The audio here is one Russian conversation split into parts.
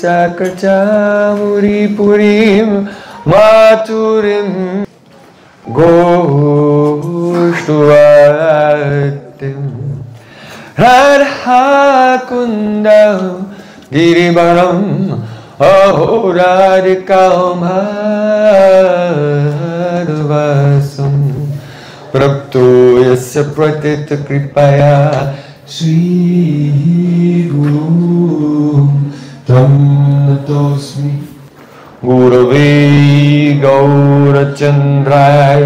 सकचामुरि पुरीं मातुरीं गोष्टुवातिं हर्हाकुन्दं गिरिवरम् अहोरारिकौमारवासं प्रप्तो यस्य प्रतितकृपया श्रीगुरु तन्नतोऽस्मि गुरवे गौरचन्द्राय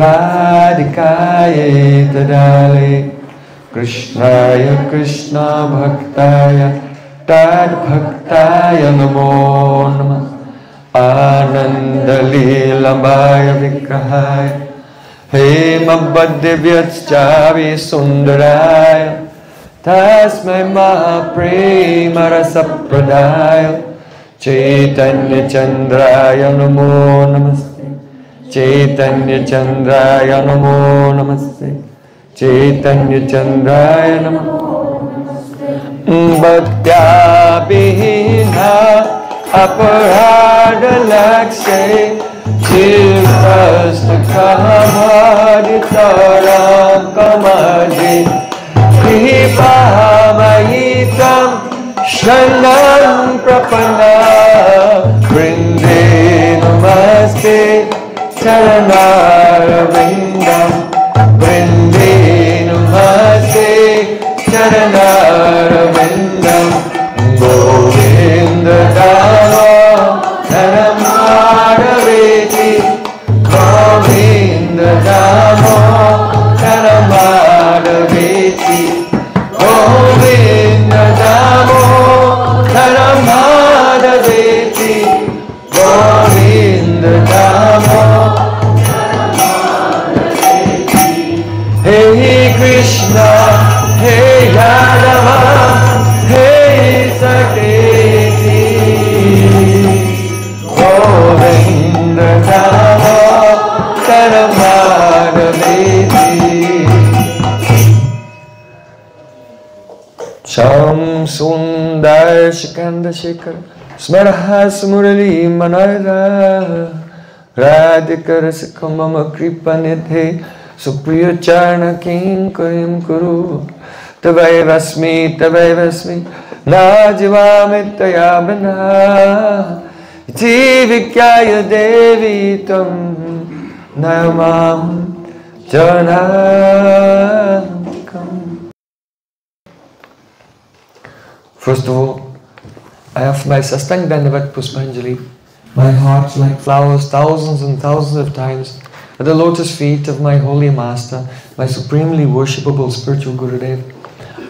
राधिकाय तदाले कृष्णाय कृष्णाभक्ताय तद्भक्ताय नमो नमः आनन्दलीलम्बाय विग्रहाय हेमभद्रव्यश्चावि सुन्दराय Tas may ma prema rasa pradaya Chaitanya Chandraya namo namaste. Chaitanya Chandraya namo namaste. Chaitanya Chandraya namo namaste. Bhina aparada lakshe Chirpas Mahitam Shanam Prapanna Vrinde Namaste Charanaravindam Vrinde Namaste Charanaravindam स्कंदशेखर स्मर स्मुरली मनोर राधिकर सुख मम कृप निधे, सुप्रिय चरण किं कुरिम कुरु। तवै वस्मि तवै वस्मि ना जीवामि तया देवी I offer my Sastang Dandavat Puspanjali, my heart like flowers thousands and thousands of times at the lotus feet of my holy master, my supremely worshipable spiritual Gurudev,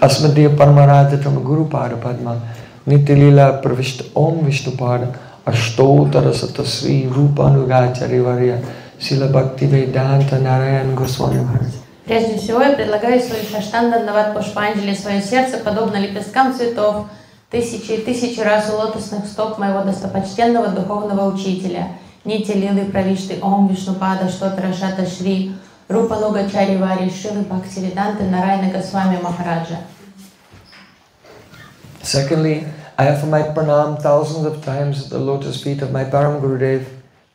Asmadya Paramaradatam Guru Pada Padma, Nitilila Pravishta Om Vishnu Pada, Ashtotara Satasri Rupa Anugacharya Varya, Sila Bhakti Vedanta Narayan Goswami Maharaj. Прежде всего, я предлагаю свой Шаштанда Нават Пушпанджали, свое сердце, подобно лепесткам цветов, тысячи и тысячи раз у лотосных стоп моего достопочтенного духовного учителя, Нити Лилы Правишты Ом Вишнупада Штотра Шата Шри, Рупа Нугачари Вари Шилы Бхактивиданты Нарайна Госвами Махараджа. Secondly, I offer my pranam thousands of times at the lotus feet of my Param Gurudev,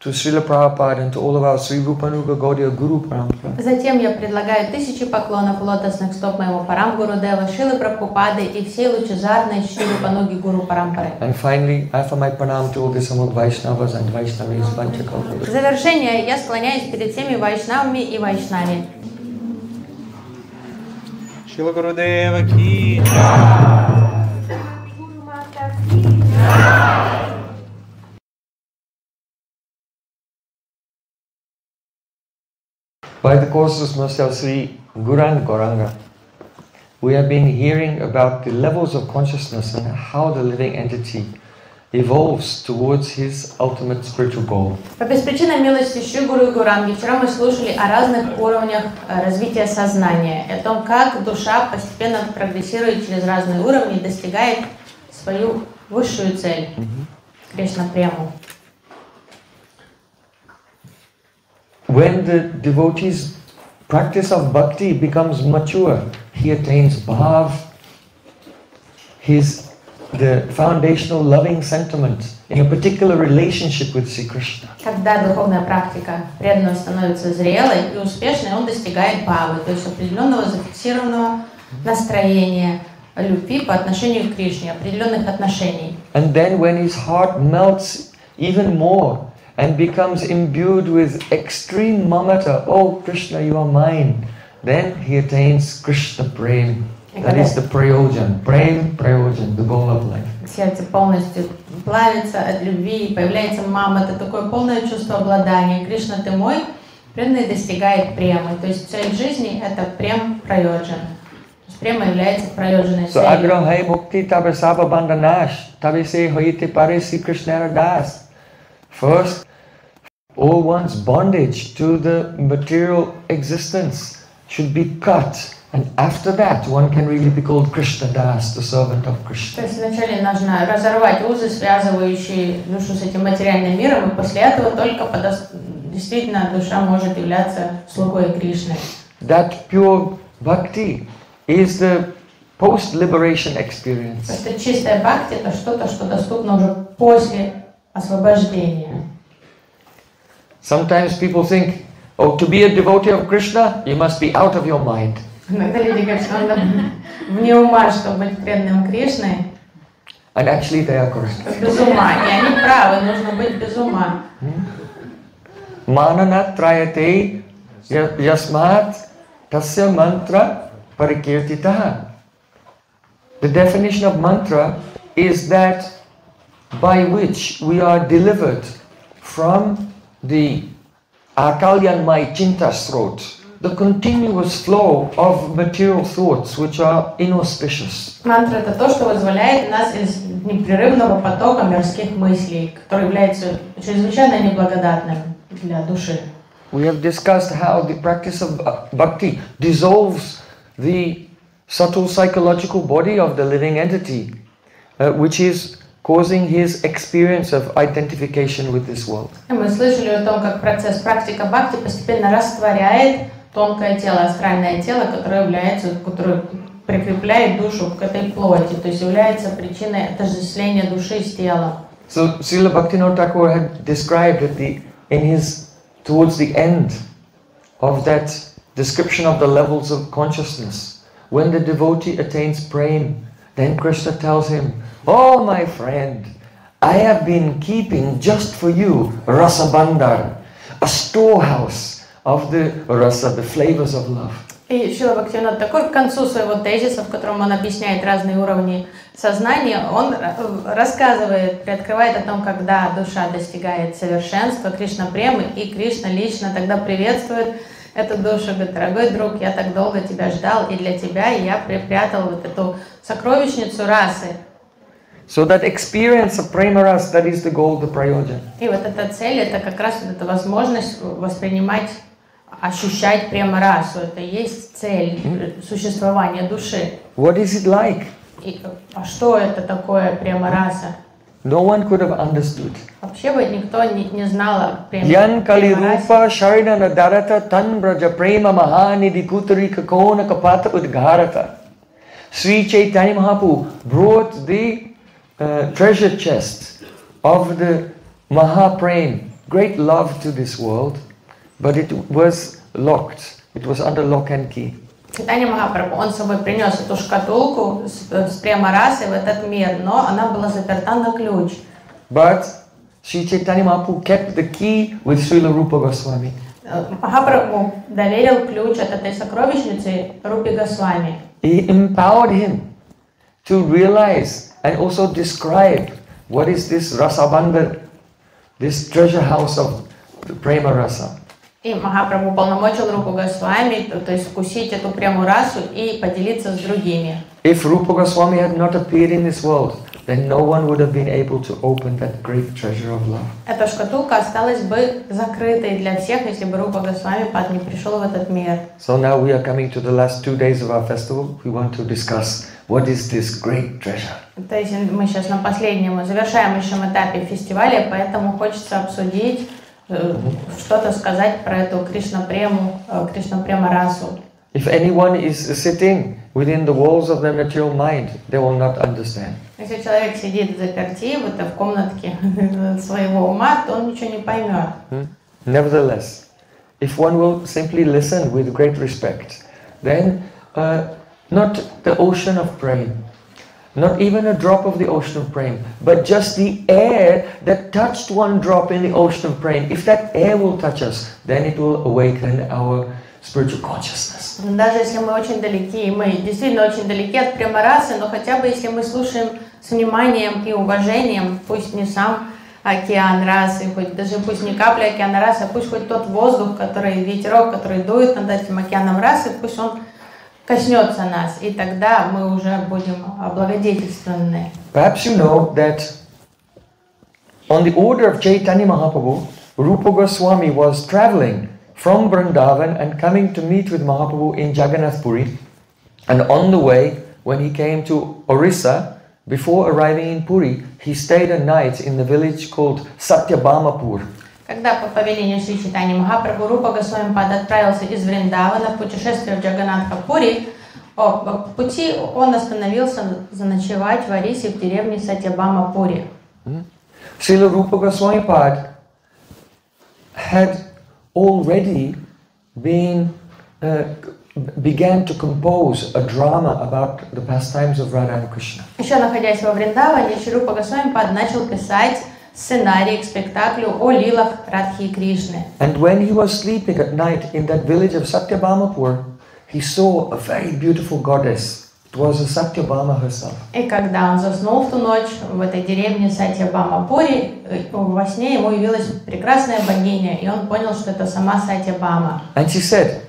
to Srila Prabhupada and to all of our Sri Rupanuga Gaudiya Guru Parampara. Затем я предлагаю тысячи поклонов лотосных стоп моего Парам Гурудева, Шилы Прабхупады и всей лучезарной Шри Рупануги Гуру Парампары. And finally, I offer my pranam to all the Samud Vaishnavas and Vaishnavis В Panchakalpa. завершение я склоняюсь перед всеми вайшнавами и вайшнави. Шила Гурудева Ки. By the courses of Sri Gurang Goranga, we have been hearing about the levels of consciousness and how the living entity evolves towards his ultimate spiritual goal. По беспричинной милости Шри Гуру Гуранги вчера мы слушали о разных уровнях э, развития сознания, о том, как душа постепенно прогрессирует через разные уровни и достигает свою высшую цель, Кришна Прему. when the devotee's practice of bhakti becomes mature, he attains bhav, his the foundational loving sentiment in a particular relationship with Sri Krishna. Когда духовная практика преданного становится зрелой и успешной, он достигает бхавы, то есть определенного зафиксированного настроения, любви по отношению к Кришне, определенных отношений. And then when his heart melts even more and becomes imbued with extreme mamata, oh Krishna, you are mine, then he attains Krishna Prem. That is the prayojan. Prem, prayojan, the goal of life. Сердце полностью плавится от любви, и появляется мама, это такое полное чувство обладания. Кришна, ты мой, преданный достигает премы. То есть цель жизни – это прем прайоджан. То есть према является прайоджаной So целью. agra hai mukti tabe sava bandanash, tabe se hoite pare Sri Krishna das. First, all one's bondage to the material existence should be cut. And after that, one can really be called Krishna Das, the servant of То Krishna. есть вначале нужно разорвать узы, связывающие душу с этим материальным миром, и после этого только действительно душа может являться слугой Кришны. That pure bhakti is the post-liberation experience. Что чистая бхакти – это что-то, что доступно уже после освобождения. Sometimes people think, oh, to be a devotee of Krishna, you must be out of your mind. And actually they are correct. Mananatrayate yasmat tasya mantra parikirtitaha. The definition of mantra is that by which we are delivered from the akalyanmai chinta srot, the continuous flow of material thoughts which are inauspicious. Мантра – это то, что вызволяет нас из непрерывного потока мирских мыслей, который является чрезвычайно неблагодатным для души. We have discussed how the practice of bha- bhakti dissolves the subtle psychological body of the living entity, uh, which is causing his experience of identification with this world. И мы слышали о том, как процесс практика бхакти постепенно растворяет тонкое тело, астральное тело, которое является, которое прикрепляет душу к этой плоти, то есть является причиной отождествления души с телом. So Srila Bhaktivinoda Thakur had described at the, in his, towards the end of that description of the levels of consciousness, when the devotee attains prem, then Krishna tells him, Oh my friend, I have been keeping just for you Rasa Bandar, a storehouse of the rasa, the flavors of love. И Шила Бхактивинод такой к концу своего тезиса, в котором он объясняет разные уровни сознания, он э, рассказывает, приоткрывает о том, когда душа достигает совершенства Кришна премы, и Кришна лично тогда приветствует эту душу, говорит, дорогой друг, я так долго тебя ждал, и для тебя я припрятал вот эту сокровищницу расы. So that experience of prema ras, that is the goal, the prayojan. И вот эта цель, это как раз вот эта возможность воспринимать, ощущать прямо расу. Это есть цель э, существования души. What is it like? И, а что это такое прямо раса? No one could have understood. Вообще бы никто не, не знал прямо, расе. Rupa Sharinana Darata Tan Braja Prema Mahanidhi Kutari Kakona Kapata Udgharata. Sri Chaitanya Mahaprabhu brought the uh, treasure chest of the Mahaprem, great love to this world, but it was locked. It was under lock and key. Читание Махапрабху, он с собой принес эту шкатулку с, с прямо расой в этот мир, но она была заперта на ключ. But Sri Chaitanya Mahaprabhu kept the key with Srila Rupa Goswami. Э, Махапрабху доверил ключ от этой сокровищницы Рупи Госвами. He empowered him to realize and also describe what is this Rasabandha, this treasure house of the Prema Rasa. И Махапрабху полномочил Рупу Госвами, то, то есть вкусить эту прямую расу и поделиться с другими. If Rupa Goswami had not appeared in this world, then no one would have been able to open that great treasure of love. Эта шкатулка осталась бы закрытой для всех, если бы Рупа Госвами Пад не пришел в этот мир. So now we are coming to the last two days of our festival. We want to discuss what is this great treasure. То есть мы сейчас на последнем, завершающем этапе фестиваля, поэтому хочется обсудить э, что-то сказать про эту Кришна Прему, э, Кришна Према расу. If anyone is sitting within the walls of their material mind, they will not understand. Если человек сидит заперти в этой в комнатке своего ума, то он ничего не поймет. Hmm? Nevertheless, if one will simply listen with great respect, then uh, not the ocean of praying, not even a drop of the ocean of praying, but just the air that touched one drop in the ocean of praying, if that air will touch us, then it will awaken our spiritual consciousness. Даже если мы очень далеки, и мы действительно очень далеки от прямо расы, но хотя бы если мы слушаем с вниманием и уважением, пусть не сам океан расы, хоть даже пусть не капля океана расы, а пусть хоть тот воздух, который, ветерок, который дует над этим океаном расы, пусть он коснется нас, и тогда мы уже будем облагодетельствованы. Perhaps you know that on the order of Chaitanya Mahaprabhu, Rupa Goswami was traveling from Vrindavan and coming to meet with Mahaprabhu in Jagannath Puri. And on the way, when he came to Orissa, before arriving in Puri, he stayed a night in the village called Satyabhamapur. Когда по повелению Шри Читани Махапрабху Рупа Госвамипад отправился из Вриндавана в путешествие в Джаганатха-Пури, о, по пути он остановился заночевать в Арисе в деревне Сатябама-Пури. Srila Rupa Goswami Pad had already been uh, began to compose a drama about the pastimes of Radha and Krishna. Еще находясь во Вриндаване, Шри Рупа Госвамипад начал писать сценарий к спектаклю о лилах Радхи и Кришны. And when he was sleeping at night in that village of Satyabhamapur, he saw a very beautiful goddess. И когда он заснул в ту ночь в этой деревне Сатьябама-Пури, э, во сне ему явилась прекрасная богиня, и он понял, что это сама Сатьябама. And she said,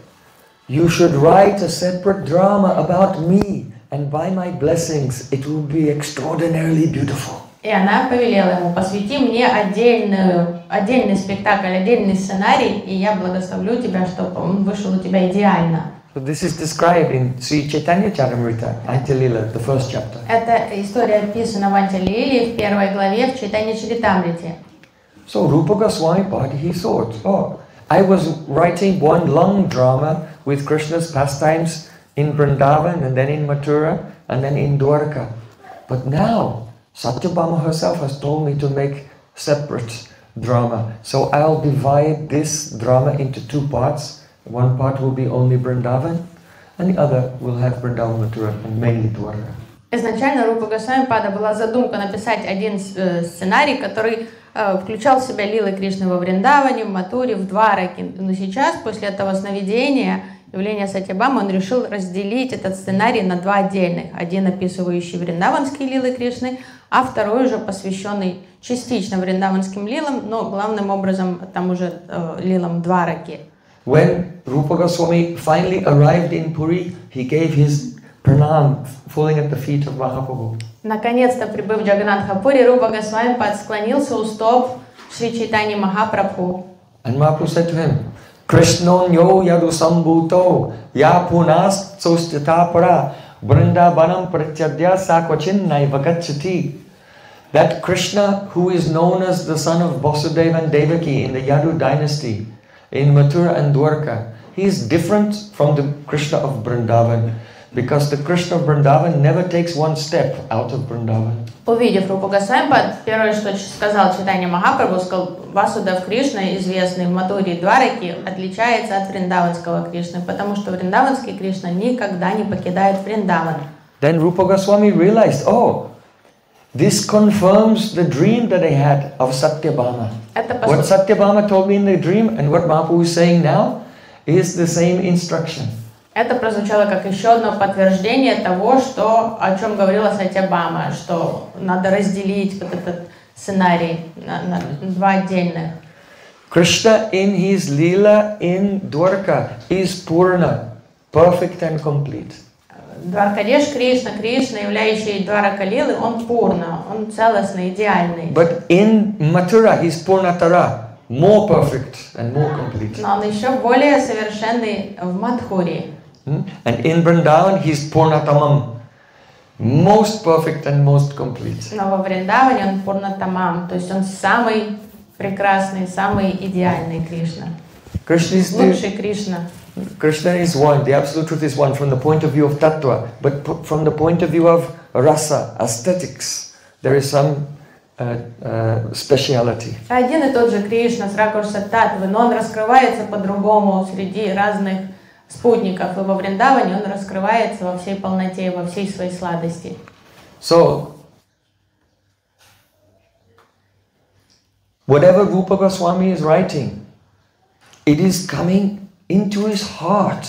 You should write a separate drama about me, and by my blessings, it will be extraordinarily beautiful. И она повелела ему, посвяти мне отдельную, отдельный спектакль, отдельный сценарий, и я благословлю тебя, чтобы он вышел у тебя идеально. So this is described in Sri Chaitanya Charitamrita, Antilila, the first chapter. Эта история описана в Антилилии в первой главе в Читании Чаритамрите. So Rupa Goswami Pad, he thought, oh, I was writing one long drama with Krishna's pastimes in Vrindavan and then in Mathura and then in Dwarka. But now, Satyabhama herself has told me to make separate drama. So I'll divide this drama into two parts. One part will be only Vrindavan and the other will have Vrindavan, Mathura and mainly Dwarka. Изначально Рупа Госвами Пада была задумка написать один э, сценарий, который э, включал в себя Лилы Кришны во Вриндаване, в Матуре, в Двараке. Но сейчас, после этого сновидения, явления Сатябама, он решил разделить этот сценарий на два отдельных. Один описывающий вриндаванские Лилы Кришны, а второй уже посвященный частично вриндаванским лилам, но главным образом там уже э, лилам Двараки. When Rupa Goswami finally arrived in Puri, he gave his pranam falling at the feet of Mahaprabhu. Наконец-то, прибыв в Джаганатхапури, Рупа Госвами склонился у стоп Шри Чайтани Махапрабху. And Mahaprabhu said to him, Krishna nyo yadu sambhuto ya punas sostita para vrindavanam pratyadya sakvachinnai vagachati. That Krishna, who is known as the son of Vasudeva and Devaki in the Yadu dynasty, in Mathura and Dwarka, he is different from the Krishna of Vrindavan because the Krishna of Vrindavan never takes one step out of Vrindavan. Увидев Рупу Госвами, первое, что сказал читание Махапрабху, сказал, Васудав Кришна, известный в Матуре и Двараке, отличается от вриндаванского Кришны, потому что вриндаванский Кришна никогда не покидает Вриндаван. Then Rupa Goswami realized, oh, this confirms the dream that I had of Satyabhama. What Satyabhama told me in the dream and what Mahaprabhu is saying now is the same instruction. это прозвучало как еще одно подтверждение того, что, о чем говорила Сатябама, что надо разделить вот этот сценарий на, на два отдельных. Krishna in his Leela in Dwarka is Purna, perfect and complete. Дваркадеш Кришна, Кришна, являющий Дварака Лилы, он пурна, он целостный, идеальный. But in Mathura he's Purnatara, more perfect and more complete. Но он еще более совершенный в Мадхуре. Hmm? And in Vrindavan he's Purnatamam, most perfect and most complete. Но во Вриндаване он пурнатамам, то есть он самый прекрасный, самый идеальный Кришна. The, Лучший Кришна. Krishna is one, the absolute truth is one from the point of view of tattva, but p- from the point of view of rasa, aesthetics, there is some uh, uh, speciality. Один и тот же Кришна с ракурса Татвы, но он раскрывается по-другому среди разных спутников. И во Вриндаване он раскрывается во всей полноте и во всей своей сладости. So, whatever Rupa Goswami is writing, it is coming into his heart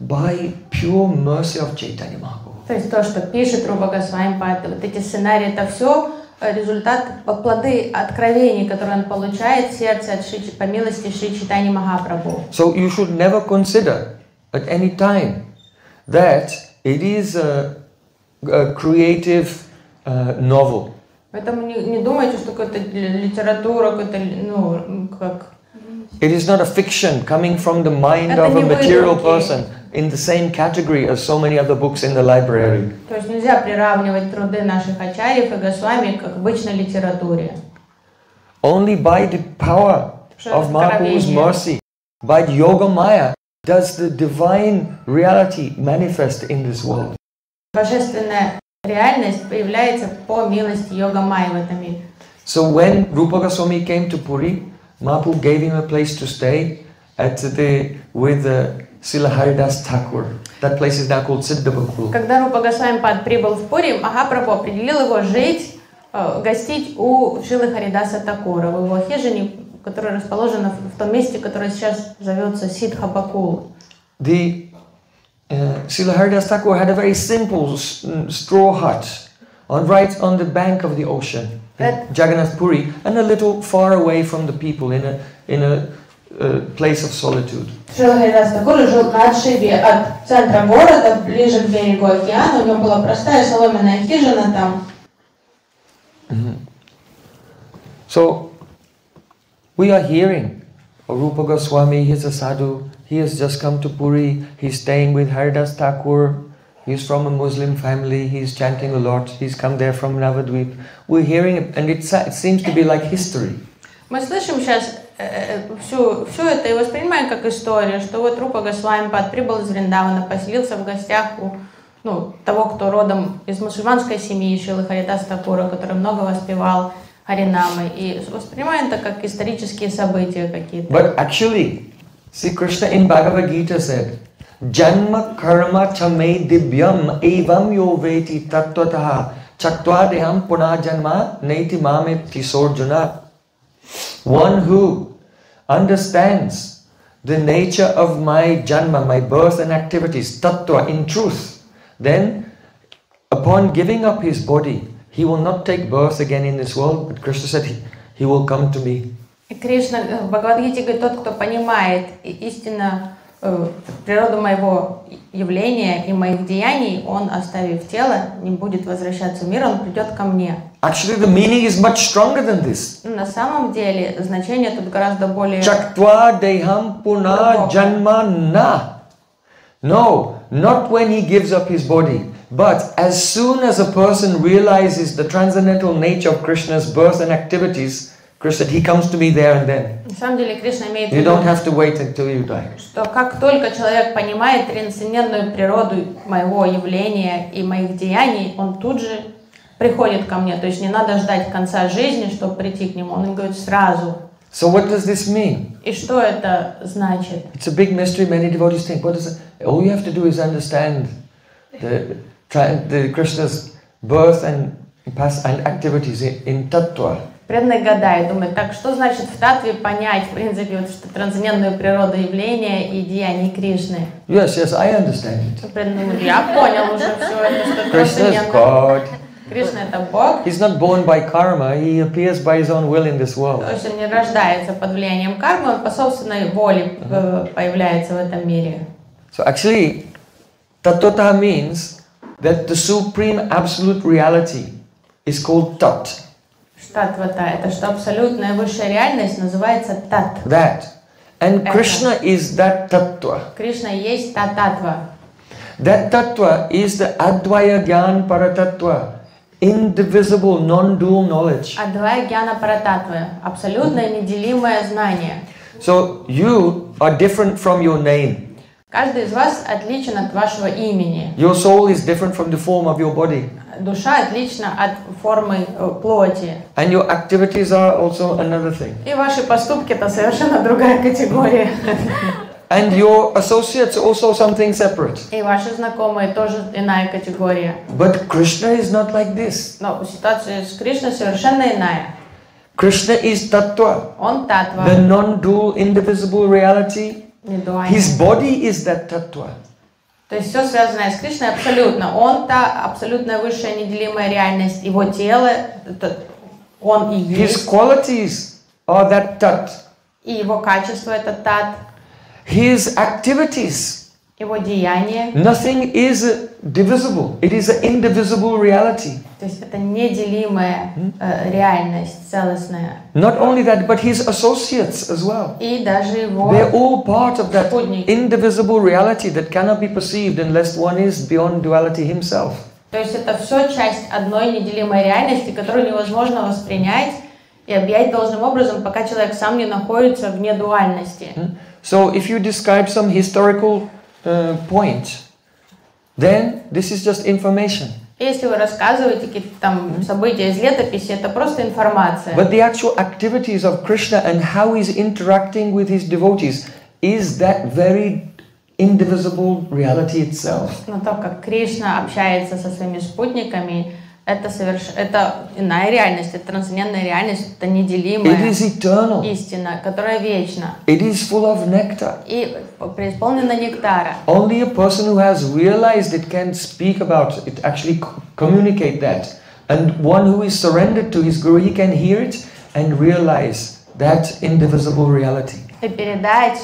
by pure mercy of Chaitanya Mahaprabhu. То есть то, что пишет Руба Госвами Патта, вот эти сценарии, это все результат, э, плоды откровений, которые он получает в сердце от Шри, по милости Шри Читани Махапрабху. So you should never consider at any time that it is a, a creative uh, novel. Поэтому не, не думайте, что какая-то ли- литература, какой-то, ну, как... It is not a fiction coming from the mind Это of a не material выдумки. person in the same category as so many other books in the library. То есть нельзя приравнивать труды наших ачарьев и Госвами к обычной литературе. Only by the power of Mahaprabhu's Откровение. mercy, by the Yoga Maya, does the divine reality manifest in this world. Божественная реальность появляется по милости Йога Майи в этом мире. So when Rupa Goswami came to Puri, Mahaprabhu gave him a place to stay at the with uh, Srila Haridas Thakur. That place is now called Siddhabakul. Когда Рупа Госвами прибыл в Пури, Махапрабху определил его жить, э, гостить у Шилы Харидаса Такура, в его хижине, которая расположена в том месте, которое сейчас зовется Сидхабакул. The uh, Srila Haridas Thakur had a very simple straw hut on right on the bank of the ocean in That- Jagannath Puri and a little far away from the people in a in a uh, place of solitude. Шила Харидас Такур жил на отшибе от центра города, ближе к берегу океана. У него была простая соломенная хижина там. So we are hearing of Rupa Goswami, he's a sadhu, he has just come to Puri, he's staying with Haridas Thakur, he's from a Muslim family, he's chanting a lot, he's come there from Navadvip. We're hearing it and it, it seems to be like history. Мы слышим сейчас всю, всю это и воспринимаем как историю, что вот Рупа Госвами прибыл из Вриндавана, поселился в гостях у ну, того, кто родом из мусульманской семьи, Шилы Харидас Такура, который много воспевал Харинамы. И воспринимаем это как исторические события какие-то. But actually, see Krishna in Bhagavad Gita said, Janma karma chame divyam evam yo veti tattvataha chaktvadeham puna janma neti mame tisorjuna. One who understands the nature of my janma, my birth and activities, tattva, in truth, then upon giving up his body, he will not take birth again in this world, but Krishna said he, he will come to me. И Кришна э, в Бхагавадгите говорит, тот, кто понимает и- истинно э, природу моего явления и моих деяний, он, оставив тело, не будет возвращаться в мир, он придет ко мне. Actually, the meaning is much stronger than this. Ну, На самом деле значение тут гораздо более... Chaktva deham puna janma na. No, not when he gives up his body, but as soon as a person realizes the transcendental nature of Krishna's birth and activities, Krishna he comes to me there and then. На самом деле Кришна имеет в You виду, don't have to wait until you die. что как только человек понимает трансцендентную природу моего явления и моих деяний, он тут же приходит ко мне. То есть не надо ждать конца жизни, чтобы прийти к нему. Он говорит сразу. So what does this mean? И что это значит? It's a big mystery. Many devotees think, what is it? All you have to do is understand the, the Krishna's birth and past and activities in, in tattva. Преданный гадает, думает, так что значит в татве понять, в принципе, вот, что трансцендентную природу явления и деяний Кришны? Yes, yes, I understand it. Говорит, я понял уже все это, что трансцендентно. God. Кришна это Бог, He's not born by karma, he appears by his own will in this world. то есть он не рождается под влиянием кармы, он по собственной воле э, появляется в этом мире. So actually, tattva means that the supreme absolute reality is called tat. Штатвата – это что абсолютная высшая реальность называется тат. That. And Это. Krishna is that tattva. Кришна есть та татва. That tattva is the Advaya Gyan Paratattva. indivisible, non-dual knowledge. Адвая Гьяна Парататвы, абсолютное неделимое знание. So you are different from your name. Каждый из вас отличен от вашего имени. Your soul is different from the form of your body. Душа отлична от формы э, плоти. And your activities are also another thing. И ваши поступки это совершенно другая категория. And your associates are also something separate. И ваши знакомые тоже иная категория. But Krishna is not like this. Но ситуация с Кришной совершенно иная. Krishna is Tattva, Он татва, the non-dual, indivisible reality. недуальный. His body is that Tattva. То есть все связанное с Кришной абсолютно. Он та абсолютная высшая неделимая реальность. Его тело, это он и His есть. qualities are that Tat. И его качество это тат. His activities, Его деяние. nothing is divisible. It is an indivisible reality. То есть это неделимая э, реальность, целостная. Not only that, but his associates as well. И даже его They're all part of that indivisible reality that cannot be perceived unless one is beyond duality himself. То есть это все часть одной неделимой реальности, которую невозможно воспринять и объять должным образом, пока человек сам не находится вне дуальности. So, if you describe some historical uh, point, then this is just information. И Если вы рассказываете какие-то там события из летописи, это просто информация. But the actual activities of Krishna and how he's interacting with his devotees is that very indivisible reality itself. Но то, как Кришна общается со своими спутниками, это, соверш... это иная реальность, это трансцендентная реальность, это It неделимая is eternal. истина, которая вечна It is full of nectar. и преисполнена нектара. Only a person who has realized it can speak about it, actually communicate that. And one who is surrendered to his guru, he can hear it and realize that indivisible reality. И передать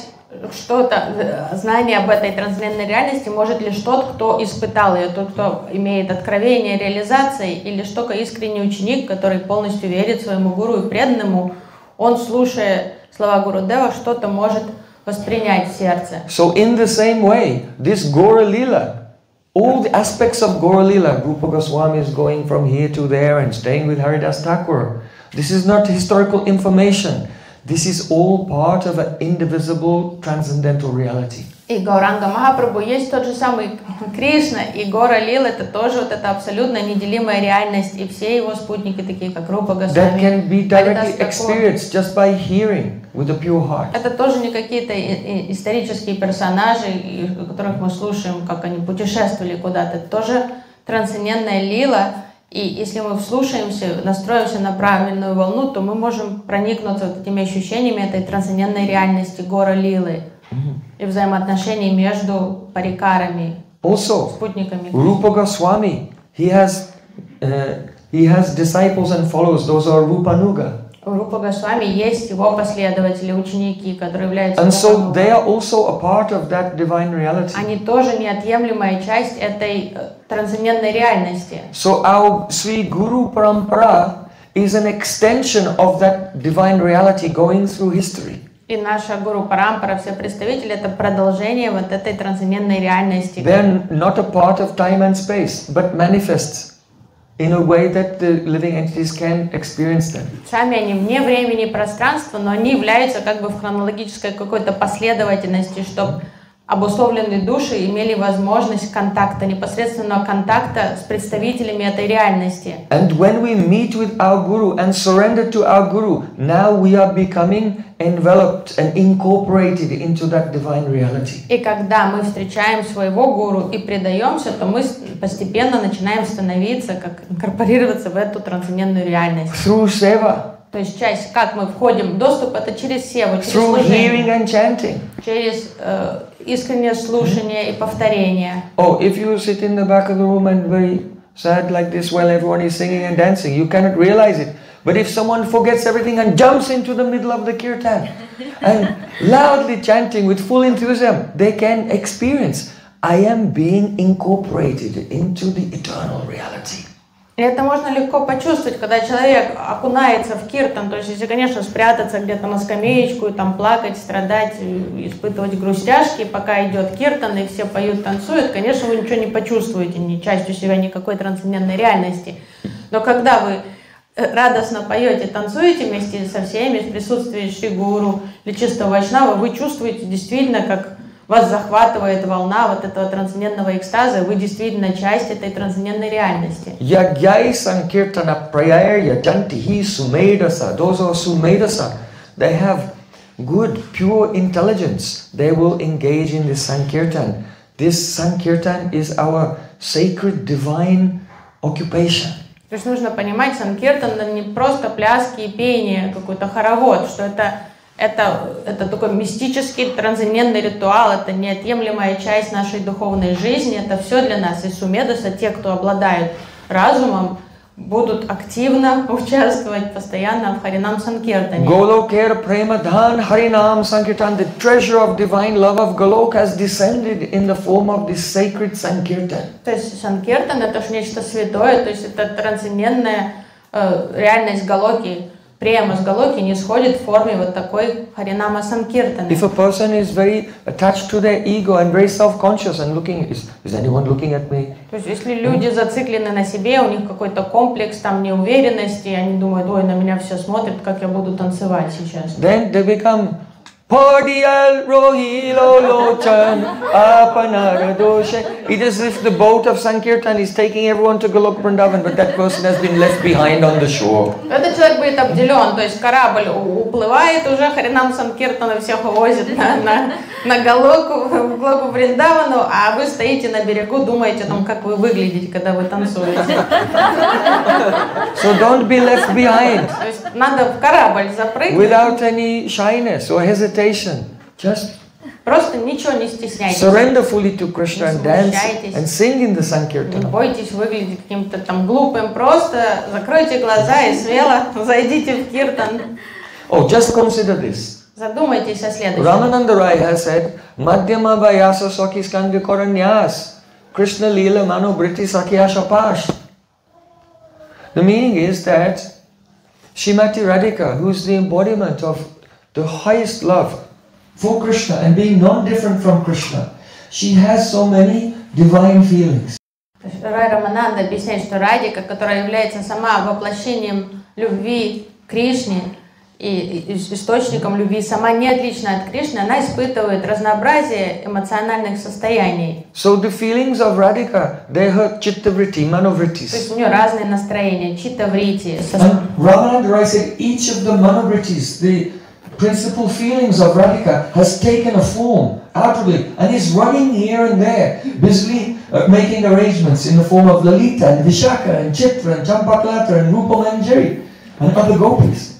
что-то, э, знание об этой трансцендентной реальности может лишь тот, кто испытал ее, тот, кто имеет откровение реализации, или лишь только искренний ученик, который полностью верит своему гуру и преданному, он, слушая слова Гуру Дева, что-то может воспринять в сердце. So, in the same way, this Gora Lila, all the aspects of Gora Lila, Rupa Goswami is going from here to there and staying with Haridas Thakur. This is not historical information. This is all part of an indivisible transcendental reality. И Гауранга Махапрабху есть тот же самый Кришна, и Гора Лил это тоже вот эта абсолютно неделимая реальность, и все его спутники, такие как Рупа That Госвами, can be directly experienced just by hearing with a pure heart. Это тоже не какие-то исторические персонажи, которых мы слушаем, как они путешествовали куда-то. Это тоже трансцендентная лила. И если мы вслушаемся, настроимся на правильную волну, то мы можем проникнуться вот этими ощущениями этой трансцендентной реальности гора лилы и взаимоотношений между парикарами, Also, спутниками. Rupa Goswami, he has uh, he has disciples and followers. Those are Rupanuga, Рупа Госвами есть его последователи, ученики, которые являются and so they are also a part of that divine reality. Они тоже неотъемлемая часть этой э, трансцендентной реальности. So our Sri Guru Parampara is an extension of that divine reality going through history. И наша Гуру Парампара, все представители, это продолжение вот этой трансцендентной реальности. They're not a part of time and space, but manifest in a way that the living entities can experience them. Сами они вне времени и пространства, но они являются как бы в хронологической какой-то последовательности, чтобы обусловленные души имели возможность контакта, непосредственного контакта с представителями этой реальности. And when we meet with our Guru and surrender to our Guru, now we are becoming enveloped and incorporated into that divine reality. И когда мы встречаем своего гуру и предаемся, то мы постепенно начинаем становиться, как инкорпорироваться в эту трансцендентную реальность. Through seva, То есть часть, как мы входим, доступ это через севу, через through hearing служение, and chanting. через э, искреннее слушание и повторение. Oh, if you sit in the back of the room and very sad like this while everyone is singing and dancing, you cannot realize it. But if someone forgets everything and jumps into the middle of the kirtan and loudly chanting with full enthusiasm, they can experience I am being incorporated into the eternal reality. И это можно легко почувствовать, когда человек окунается в киртан, то есть если, конечно, спрятаться где-то на скамеечку и там плакать, страдать, испытывать грустяшки, пока идет киртан и все поют, танцуют, конечно, вы ничего не почувствуете, ни частью себя никакой трансцендентной реальности. Но когда вы э, радостно поете, танцуете вместе со всеми, в присутствии Шри Гуру или чистого Вайшнава, вы чувствуете действительно, как вас захватывает волна вот этого трансцендентного экстаза, вы действительно часть этой трансцендентной реальности. Yagyai Sankirtana Prayaya Jantihi Sumedasa. Those who are Sumedasa, they have good, pure intelligence. They will engage in this Sankirtan. This Sankirtan is our sacred divine occupation. То есть нужно понимать, санкиртан это не просто пляски и пение, какой-то хоровод, что это, это, это такой мистический трансцендентный ритуал, это неотъемлемая часть нашей духовной жизни, это все для нас. И сумедоса, те, кто обладают разумом, будут активно участвовать постоянно в Харинам Санкиртане. Golokera Premadhan Harinam Sankirtan, the treasure of divine love of Golok has descended in the form of this sacred Sankirtan. То есть Санкиртан это же нечто святое, то есть это трансцендентная э, реальность Галоки. Према с Галоки не сходит в форме вот такой Харинама Санкиртаны. If a person is very attached to their ego and very self-conscious and looking, is, is anyone looking at me? То есть если люди зациклены на себе, у них какой-то комплекс там неуверенности, они думают, ой, на меня все смотрят, как я буду танцевать сейчас. Then they become Padial Rohilo Lochan Apanara Doshe. It is if the boat of Sankirtan is taking everyone to Golok Vrindavan, but that person has been left behind on the shore. Этот человек будет обделен, то есть корабль уплывает уже, Харинам Санкиртана всех увозит на, на, на Галоку, в Глоку Вриндавану, а вы стоите на берегу, думаете о том, как вы выглядите, когда вы танцуете. So don't be left behind То есть надо в корабль запрыгнуть, without any shyness or hesitation. Just просто ничего не стесняйтесь. surrender fully to Krishna and dance Смущайтесь. and sing in the Не Sankirtan. бойтесь выглядеть каким-то там глупым, просто закройте глаза и смело зайдите в киртан. Oh, just consider this. Задумайтесь о следующем. Ramananda Rai has said, Madhyama Vayasa Saki Skandi Koranyas, Krishna Leela Mano Briti Sakya Shapash. The meaning is that Shrimati Radhika, who is the embodiment of the highest love for Krishna and being non-different from Krishna, she has so many divine feelings. То Рай Рамананда объясняет, что Радика, которая является сама воплощением любви Кришне и источником любви, сама не отлична от Кришны, она испытывает разнообразие эмоциональных состояний. So the feelings of Radhika, they her chittavritti, То manovrittis. есть у нее разные настроения, чита врити, And Ramananda Rai said each of the manovrittis, the principal feelings of Radhika, has taken a form outwardly and is running here and there, busily uh, making arrangements in the form of Lalita and Vishaka and Chitra and Champaklata and Rupa Manjari and other gopis.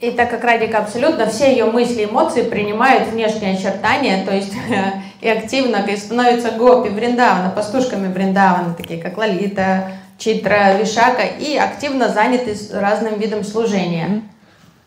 И так как Радика абсолютно все ее мысли и эмоции принимают внешние очертания, то есть и активно и становятся гопи Бриндавана, пастушками Бриндавана, такие как Лалита, Читра, Вишака, и активно заняты разным видом служения.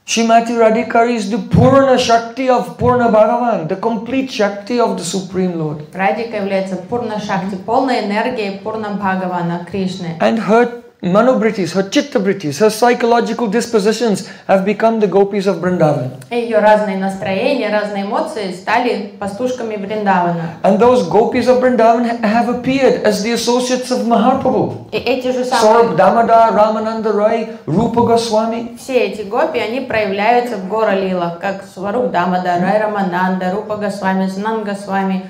Shrimati Radhika is the Purna Shakti of Purna Bhagavan, the complete Shakti of the Supreme Lord. Радика является Пурна Шакти, полной энергией Пурна Бхагавана, Кришны. And her manobrittis, her chitta-brittis, her psychological dispositions have become the gopis of Vrindavan. И ее разные настроения, разные эмоции стали пастушками Бриндавана. And those gopis of Vrindavan ha- have appeared as the associates of Mahaprabhu. И эти же Saurabh самые, Damodar, Ramananda Rai, Rupa Goswami. все эти гопи, они проявляются в Гора Лилах, как Сваруп Дамада, Рай Рамананда, Рупа Госвами, Снан Госвами.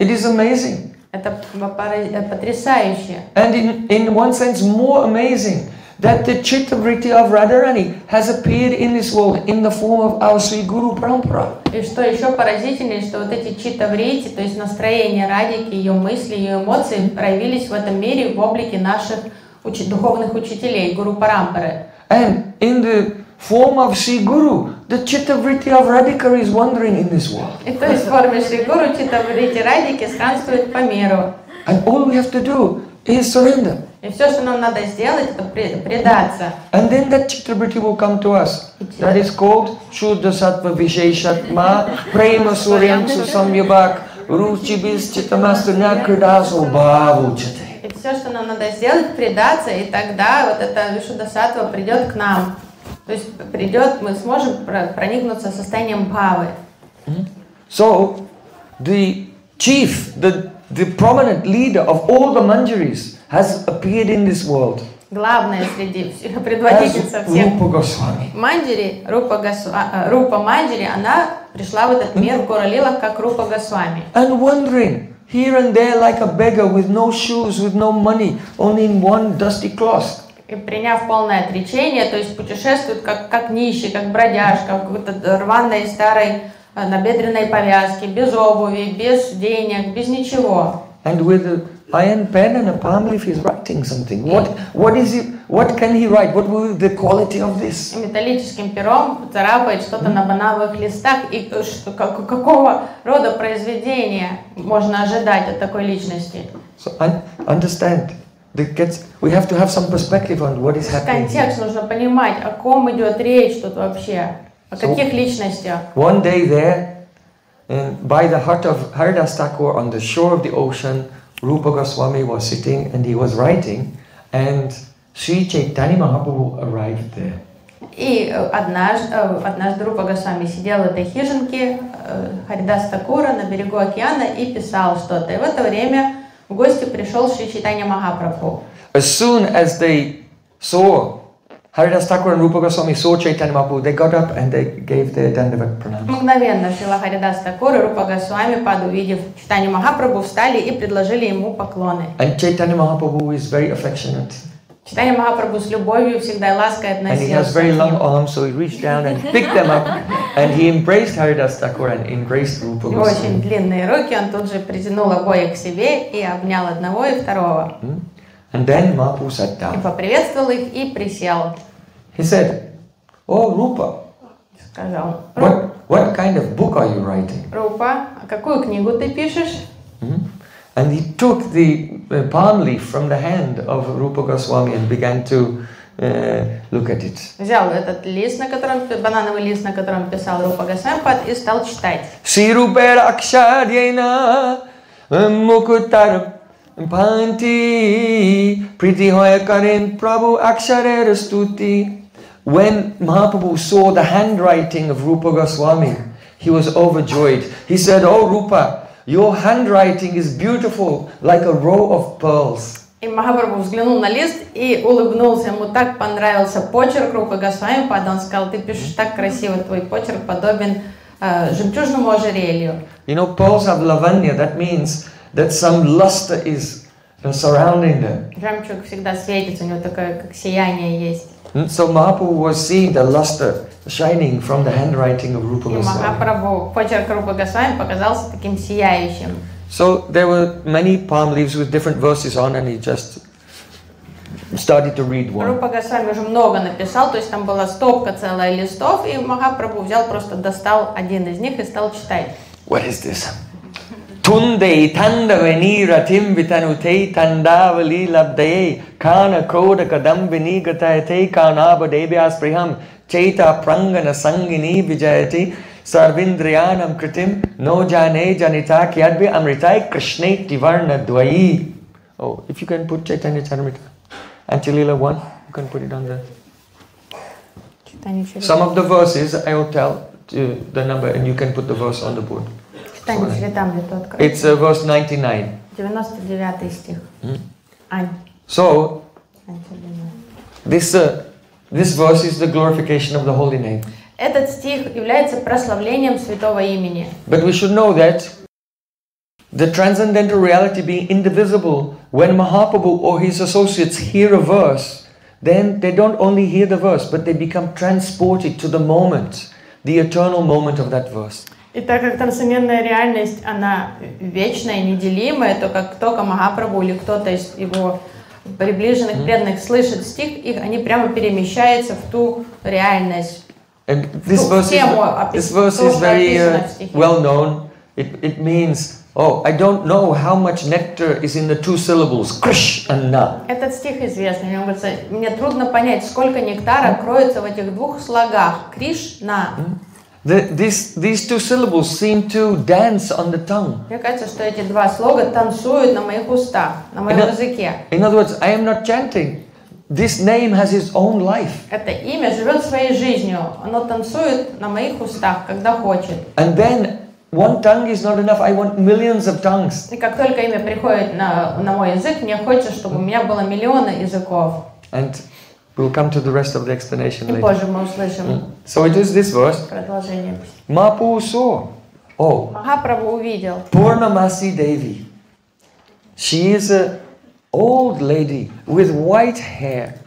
It is amazing. Это э, потрясающе. And in, in one sense, more amazing that the chitta-vritti of Radharani has appeared in this world in the form of our Sri Guru Parampara. И что еще поразительнее, что вот эти читаврити, то есть настроение Радики, ее мысли, ее эмоции проявились в этом мире в облике наших учи- духовных учителей, Гуру Парампары. And in the form of Sri Guru, the chitta-vritti of Radhika is wandering in this world. И то есть в форме Шри Гуру читаврити Радики странствует по миру. And all we have to do is surrender. И все, что нам надо сделать, это пре- предаться. And then that chitta-vritti will come to us. That is called Shuddha Sattva Visheshatma Prema Suryam Susamyabhak Ruchi Bis Chittamastu Nyakridaso Bhavuchate. И все, что нам надо сделать, предаться, и тогда вот эта Вишудасатва придет к нам. То есть придет, мы сможем про- проникнуться состоянием бхавы. So, the chief, the, the prominent leader of all the manjaris has appeared in this world. главная среди предводительница всех Goswami. Манджери, Рупа, Госва- а, Рупа Манджери, она пришла в этот мир в Гора-Лилах как Рупа Госвами. And wandering here and there like a beggar with no shoes, with no money, only in one dusty cloth. И приняв полное отречение, то есть путешествует как, как нищий, как бродяжка, в какой-то рваной старой э, набедренной повязке, без обуви, без денег, без ничего. And with an iron pen and a palm leaf, he's writing something. What, what is it? What can he write? What will be the quality of this? Металлическим пером царапает что-то на банановых листах. И э, что, как- какого рода произведения можно ожидать от такой личности? So un- understand. That gets, we have to have some perspective on what is happening. here. Контекст нужно понимать, о ком идет речь тут вообще, о So- каких личностях. One day there, and by the hut of Haridas Thakur on the shore of the ocean, Rupa Goswami was sitting and he was writing, and Sri Chaitanya Mahaprabhu arrived there. И э, однажды, э, однажды Рупа Госвами сидел в этой хижинке э, Харидас Такура на берегу океана и писал что-то. И в это время в гости пришел Шри Чайтанья Махапрабху. As soon as they saw Haridas Thakur and Rupa Goswami saw Chaitanya Mahaprabhu, they got up and they gave their Dandavat pranam. Мгновенно Шрила Харидас Такур и Рупа Госвами, пад увидев Чайтанью Махапрабху, встали и предложили ему поклоны. And Chaitanya Mahaprabhu is very affectionate. Чайтанья Махапрабху с любовью всегда и лаской And he has относился very long arms, so he reached down and picked them up, and he embraced Haridas Thakur and embraced Rupa него очень Goswami. длинные руки, он тут же притянул обоих к себе и обнял одного и второго. And then Mahaprabhu sat И down. поприветствовал их и присел. He said, Oh, Rupa, Сказал, what, what kind of book are you writing? Рупа, а какую книгу ты пишешь? Hmm? And he took the uh, palm leaf from the hand of Rupa Goswami and began to uh, look at it. Взял этот лист, на котором, банановый лист, на котором писал Рупа Госвампад, и стал читать. Sirupera aksharyena mukutar panti priti hoya karen prabhu aksharer stuti. When Mahaprabhu saw the handwriting of Rupa Goswami, he was overjoyed. He said, Oh Rupa, your handwriting is beautiful like a row of pearls. И Махапрабху взглянул на лист и улыбнулся. Ему так понравился почерк Рупы Госвамипада. Он сказал, ты пишешь так красиво, твой почерк подобен э, жемчужному ожерелью. You know, pearls have lavanya, that means that some luster is uh, surrounding them. Жемчуг всегда светится, у него такое, как сияние есть. And So Mahaprabhu was seeing the luster shining from the handwriting of Rupa И Goswami. Махапрабху, почерк Рупы Госвами показался таким сияющим. So there were many palm leaves with different verses on, and he just started to read one. Рупа Госвами уже много написал, то есть там была стопка целая листов, и Махапрабху взял, просто достал один из них и стал читать. What is this? Tunde tanda veni ratim vitanu te tanda vali labdaye kana koda kadambini gatayate kana devyas aspriham cheta prangana sangini vijayati sarvindriyanam kritim no jane janita kyadvi amritai krishne tivarna dvayi oh if you can put chaitanya Chaitanya and Chalila 1, you can put it on there. Some of the verses I will tell to the number and you can put the verse on the board. Читание Чаритамриту открой. It's uh, verse 99. 99 стих. Hmm? Ань. So, Ань, Чаритамриту. this, uh, this verse is the glorification of the holy name. Этот стих является прославлением святого имени. But we should know that the transcendental reality being indivisible, when Mahaprabhu or his associates hear a verse, then they don't only hear the verse, but they become transported to the moment, the eternal moment of that verse. И так как трансцендентная реальность, она вечная, неделимая, то как только Махапрабху или кто-то из его приближенных преданных слышит стих, их, они прямо перемещаются в ту реальность. And this verse is, тему опис- this verse то, is что very uh, well known. It, it means, oh, I don't know how much nectar is in the two syllables, krish and na. Этот стих известный. Он говорится, мне трудно понять, сколько нектара кроется в этих двух слогах. Кришна. The, this, these two syllables seem to dance on the tongue. Мне кажется, что эти два слога танцуют на моих устах, на моем Да. языке. In other words, I am not chanting. This name has its own life. Это имя живет своей жизнью. Оно танцует на моих устах, когда хочет. And then one tongue is not enough. I want millions of tongues. И как только имя приходит на, на мой язык, мне хочется, чтобы у меня было миллионы языков. And we'll come to the rest of the explanation И later. позже мы услышим So it is this verse. продолжение. Mapu saw. Oh, Махапрабху увидел Purnamasi Devi. She is a old lady with white hair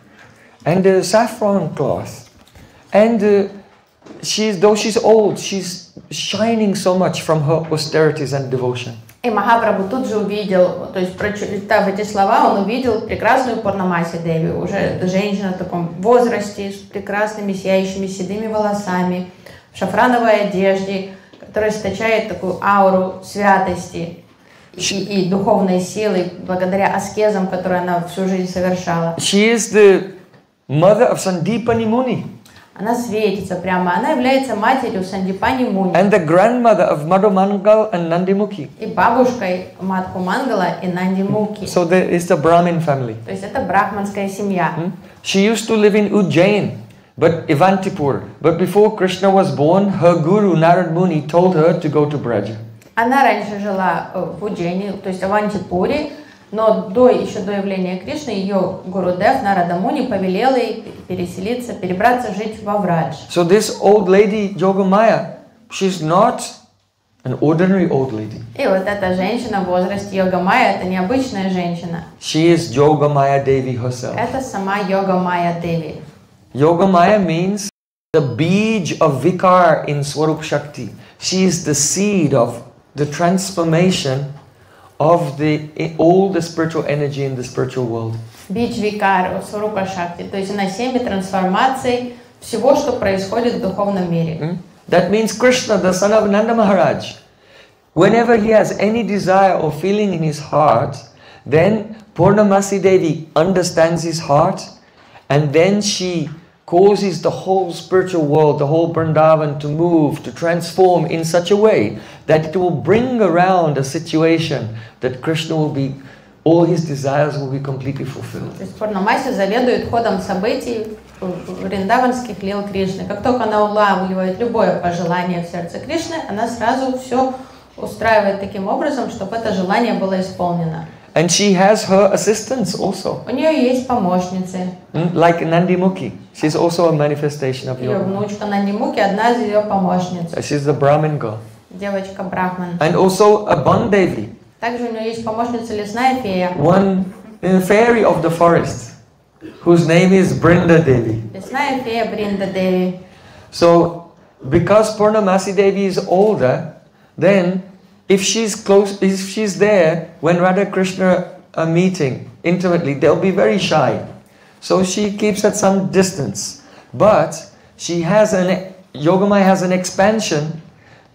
and a saffron cloth. And uh, she's though she's old, she's shining so much from her austerities and devotion. И Махапрабху тут же увидел, то есть прочитав эти слова, он увидел прекрасную Пурнамаси Деви, уже женщина в таком возрасте, с прекрасными сияющими седыми волосами, в шафрановой одежде, которая источает такую ауру святости и, и духовной силы, благодаря аскезам, которые она всю жизнь совершала. She is the mother of Sandipani Muni Она светится прямо, она является матерью Сандипани Муни and the grandmother of Madhumangal and Nandimukhi. и бабушкой Мадху Мангала и Нанди Муки. So there is the Brahmin family. То есть это брахманская семья. Hmm? She used to live in Ujjain, but Ivantipur. But before Krishna was born, her guru Narad Muni told her to go to Braja. Она раньше жила э, в Уджене, то есть в Антипуре, но до, еще до явления Кришны ее Гурудев Нарадамуни повелел ей переселиться, перебраться жить во Врадж. So this old lady, Yogamaya, she's not an ordinary old lady. И вот эта женщина в возрасте Йога-майя, это необычная женщина. She is Yogamaya Devi herself. Это сама Йога-майя Деви. Yogamaya means the beej of Vikar in Swarup Shakti. She is the seed of the transformation of the all the spiritual energy in the spiritual world. Бич Викар, Сварупа Шакти. То есть она семя трансформаций всего, что происходит в духовном мире. Hmm? That means Krishna, the son of Nanda Maharaj, whenever he has any desire or feeling in his heart, then Purnamasi Devi understands his heart and then she causes the whole spiritual world, the whole Vrindavan to move, to transform in such a way that it will bring around a situation that Krishna will be, all his desires will be completely fulfilled. То есть Пурнамаси заведует ходом событий в вриндаванских лил Кришны. Как только она улавливает любое пожелание в сердце Кришны, она сразу все устраивает таким образом, чтобы это желание было исполнено. And she has her assistants also. У нее есть помощницы. Mm, Like Nandi Mukhi, she's also a manifestation of Ее yoga. внучка Нандимуки одна из ее помощниц. She's the Brahmin girl. Девочка Брахман. And also a Bandevi, Также у нее есть помощница лесная фея. one uh, fairy of the forest, whose name is Brinda Devi. Лесная фея Бринда Деви. So, because Purnamasi Devi is older, then if she's close, if she's there when Radha Krishna are meeting intimately, they'll be very shy. So she keeps at some distance. But she has an Yogamaya has an expansion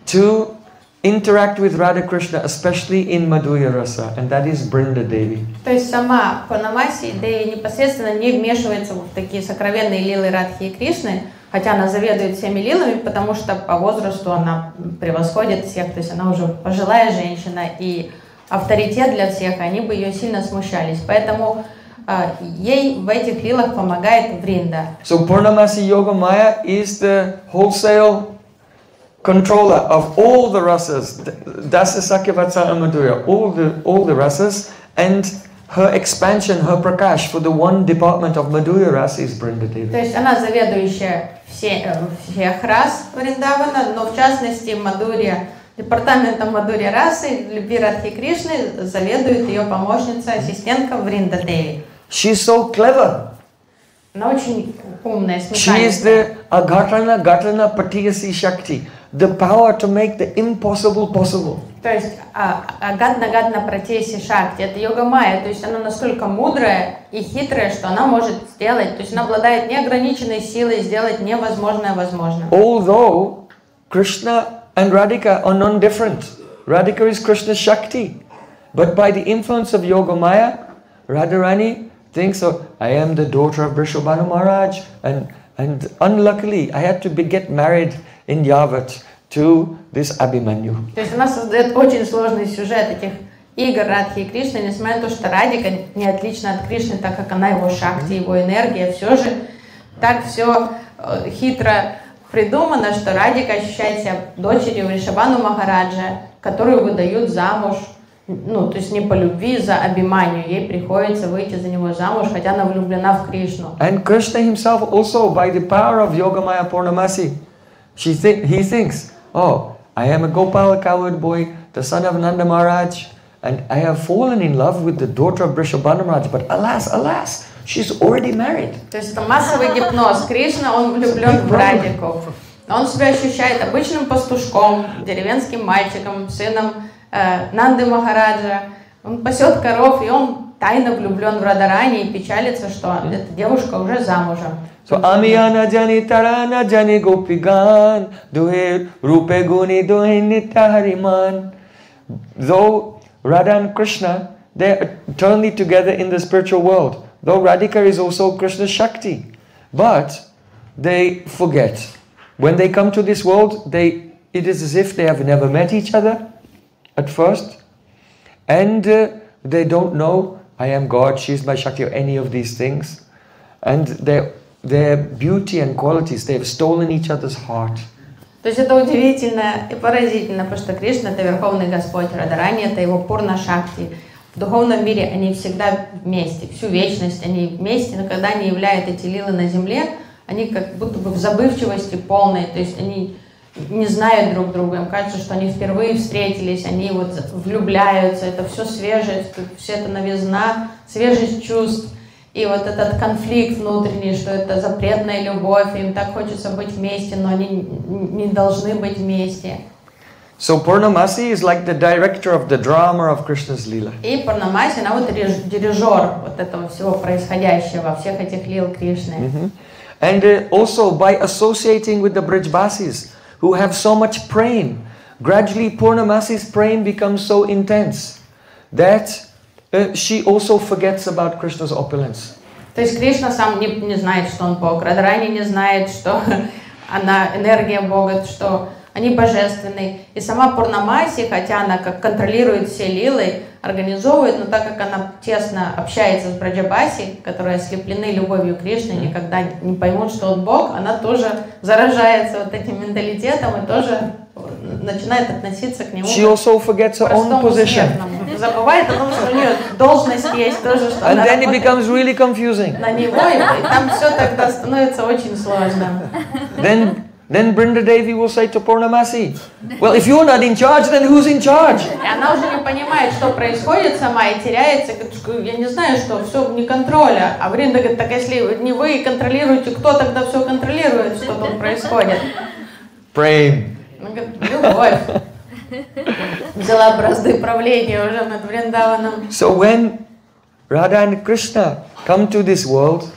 to interact with Radha Krishna, especially in Madhurya Rasa, and that is Brinda Devi. То есть сама Панамаси Деви непосредственно не вмешивается в такие сокровенные лилы Радхи и Кришны, хотя она заведует всеми лилами, потому что по возрасту она превосходит всех, то есть она уже пожилая женщина и авторитет для всех, они бы ее сильно смущались. Поэтому а, ей в этих лилах помогает Вринда. So Purnamasi Yogamaya is the wholesale controller of all the rasas, Dasa Madhurya, all the, all the rasas, and her expansion, her prakash for the one department of Madhurya rasa is Brinda То есть она заведующая все, э, всех рас Вриндавана, но в частности Мадурия, департаментом Мадурия расы, любви Радхи Кришны, заведует ее помощница, ассистентка Вринда Деви. She's so clever. Она очень умная, She is the Agatana Gatana Patiyasi Shakti, the power to make the impossible possible. То есть а, Агат Нагат на Пратеси Шакти, это йога майя, то есть она настолько мудрая и хитрая, что она может сделать, то есть она обладает неограниченной силой сделать невозможное возможным. Although Krishna and Radhika are non-different. Radhika is Krishna's Shakti. But by the influence of Yogamaya, Radharani thinks, oh, I am the daughter of Vrishabhanu Maharaj. And, and unluckily, I had to be, get married in Yavat to this Abhimanyu. То есть она создает очень сложный сюжет этих игр Радхи и Кришны, несмотря на то, что Радика не отлична от Кришны, так как она его шакти, его энергия, все же так все хитро придумано, что Радика ощущает себя дочерью Ришабану Махараджа, которую выдают замуж ну, то есть не по любви, за обиманию. Ей приходится выйти за него замуж, хотя она влюблена в Кришну. And Krishna himself also, by the power of Yogamaya Purnamasi, she thi- he thinks, oh, I am a Gopal cowherd boy, the son of Nanda Maharaj, and I have fallen in love with the daughter of Brishabhana Maharaj. But alas, alas, she's already married. То есть это массовый гипноз. Кришна, он влюблен в Радику. Он себя ощущает обычным пастушком, деревенским мальчиком, сыном э, Нанды Махараджа. Он пасет коров, и он тайно влюблен в Радарани и печалится, что эта девушка уже замужем. So Amiyana Jani Tarana Jani Gopigan Duhe Rupe Guni Duhe Nitya Hariman. Though Radha and Krishna, they're eternally together in the spiritual world. Though Radhika is also Krishna's Shakti. But they forget. When they come to this world, they it is as if they have never met each other at first. And uh, they don't know, I am God, she is my Shakti, or any of these things. And their, their beauty and qualities, they have stolen each other's heart. То есть это удивительно и поразительно, потому что Кришна это Верховный Господь, Радарани это его Пурна Шакти. В духовном мире они всегда вместе, всю вечность они вместе, но когда они являют эти лилы на земле, они как будто бы в забывчивости полной, то есть они не знают друг друга, им кажется, что они впервые встретились, они вот влюбляются, это все свежее, все это новизна, свежесть чувств. И вот этот конфликт внутренний, что это запретная любовь, им так хочется быть вместе, но они не должны быть вместе. So Purnamasi is like the director of the drama of Krishna's Leela. И Парнамаси, она вот дирижер вот этого всего происходящего, всех этих лил Кришны. Mhm. And uh, also by associating with the Brijbasis who have so much prem, gradually Purnamasi's prem becomes so intense that uh, she also forgets about Krishna's opulence. То есть Кришна сам не, не знает, что он Бог, Радharani не знает, что она энергия Бога, что они божественны. И сама Пурнамаси, хотя она как контролирует все лилы, организовывает, но так как она тесно общается с Браджабаси, которые ослеплены любовью Кришны, никогда не поймут, что он Бог, она тоже заражается вот этим менталитетом и тоже начинает относиться к нему She also forgets her own position. смертному. Забывает о том, что у нее должность есть тоже, что And then it becomes really confusing. на него, и, и там все тогда становится очень сложно. Then, then Brinda Devi will say to Purnamasi, Well, if you're not in charge, then who's in charge? И она уже не понимает, что происходит сама, и теряется, говорит, что я не знаю, что все вне контроля. А Бринда говорит, так если не вы контролируете, кто тогда все контролирует, что там происходит? Prem. Она говорит, любовь. Взяла бразды правления уже над Вриндаваном. So when Radha and Krishna come to this world,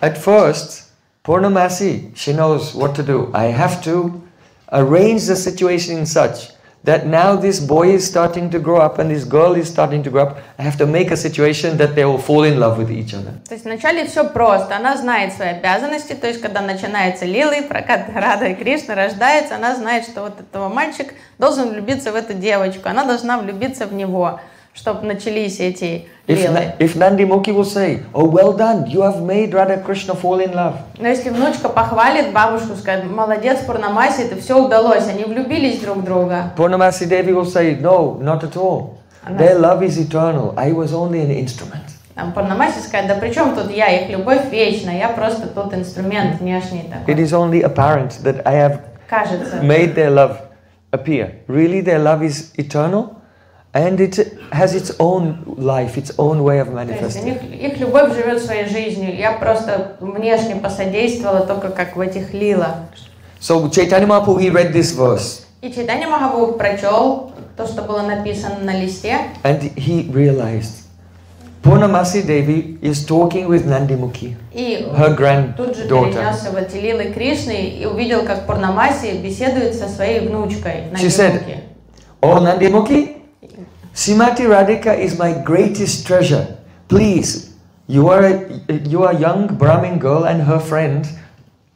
at first, Purnamasi, she knows what to do. I have to arrange the situation in such that now this boy is starting to grow up and this girl is starting to grow up. I have to make a situation that they will fall in love with each other. То есть вначале все просто. Она знает свои обязанности, то есть когда начинается лилы, прокат Рада и Кришна рождается, она знает, что вот этого мальчик должен влюбиться в эту девочку, она должна влюбиться в него, Чтобы начались эти If, лилы. Na- if Nandi Mukhi will say, Oh, well done, you have made Radha Krishna fall in love. Но если внучка похвалит бабушку, скажет, молодец, Пурнамаси, это все удалось, они влюбились друг в друга. Purnamasi Devi will say, No, not at all. Their love is eternal. I was only an instrument. Там Пурнамаси скажет, да при чем тут я, их любовь вечна, я просто тут инструмент внешний It такой. is only apparent that I have Кажется. made their love appear. Really, their love is eternal and it has its own life, its own way of manifesting. них, их любовь живет своей жизнью. Я просто внешне посодействовала только как в этих лилах. So Chaitanya Mahaprabhu, he read this verse И Чайтанья Махабу прочел то, что было написано на листе, and he realized Purnamasi Devi is talking with Nandimukhi, и her тут же granddaughter. перенесся в эти лилы Кришны и увидел, как Пурнамаси беседует со своей внучкой She said. Oh Nandimukhi, Simati Radhika is my greatest treasure. Please, you are a, you are a young Brahmin girl and her friend.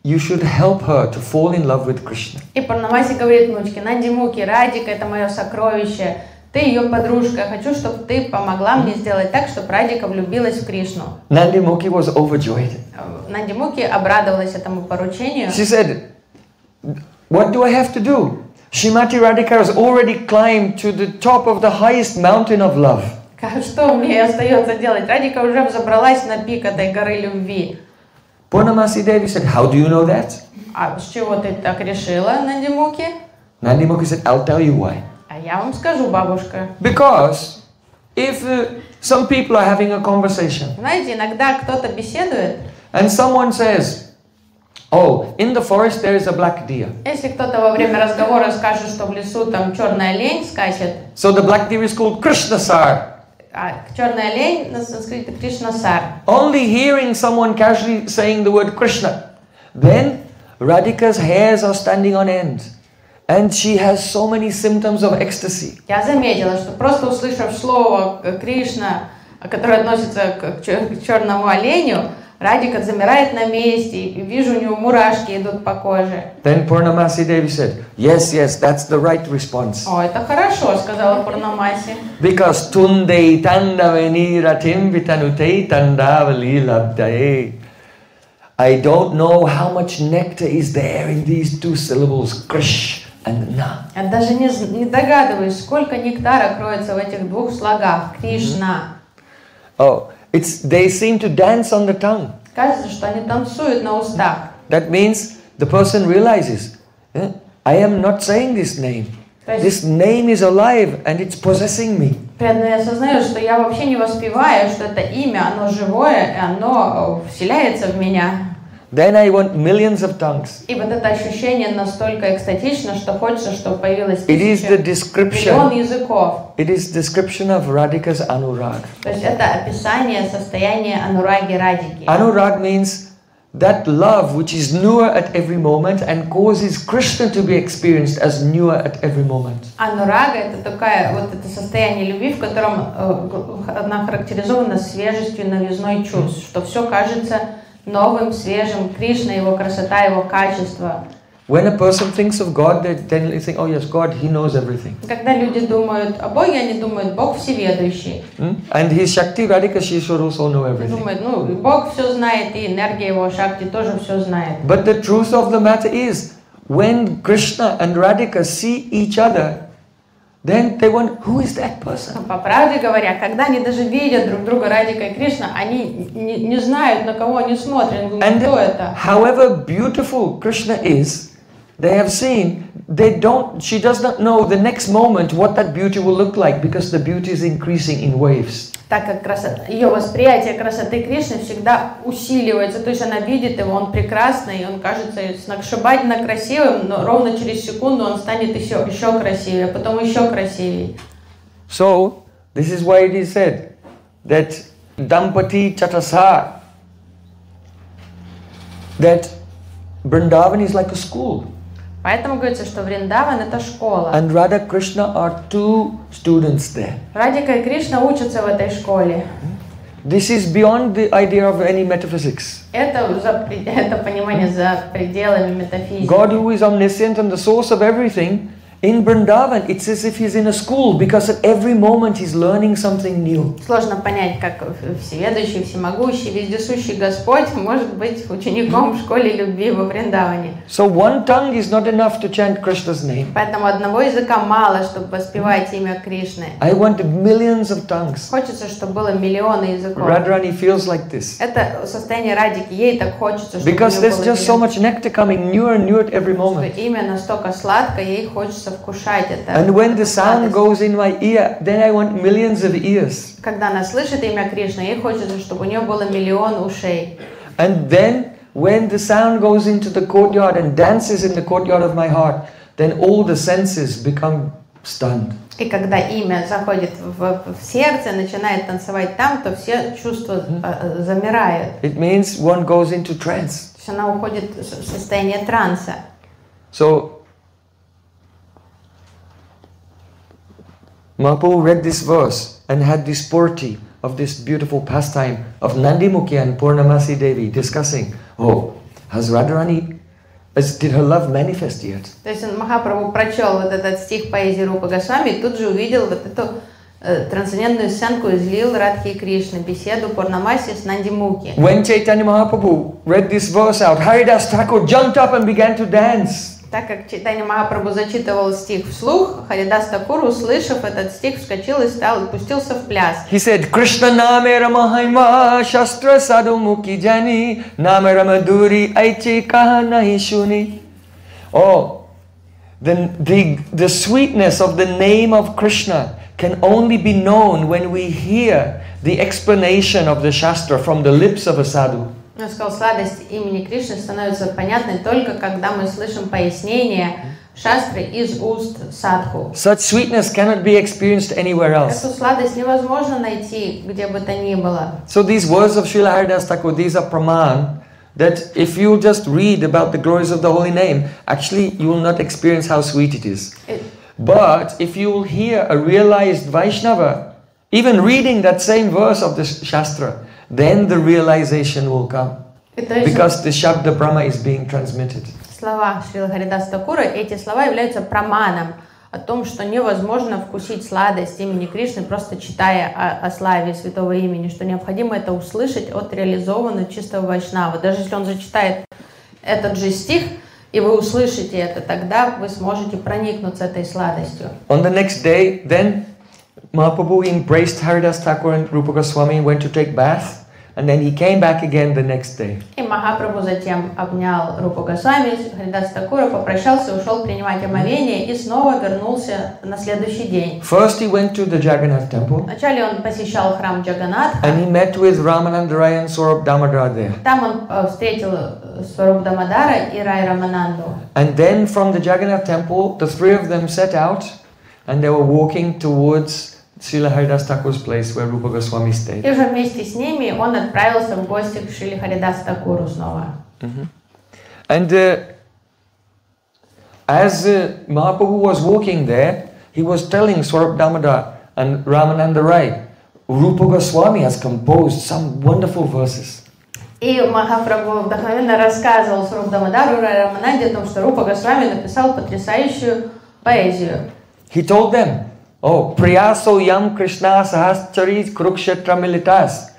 You should help her to fall in love with Krishna. И Пурнамаси говорит внучке, Нандимуки, Радика, это мое сокровище, ты ее подружка, я хочу, чтобы ты помогла мне сделать так, чтобы Радика влюбилась в Кришну. Nandimukhi was overjoyed. Э, Нандимуки обрадовалась этому поручению. She said, What do I have to do? Shrimati Radhika has already climbed to the top of the highest mountain of love. Как- Что мне остается делать? Радика уже взобралась на пик этой горы любви. Purnamasi Devi said, How do you know that? А с чего ты так решила, Нандимуки? Nandi Mukhi said, I'll tell you why. А я вам скажу, бабушка. Because if uh, some people are having a conversation Знаете, иногда кто-то беседует, and someone says, Oh, in the forest there is a black deer. если кто-то во время разговора скажет, что в лесу там черная лень скачет, So the black deer is called Krishnasar. а черная лень на санскрите Кришнасар. Only hearing someone casually saying the word Krishna, then Radhika's hairs are standing on end. And she has so many symptoms of ecstasy. Я заметила, что просто услышав слово э, Кришна, э, которое относится к, к чер- к черному оленю, Радика замирает на месте, и вижу, у него мурашки идут по коже. Then Purnamasi Devi said, Yes, yes, that's the right response. О, это хорошо, сказала Пурнамаси. Because tunde tandavenira timvitanute tandavali labdae. I don't know how much nectar is there in these two syllables, krish and na. Я даже не, не догадываюсь, сколько нектара кроется в этих двух слогах. Кришна. Oh, it's they seem to dance on the tongue. Кажется, что они танцуют на устах. That means the person realizes, eh, I am not saying this name. This name is alive and it's possessing me. Преданные осознают, что я вообще не воспеваю, что это имя, оно живое, и оно э, вселяется в меня. Then I want millions of tongues. И вот это ощущение настолько экстатично, что хочется, чтобы появилось It is the тысяча, миллион description. языков. It is description of Radhika's anurag. То есть это описание состояния анураги радики. Anurag means that love which is newer at every moment and causes Krishna to be experienced as newer at every moment. Анурага это такая вот это состояние любви, в котором э, она характеризована свежестью, новизной чувств, что все кажется новым, свежим, Кришна, его красота, его качество. When a person thinks of God, they then they think, oh yes, God, He knows everything. Когда люди думают о Боге, они думают, Бог всеведущий. Hmm? And His Shakti Radhika, she should also know everything. думают, ну, Бог все знает, и энергия его Шакти тоже все знает. But the truth of the matter is, when Krishna and Radhika see each other, then they want, who is that person? Но по правде говоря, когда они даже видят друг друга Радика и Кришна, они не, не знают, на кого они смотрят, они думают, And кто это. however beautiful Krishna is, they have seen, they don't, she does not know the next moment what that beauty will look like because the beauty is increasing in waves. Так как красота, ее восприятие красоты Кришны всегда усиливается, то есть она видит его, он прекрасный, и он кажется сногсшибательно красивым, но ровно через секунду он станет еще, еще красивее, потом еще красивее. So, this is why it is said that Dampati Chatasar, that Vrindavan is like a school. Поэтому говорится, что Вриндаван это школа. And Radha Krishna are two students there. Радика и Кришна учатся в этой школе. This is beyond the idea of any metaphysics. Это, за, пред- это понимание за пределами метафизики. God, who is omniscient and the source of everything, in Vrindavan, it's as if he's in a school because at every moment he's learning something new. Сложно понять, как всеведущий, всемогущий, вездесущий Господь может быть учеником в школе любви во Вриндаване. So one tongue is not enough to chant Krishna's name. Поэтому одного языка мало, чтобы воспевать имя Кришны. I want millions of tongues. Хочется, чтобы было миллионы языков. Radharani feels like this. Это состояние радики, ей так хочется, чтобы Because there's just so much nectar coming newer and newer at every moment. имя настолько сладко, ей хочется вкушать это. And when the sound goes in my ear, then I want millions of ears. Когда она слышит имя Кришны, ей хочется, чтобы у нее было миллион ушей. And then when the sound goes into the courtyard and dances in the courtyard of my heart, then all the senses become stunned. И когда имя заходит в, в сердце, начинает танцевать там, то все чувства э, замирают. It means one goes into trance. То есть она уходит в состояние транса. So Mahaprabhu read this verse and had this purti of this beautiful pastime of Nandimukhi and Purnamasi Devi discussing, oh, has Radharani, is, did her love manifest yet? То есть он Махапрабху прочел вот этот стих поэзии Рупа Госвами и тут же увидел вот эту э, трансцендентную сценку излил Радхи и Кришны, беседу Пурнамаси с Нанди Муки. When Chaitanya Mahaprabhu read this verse out, Haridas Thakur jumped up and began to dance. Так как Читание Махапрабху зачитывал стих вслух, Харидас Такур, услышав этот стих, вскочил и стал, пустился в пляс. He said, Krishna namera mahima shastra sadhu mukhi jani namera madhuri aiche kaha nahi. Oh, the, the, the sweetness of the name of Krishna can only be known when we hear the explanation of the Shastra from the lips of a sadhu. Он сказал, сладость имени Кришны становится понятной только когда мы слышим пояснение шастры из уст садху. Such sweetness cannot be experienced anywhere else. Эту сладость невозможно найти где бы то ни было. So these words of Srila Haridas Thakur, these are praman that if you just read about the glories of the holy name, actually you will not experience how sweet it is. Э, But if you will hear a realized Vaishnava, even reading that same verse of the Shastra, then the realization will come. Because the Shabda Brahma is being transmitted. слова Шрила Харидас Такура, эти слова являются праманом о том, что невозможно вкусить сладость имени Кришны, просто читая о, о славе святого имени, что необходимо это услышать от реализованного чистого вайшнава. Даже если он зачитает этот же стих, и вы услышите это, тогда вы сможете проникнуться этой сладостью. On the next day, then Mahaprabhu embraced Haridas Thakur and Rupa Goswami, went to take bath, and then he came back again the next day. И Махапрабху затем обнял Рупу Госвами, Харидас Такура, попрощался, ушел принимать омовение и снова вернулся на следующий день. First, he went to the Jagannath temple Вначале он посещал храм Джаганатха, and he met with Ramananda Rai and Saurabh Damodar there. Там он э, встретил э, Сваруб Дамадара и Рай Рамананду. And then from the Jagannath temple, the three of them set out and they were walking towards Srila Haridas Thakur's place where Rupa Goswami stayed. И уже вместе с ними он отправился в гости к Шили Харидас Такуру снова. And uh, as uh, Mahaprabhu was walking there, he was telling Swarup Damodar and Ramananda Rai, Rupa Goswami has composed some wonderful verses. И Махапрабху вдохновенно рассказывал Сваруб Дамадару и Рай Рамананде о том, что Рупа Госвами написал потрясающую поэзию. He told them, Oh, Priyaso Yam Krishna Sahascharis Kurukshetra Militas.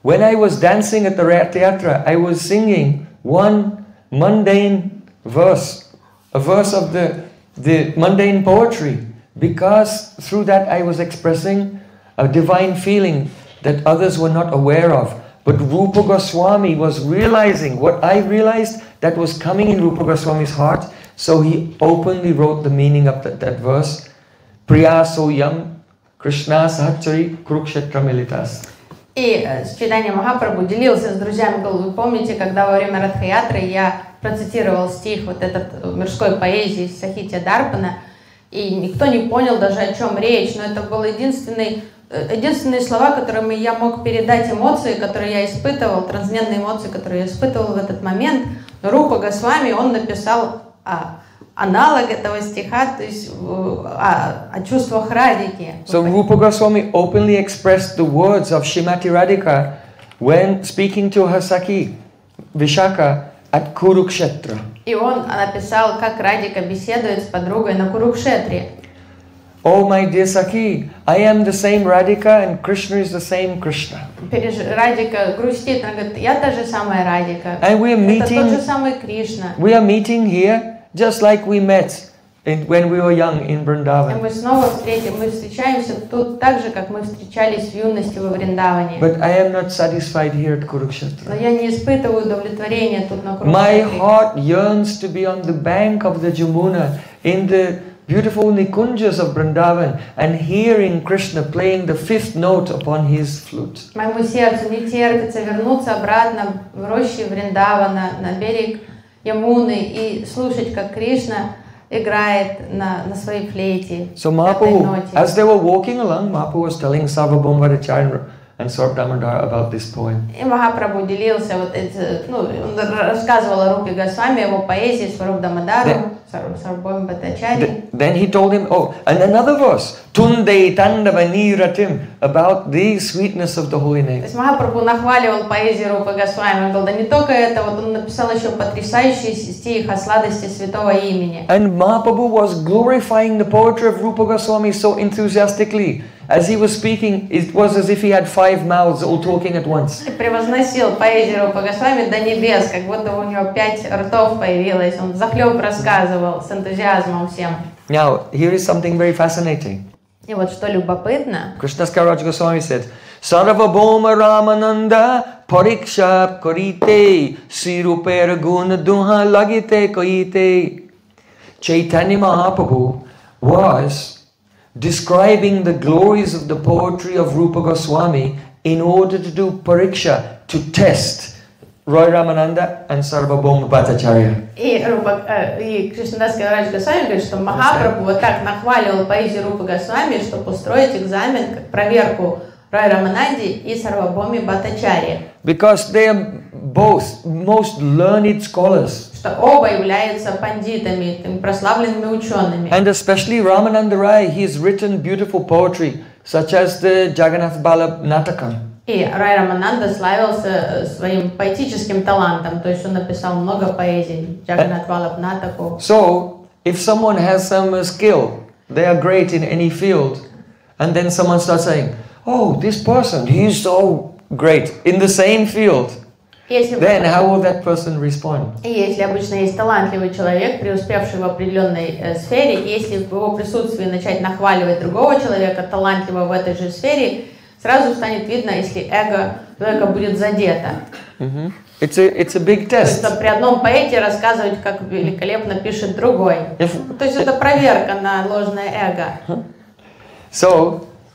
When I was dancing at the Rath Yatra, I was singing one mundane verse, a verse of the, the mundane poetry, because through that I was expressing a divine feeling that others were not aware of. But Rupa Goswami was realizing what I realized that was coming in Rupa Goswami's heart, so he openly wrote the meaning of that, that verse. Priya Soyam Krishna Sahachari Kurukshetra Militas. И э, с читанием Махапрабху делился с друзьями, вы помните, когда во время Радхаятры я процитировал стих вот этот э, мирской поэзии Сахитя Дарпана, и никто не понял даже о чем речь, но это был единственный, э, единственные слова, которыми я мог передать эмоции, которые я испытывал, трансцендентные эмоции, которые я испытывал в этот момент. Рупа Госвами, он написал а, аналог этого стиха, то есть э, о, о чувствах Радики. So Rupa Goswami openly expressed the words of Shrimati Radhika when speaking to her Saki, Vishaka, at Kurukshetra. И он написал, как Радика беседует с подругой на Курукшетре. Oh my dear Saki, I am the same Radhika and Krishna is the same Krishna. Радика грустит, она говорит, я та же самая Радика. And we are Это тот же meeting, самый Кришна. we are meeting here just like we met in, when we were young in И Vrindavan. мы снова встретим, мы встречаемся тут так же, как мы встречались в юности во Вриндаване. But I am not satisfied here at Но Kurukshetra. я не испытываю удовлетворения тут на My Курукшетре. heart yearns to be on the bank of the Jamuna in the beautiful Nikunjas of Vrindavan and hearing Krishna playing the fifth note upon his flute. Моему сердцу не терпится вернуться обратно в рощи Вриндавана, на берег Ямуны и слушать, как Кришна играет на, на своей флейте. So Mahaprabhu, as they were walking along, Mahaprabhu was telling Sarvabhaum Bhattacharya and Damodar about this poem. И Махапрабху делился, вот эти, ну, он рассказывал о Рупе Госвами, его поэзии, Дамадару, Сарубхом Бхаттачари. Th- then he told him, oh, and another verse, tunde tandava niratim, about the sweetness of the holy То name. есть Махапрабху нахваливал поэзию Рупы Госвами. Он говорил, да не только это, вот он написал еще потрясающий стих о сладости святого имени. And Mahaprabhu was glorifying the poetry of Rupa Goswami so enthusiastically. As he was speaking, it was as if he had five mouths all talking at once. И превозносил поэзию Рупы Госвами до небес, как будто у него пять ртов появилось. Он захлеб рассказывал с энтузиазмом всем. Now, here is something very fascinating. И вот что любопытно, Krishna's Karaj Goswami said, Sarvabhauma Ramananda Pariksha Karite Sirupera Guna Duha Lagite Koite. Chaitanya Mahaprabhu was describing the glories of the poetry of Rupa Goswami in order to do pariksha, to test Roy Ramananda and Sarvabhauma Bhattacharya. И, Рупа, э, и Кришнадас Каварадж Госвами говорит, что Махапрабху вот так нахваливал поэзию Рупы Госвами, чтобы устроить экзамен, как проверку Рай Рамананди и Сарвабоми Батачари, Because they are both most learned scholars. что оба являются пандитами, такими прославленными учеными. And especially Ramananda Rai, he has written beautiful poetry, such as the Jagannath Bala Nataka. И Рай Рамананда славился э, своим поэтическим талантом, то есть он написал много поэзий, Джаганат Валапнатаку. So, if someone has some uh, skill, they are great in any field, and then someone starts saying, Oh, this person, he's so great in the same field, Если, then how will that person respond? и если обычно есть талантливый человек, преуспевший в определенной э, сфере, и если в его присутствии начать нахваливать другого человека, талантливого в этой же сфере, сразу станет видно, если эго человека будет задето. Mhm. It's, a, it's a big То есть test. при одном поэте рассказывать, как великолепно пишет другой. If, То есть это проверка на ложное эго. so,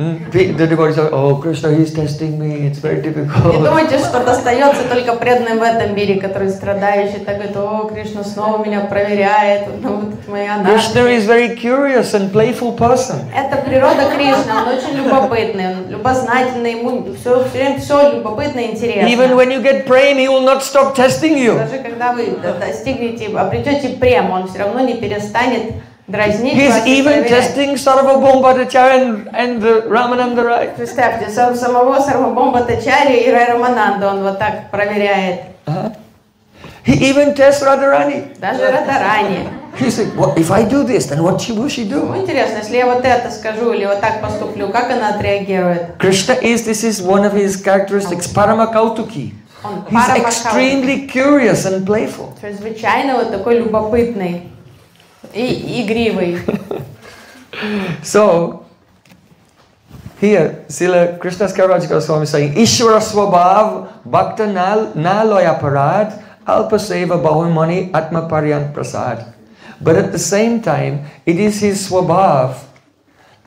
the devotees are, oh, Krishna, he's testing me, it's very Не difficult. думайте, что достается только преданным в этом мире, которые страдающие, так говорят, о, Кришна снова меня проверяет, ну, вот мои Krishna анархи. is very curious and playful person. Это природа Кришны, он очень любопытный, он любознательный, ему все, все время все любопытно и интересно. Even when you get praying, he will not stop testing you. Даже когда вы до- достигнете, обретете прему, он все равно не перестанет дразнить He's вас even testing Sarvabhauma Bhattacharya and, and the Ramananda Rai. Представьте, сам- самого Сарвабомба Тачари и Рай Рамананду он вот так проверяет. Uh-huh. He even tests Radharani. Даже Радарани. He said, what, if I do this, then what she, will she Ну, do? интересно, если я вот это скажу или вот так поступлю, как она отреагирует? Krishna is, this is one of his characteristics, Paramakautuki. He's extremely curious and playful. Чрезвычайно вот такой любопытный и игривый. So, here, Srila Krishna's Kaviraj Goswami is saying, Ishvara Swabhav Bhakta Nal Naloya Parad Alpaseva Bahumani Atma Paryant Prasad. But at the same time, it is his Swabhav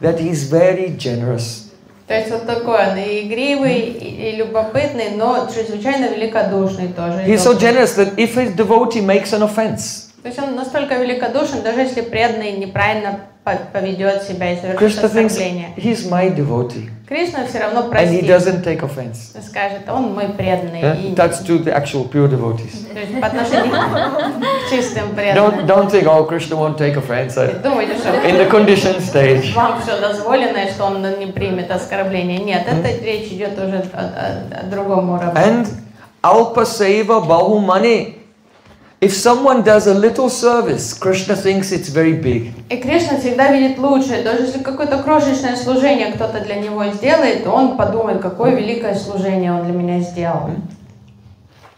that he's very generous. То есть вот такой он и игривый, и, и любопытный, но чрезвычайно великодушный тоже. и He's so добрый. generous that if his devotee makes an offense, То есть он настолько великодушен, даже если преданный неправильно по- поведет себя и совершит оскорбление. he's my devotee. Кришна все равно And he простит. doesn't take offense. Скажет, он мой преданный. Yeah? That's to the actual pure devotees. То есть по отношению к чистым Don't, преданным. don't think, oh, Krishna won't take offense. Не Думаете, что In the conditioned stage. вам все дозволено, и что он не примет оскорбление. Нет, это речь идет уже о, о- о другом уровне. And Alpa Seva Bahumani. If someone does a little service, Krishna thinks it's very big. И Кришна всегда видит лучшее. Даже если какое-то крошечное служение кто-то для него сделает, он подумает, какое великое служение он для меня сделал.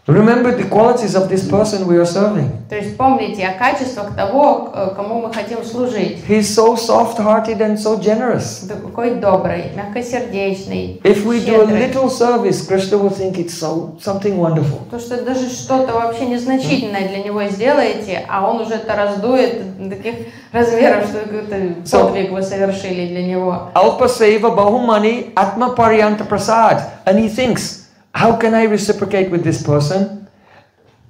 Remember the qualities of this person we are serving. То есть помните о качествах того, к- кому мы хотим служить. He's so soft hearted and so generous. Какой добрый, мягкосердечный, If we do a little service, Krishna will think it's so something wonderful. То, что даже что-то вообще незначительное для него сделаете, а он уже это раздует до таких размеров, что какой-то So- подвиг вы совершили для него. Alpa Seva Bahumani Atma Paryanta Prasad. And he thinks, how can I reciprocate with this person?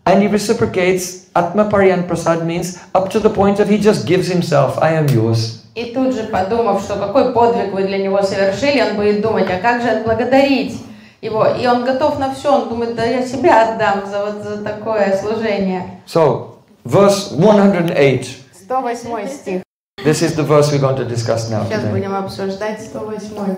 And he reciprocates. Atma Paryan Prasad means up to the point of he just gives himself, I am yours. И тут же, подумав, что какой подвиг вы для него совершили, он будет думать, а как же отблагодарить его? И он готов на все, он думает, да я себя отдам за вот за такое служение. So, verse 108. 108 стих. This is the verse we're going to discuss now. Сейчас Today. будем обсуждать 108.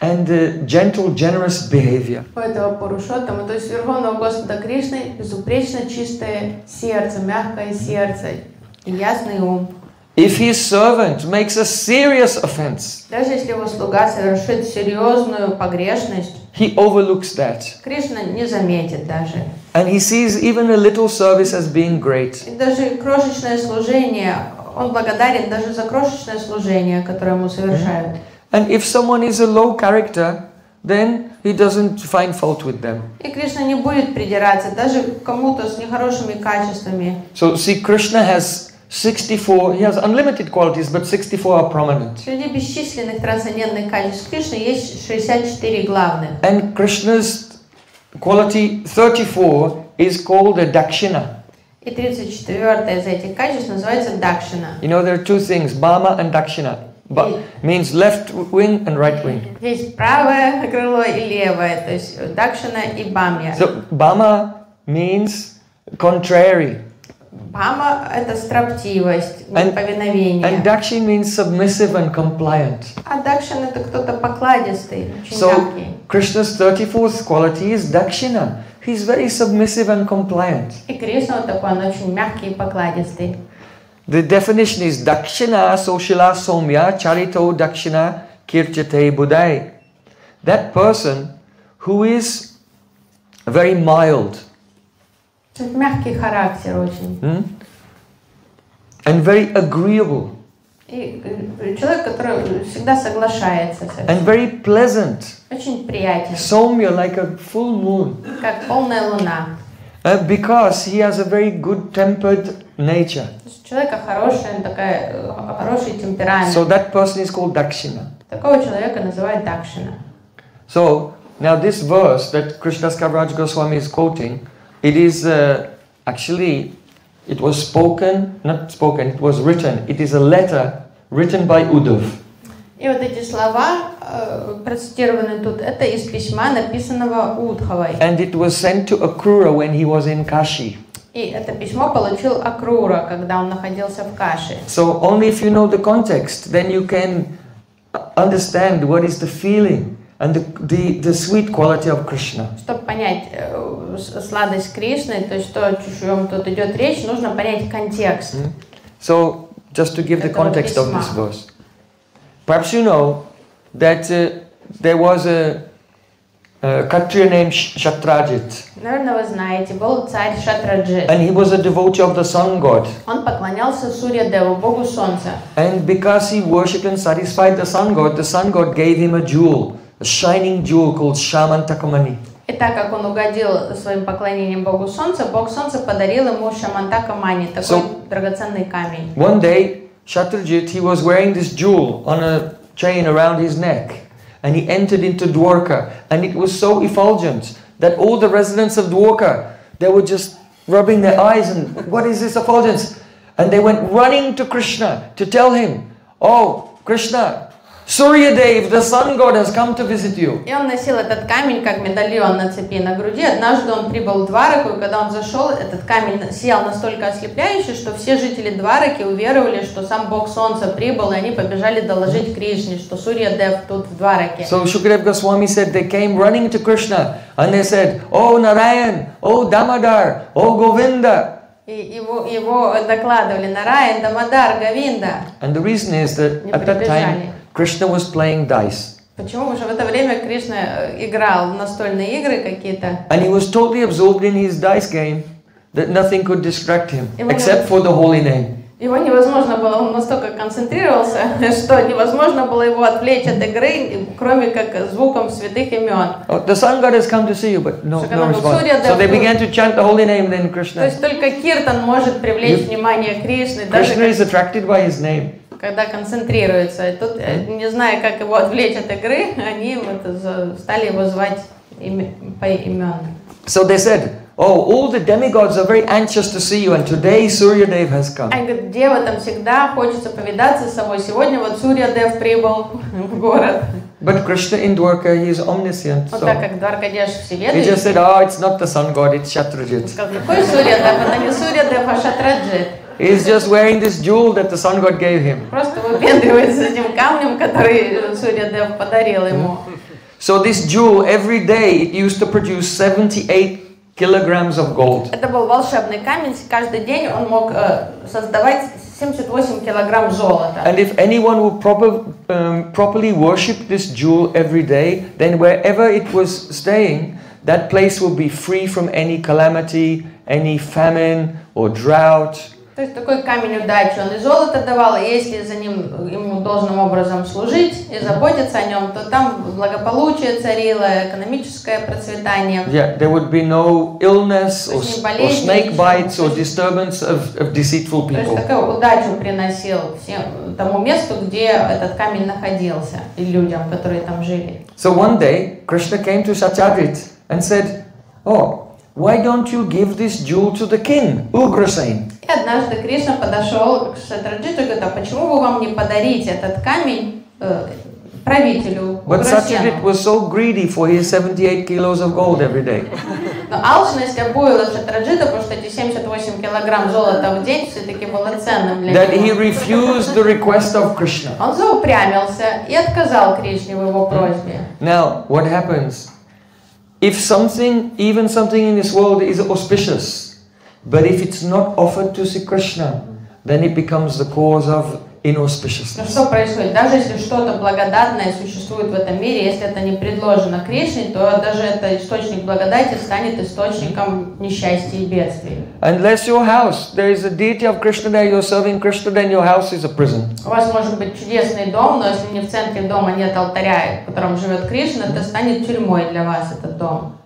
and uh, gentle, generous behavior. У этого Пурушоттама, то есть Верховного Господа Кришны, безупречно чистое сердце, мягкое сердце и ясный ум. If his servant makes a serious offense, Даже если его слуга совершит серьезную погрешность, he overlooks that. Кришна не заметит даже. And he sees even a little service as being great. И даже крошечное служение, он благодарен даже за крошечное служение, которое ему совершают. And if someone is a low character, then he doesn't find fault with them. И Кришна не будет придираться даже к кому-то с нехорошими качествами. So, see, Krishna has 64, he has unlimited qualities, but 64 are prominent. Среди бесчисленных трансцендентных качеств Кришны есть 64 главных. And Krishna's quality 34 is called a dakshina. И 34 из этих качеств называется Дакшина. You know, there are two things, Bama and Dakshina. Ba- means left wing and right wing. Есть правое крыло и левое, то есть Дакшина и Бамья. So, Bama means contrary. Бама – это строптивость, And- неповиновение. And Dakshi means submissive and compliant. А Дакшин – это кто-то покладистый, очень So мягкий. Krishna's 34th quality is Dakshina. He's very submissive and compliant. И Кришна вот такой, он очень мягкий и покладистый. The definition is Dakshina Soshila Somya Charito Dakshina Kirchate Budai. That person who is very mild То есть Мягкий характер очень. hmm, and very agreeable И э, человек, который всегда соглашается со and всем. very pleasant. Очень приятен, Somya like a full moon. как полная луна. Uh, because he has a very good tempered nature. То есть у человека хорошая, такая, э, хороший темперамент. So that person is called Dakshina. Такого человека называют Дакшина. So now this verse that Krishnadas Kaviraj Goswami is quoting, it is uh, actually, it was spoken, not spoken, it was written. It is a letter written by Uddhav. И вот эти слова, э, процитированы тут, это из письма, написанного Удховой. And it was sent to Akrura when he was in Kashi. И это письмо получил Акрура, когда он находился в Каше. So only if you know the context, then you can understand what is the feeling and the, the, the sweet quality of Krishna. Чтобы понять э, с- сладость Кришны, то есть то, о чем тут идет речь, нужно понять контекст. So, just to give the Этого context of this письма. verse. Perhaps you know that uh, there was a, a Kshatriya named Sh- Shatrajit, Наверное, вы знаете, был царь Шатраджит. and he was a devotee of the sun god. Он поклонялся Сурья Деву, богу солнца. And because he worshipped and satisfied the sun god, the sun god gave him a jewel, a shining jewel called Shamantakamani. И так как он угодил своим поклонением богу солнца, бог солнца подарил ему Шамантака Мани, такой So- драгоценный камень. One day, Shatrajit, he was wearing this jewel on a chain around his neck, and he entered into Dwarka, and it was so effulgent that all the residents of Dwarka, they were just rubbing their eyes and, what is this effulgence? And they went running to Krishna to tell him, oh, Krishna, Surya Dev, the sun god has come to visit you. И он носил этот камень как медальон на цепи на груди. Однажды он прибыл в Двараку, и когда он зашел, этот камень сиял настолько ослепляюще, что все жители Двараки уверовали, что сам бог солнца прибыл, и они побежали доложить Кришне, что Сурья Дев тут в Двараке. So Shukadev Goswami said they came running to Krishna and they said, Oh Narayan, oh Damodar, oh Govinda. И его, его докладывали Нараян, Дамадар, Гавинда. And the reason is that at that time. Krishna was playing dice. Почему? Что в это время Кришна э, играл в настольные игры какие-то. And he was totally absorbed in his dice game that nothing could distract him except for the holy name. Его невозможно было, он настолько концентрировался, что невозможно было его отвлечь от игры, кроме как звуком святых имен. Oh, the sun god has come to see you, but no, no response. So they began to chant the holy name, then То Krishna. есть только Киртан может привлечь внимание Кришны, Krishna is attracted by his name. Когда концентрируется. И тут, э, не зная, как его отвлечь от игры, они вот стали его звать име- по именам. So they said, Oh, all the demigods are very anxious to see you, and today Surya Dev has come. Они говорят, дева там всегда хочется повидаться с собой. Сегодня вот Сурья Дев прибыл в город. But Krishna in Dwarka, he is omniscient. Вот So так как Дваркадеш he just всеведущий, said, Oh, it's not the sun god, it's Shatrajit. какой Сурья Дев? Это не Сурья Дев, а Шатраджит. He's just wearing this jewel that the sun god gave him. Просто выпендривается этим камнем, который Сурья Дев подарил ему. So this jewel, every day, it used to produce 78 kilograms of gold. Это был волшебный камень. Каждый день он мог э, создавать 78 килограмм золота. And if anyone would proper, um, properly worship this jewel every day, then wherever it was staying, that place will be free from any calamity, any famine or drought. То есть такой камень удачи. Он и золото давал, и если за ним ему должным образом служить и заботиться о нем, то там благополучие царило, экономическое процветание. Yeah, there would be no illness or, or snake bites or disturbance of, of deceitful То есть people. такую удачу приносил всем тому месту, где этот камень находился, и людям, которые там жили. So one day, Krishna came to Satyajit and said, Oh, why don't you give this jewel to the king, Ugrasen? И однажды Кришна подошел к Шатраджиту и говорит, а почему бы вам не подарить этот камень э, правителю But Satyajit Уграсену? was so greedy for his 78 kilos of gold every day. Но алчность обуила Шатраджита, потому что эти 78 килограмм золота в день все-таки было ценным для that he него. refused the request of Krishna. Он заупрямился и отказал Кришне в его просьбе. Now, what happens? If something, even something in this world is auspicious, but if it's not offered to Sri Krishna, then it becomes the cause of Но inauspiciousness. что происходит? Даже если что-то благодатное существует в этом мире, если это не предложено Кришне, то даже этот источник благодати станет источником несчастья и бедствий. Unless your house, there is a deity of Krishna there, you're serving Krishna, then your house is a prison. У вас может быть чудесный дом, но если не в центре дома нет алтаря, в котором живет Кришна, это станет тюрьмой для вас этот дом.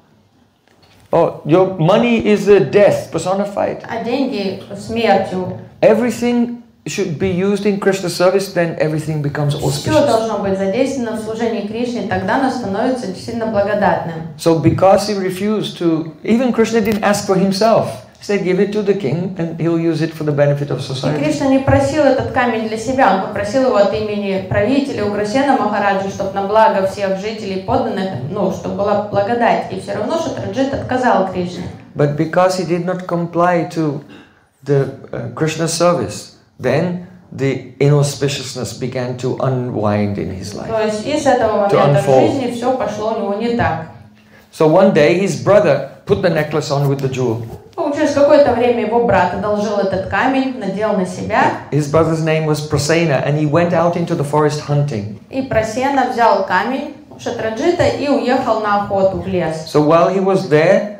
Oh, your money is a death personified. А деньги смертью. Everything should be used in Krishna's service, then everything becomes Все auspicious. должно быть задействовано в служении Кришне, тогда оно становится действительно благодатным. So because he refused to, even Krishna didn't ask for himself. He said, give it to the king and he'll use it for the benefit of И society. Кришна не просил этот камень для себя, он попросил его от имени правителя Уграсена Махараджа, чтобы на благо всех жителей и подданных, ну, чтобы была благодать. И все равно Шатраджит отказал Кришне. But because he did not comply to the uh, Krishna service, then the inauspiciousness began to unwind in his life. То есть и с этого To момента в unfold. жизни все пошло у него не так. So one day his brother put the necklace on with the jewel. Ну, через какое-то время его брат одолжил этот камень, надел на себя, His brother's name was Prasena and he went out into the forest hunting. и Просена взял камень Шатраджита и уехал на охоту в лес. So while he was there,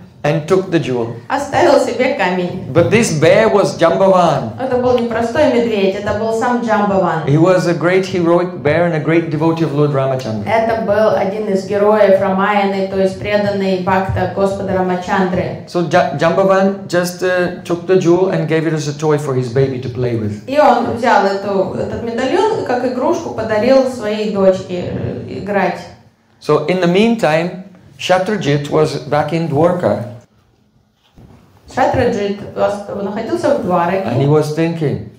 and took the jewel. Оставил себе камень. But this bear was Jambavan. Это был не простой медведь, это был сам Джамбаван. He was a great heroic bear and a great devotee of Lord Ramachandra. Это был один из героев Рамаяны, то есть преданный Бхакта Господа Рамачандры. So ja- Jambavan just uh, took the jewel and gave it as a toy for his baby to play with. И он взял эту, этот медальон и как игрушку подарил своей дочке э, играть. So in the meantime, Shatrajit was back in Dwarka Шатраджит находился в and he Двараке was thinking,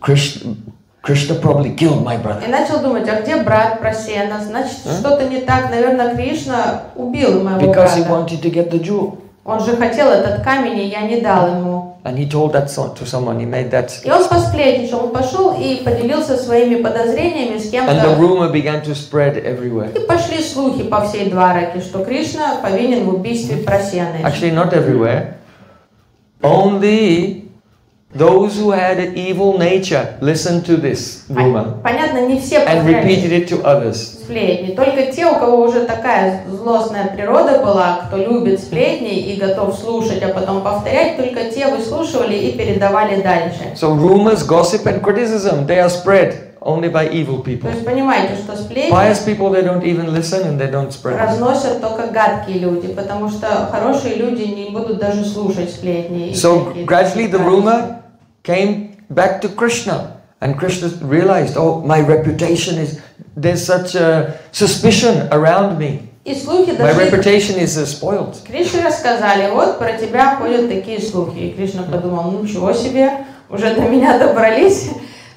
Krishna, Krishna probably killed my brother. и начал думать, а где брат Просена? Значит, что-то не так. Наверное, Кришна убил моего Because he брата. wanted to get the jewel. Он же хотел этот камень, и я не дал ему. And he told that to someone. He made that, И он посплетничал, он пошел и поделился своими подозрениями с and the кем-то. rumor began to spread everywhere. И пошли слухи по всей Двараке, что Кришна повинен в убийстве Прасены. Actually, not everywhere. Only those who had an evil nature listened to this rumor Понятно, не все and repeated it to others. сплетни, только те, у кого уже такая злостная природа была, кто любит сплетни и готов слушать, а потом повторять, только те выслушивали и передавали дальше. So rumors, gossip, and criticism they are spread only by evil То people. есть понимаете, что сплетни Pious people they don't even listen and they don't spread. разносят только гадкие люди, потому что хорошие люди не будут даже слушать сплетни. So gradually the rumor came back to Krishna, and Krishna realized, oh, my reputation is there's such a suspicion around me. И слухи My reputation is uh, spoiled. Кришне рассказали, вот про тебя ходят такие слухи. И Кришна подумал, ну чего себе, уже до меня добрались.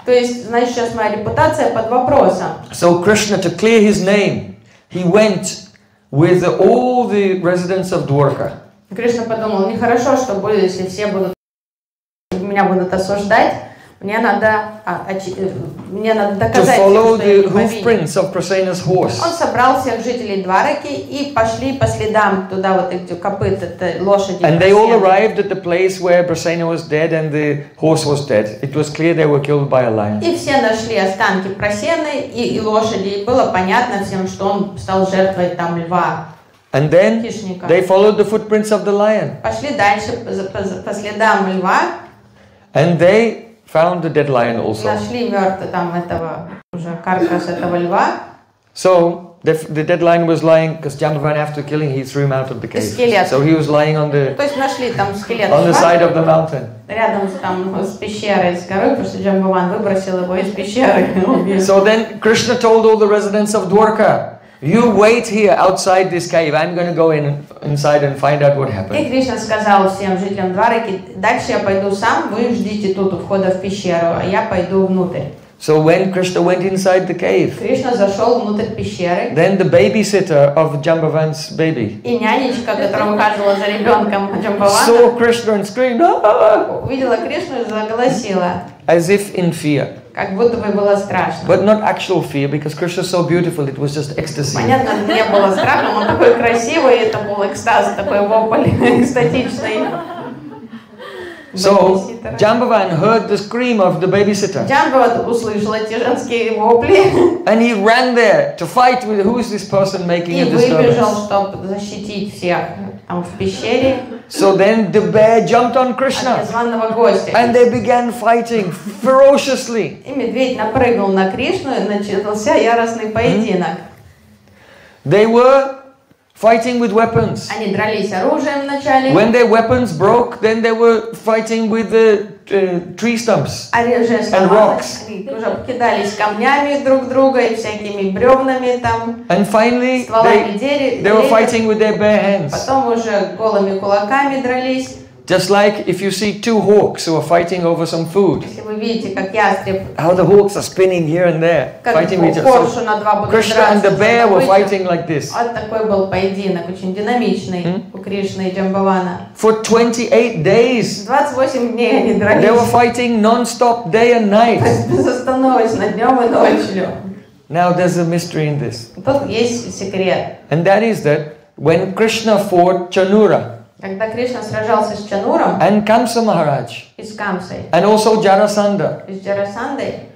То есть, значит, сейчас моя репутация под вопросом. So Krishna, to clear his name, he went with all the residents of Dwarka. Кришна подумал, нехорошо, что будет, если все будут меня будут осуждать. Мне надо, а, очи- э, мне надо To доказать, им, follow the не hoof повинен. prints of Prasena's horse. Он собрал всех жителей Двараки и пошли по следам туда, вот эти копыт, это лошади. And they all Прасены. arrived at the place where Prasena was dead and the horse was dead. It was clear they were killed by a lion. И все нашли останки просены и, и лошади. И было понятно всем, что он стал жертвой там льва, And then хищника. they followed the footprints of the lion. Пошли дальше по, по по следам льва, And they found the dead lion also. нашли мертвого там этого уже каркас этого льва. So the, the dead lion was lying because Jambavan, after killing, he threw him out of the cave. Скелет. So he was lying on the То есть нашли там скелет on the льва side of the mountain. рядом с, там, с пещерой, с горой, потому что Джамбаван выбросил его из пещеры. убил. So then Krishna told all the residents of Dwarka, "You wait here outside this cave. I'm going to go in inside and find out what И happened." Кришна сказал всем жителям Двараки, дальше я пойду сам, вы ждите тут у входа в пещеру, а я пойду внутрь. So when Krishna went inside the cave, Кришна зашел внутрь пещеры, then the babysitter of Jambavan's baby и нянечка, которая ухаживала за ребенком Джамбавана, saw Krishna and screamed, "Ah!" увидела Кришну и заголосила, as if in fear, Как будто бы было страшно. but not actual fear because Krishna is so beautiful. It was just ecstasy. Понятно, не было страшно, он такой красивый, это был экстаз, такой вопль экстатичный. So Бэбиситера. Jambavan heard the scream of the babysitter. Джамбава услышала эти женские вопли And he ran there to fight with who is this person making и a выбежал, disturbance. чтобы защитить всех там в пещере So then the bear jumped on от Krishna незваного гостя. and they began fighting ferociously. И медведь напрыгнул на Кришну, и начался яростный поединок. They were fighting with weapons. Они дрались оружием вначале, When their weapons broke, then they were fighting with the uh, tree stumps. оружие сломалось, они уже кидались камнями друг друга и всякими бревнами там, And finally, they, they were fighting with their bare hands. Потом уже голыми кулаками дрались. Just like if you see two hawks who are fighting over some food, Если вы видите, как ястреб, how the hawks are spinning here and there, как fighting with each other. So коршуна два будут Krishna and драться the за bear were добычу. fighting like this. Вот такой был поединок, очень динамичный у Кришны и Джамбавана. For 28 days, 28 дней они they дрались. were fighting non-stop day and То night. есть безостановочно, днем и ночью. Now there's a mystery in this. Тут есть секрет. And that is that when Krishna fought Chanura Когда Кришна сражался с Чануром and Kamsa Maharaj и с Камсой, and also Jarasandha, и с Джарасандой,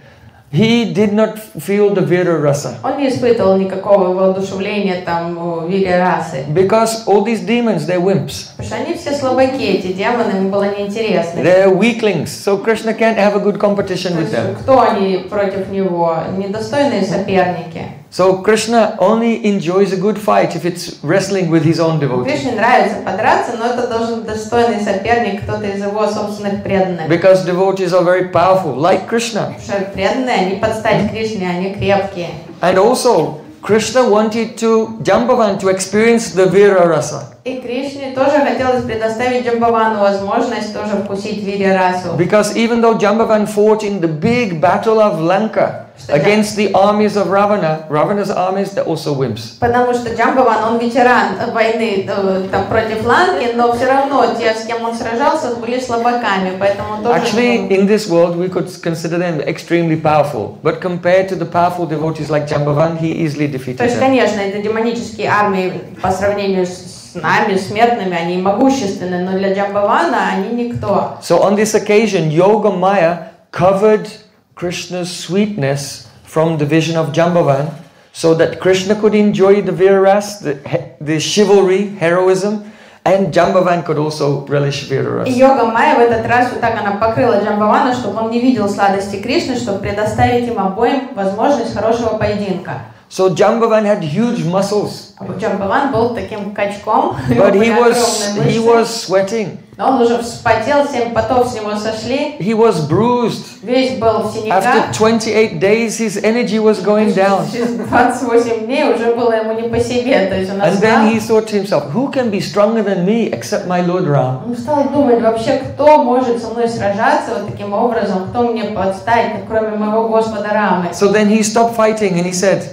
he did not feel the Vira rasa. он не испытывал никакого воодушевления там у Вири расы. Because all these demons, they're wimps. Потому что они все слабаки, эти демоны, ему было неинтересно. They're weaklings. So Krishna can't have a good competition with them. кто они против него? Недостойные соперники. So Krishna only enjoys a good fight if it's wrestling with his own devotees. Кришне нравится подраться, но это должен достойный соперник, кто-то из его собственных преданных. Because devotees are very powerful, like Krishna. Потому что преданные, они под стать Кришне, они крепкие. And also, Krishna wanted to Jambavan to experience the Vira rasa. И Кришне тоже хотелось предоставить Джамбавану возможность тоже вкусить Вири расу. Because even though Jambavan fought in the big battle of Lanka, Что Джам- against the armies of Ravana. Ravana's armies, they're also wimps. Потому что Джамбаван, он ветеран войны э, там, против Ланки, но все равно те, с кем он сражался, были слабаками, поэтому он тоже... Actually, in this world, we could consider them extremely powerful. But compared to the powerful devotees like Jambavan, he easily То defeated есть, them. конечно, это демонические армии по сравнению с нами, смертными, они могущественны, но для Джамбавана они никто. So on this occasion, Yoga Maya covered Krishna's sweetness from the vision of Jambavan so that Krishna could enjoy the Viraras, the, he- the chivalry, heroism, and Jambavan could also relish И Viraras. йога Майя в этот раз вот так она покрыла Джамбавана, чтобы он не видел сладости Кришны, чтобы предоставить им обоим возможность хорошего поединка. So Jambavan had huge muscles, Джамбаван был таким качком, у него but he были was, огромные he мышцы. was sweating. Но он уже вспотел, семь потов с него сошли, He was bruised. весь был в синяках. After 28 days, his energy was going down. Через 28 дней уже было ему не по себе, то есть он And then he thought to himself, who can be stronger than me except my Lord Ram? Он стал думать, вообще, кто может со мной сражаться вот таким образом, кто мне подставит, кроме моего Господа Рамы. So then he stopped fighting and he said,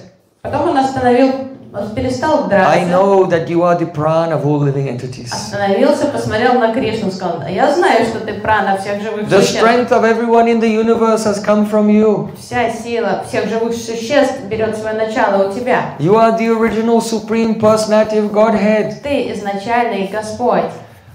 Потом он остановил, он перестал I драться, know that you are the prana of all living entities. остановился, посмотрел на Кришну, сказал, «Да я знаю, что ты прана всех живых The существ. strength of everyone in the universe has come from you. Вся сила всех живых существ берет свое начало у тебя. You are the original supreme personality of Godhead. Ты изначальный Господь.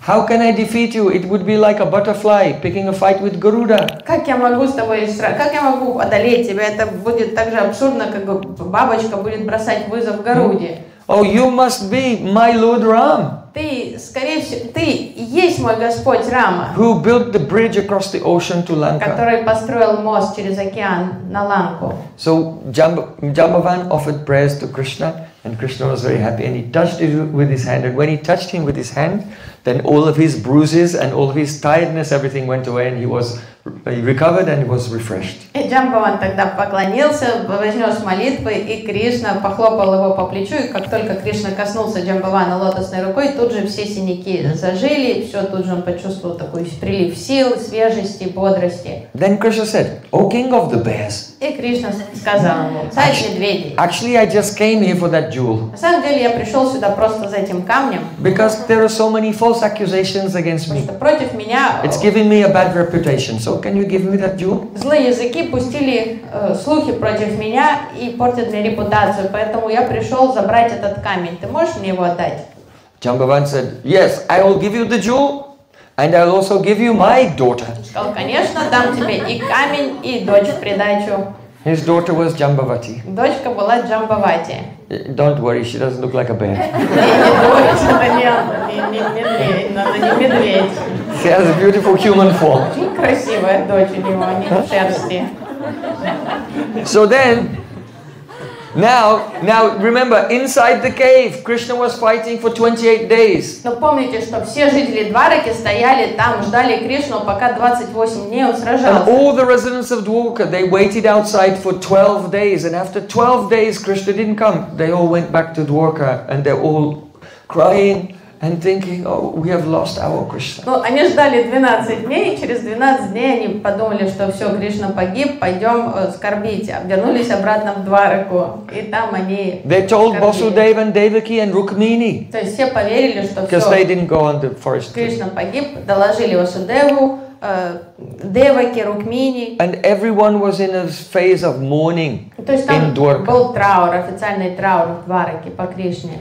How can I defeat you? It would be like a butterfly picking a fight with Garuda. Как я могу с тобой, сра- как я могу одолеть тебя? Это будет так же абсурдно, как бы бабочка будет бросать вызов Горуде. Oh, you must be my Lord Ram, Ты, скорее всего, ты и есть мой Господь Рама, who built the bridge across the ocean to Lanka. который построил мост через океан на Ланку. So Jamb- Jambavan offered prayers to Krishna, and Krishna was very happy, and he touched it with his hand. And when he touched him with his hand, then all of his bruises and all of his tiredness, everything went away, and he was he recovered and was refreshed. И Джамбаван тогда поклонился, вознес молитвы, и Кришна похлопал его по плечу, и как только Кришна коснулся Джамбавана лотосной рукой, тут же все синяки зажили, все, тут же он почувствовал такой прилив сил, свежести, бодрости. Then Krishna said, "O King of the Bears, И Кришна сказал ему, царь медведей, actually I just came here for that jewel на самом деле я пришел сюда просто за этим камнем, because there are so many false accusations against me. против меня It's giving me a bad reputation. So can you give me that jewel?" Злые языки пустили э, слухи против меня и портят мне репутацию, поэтому я пришел забрать этот камень. Ты можешь мне его отдать? Jambavan said, "Yes, I will give you the jewel, and I'll also give you my daughter." Сказал, конечно, дам тебе и камень, и дочь в придачу. His daughter was Jambavati. Дочка была Джамбавати. Uh, Don't worry, she doesn't look like a bear. И не дочь, это не, не- не медведь, она не медведь. She has a beautiful human form. Очень красивая дочь у него, не в шерсти. So then, now, now remember, inside the cave, Krishna was fighting for 28 days. Но помните, что все жители Двараки стояли там, ждали Кришну, пока 28 дней он And сражался. all the residents of Dwarka, they waited outside for 12 days. And after 12 days, Krishna didn't come. They all went back to Dwarka and they're all crying And thinking, oh, we have lost our Krishna. Ну, они ждали 12 дней, и через 12 дней они подумали, что все, Кришна погиб, пойдем э, скорбить. Вернулись обратно в Двараку, и там они They told. Basudev and Devaki and Rukmini То есть все поверили, что because they все, didn't go on the forest. Кришна погиб, доложили Васудеву, э, Деваке, Рукмини. And everyone was in a phase of mourning То есть там был траур, официальный траур в Двараке по Кришне.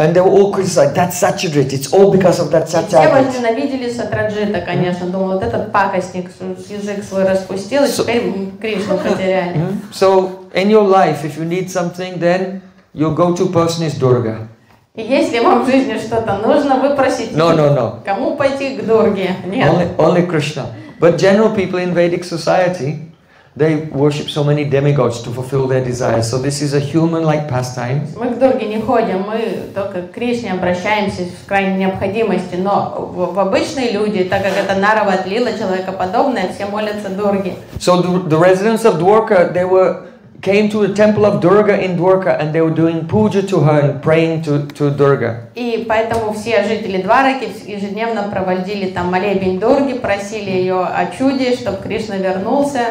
And they were all criticized. That's Satyajit. It's all because of that И все Satyajit. возненавидели Сатраджита, конечно. Думал, вот этот пакостник с- с язык свой распустил, и So- теперь м, Кришну потеряли. Mm? So, in your life, if you need something, then your go-to person is Durga. И если вам в жизни что-то нужно, вы просите. No, no, no. Кому пойти к Дурге? Нет. Only, only Krishna. But general people in Vedic society, they worship so many demigods to fulfill their desires. So this is a human-like pastime. Мы к Дурге не ходим, мы только к Кришне обращаемся в крайней необходимости. Но в, в обычные люди, так как это Нарава отлила, человекоподобное, все молятся Дурге. So the, the residents of Dwarka, they were came to the temple of Durga in Dwarka and they were doing puja to her and praying to, to Durga. И поэтому все жители Двараки ежедневно проводили там молебень Дурги, просили ее о чуде, чтобы Кришна вернулся.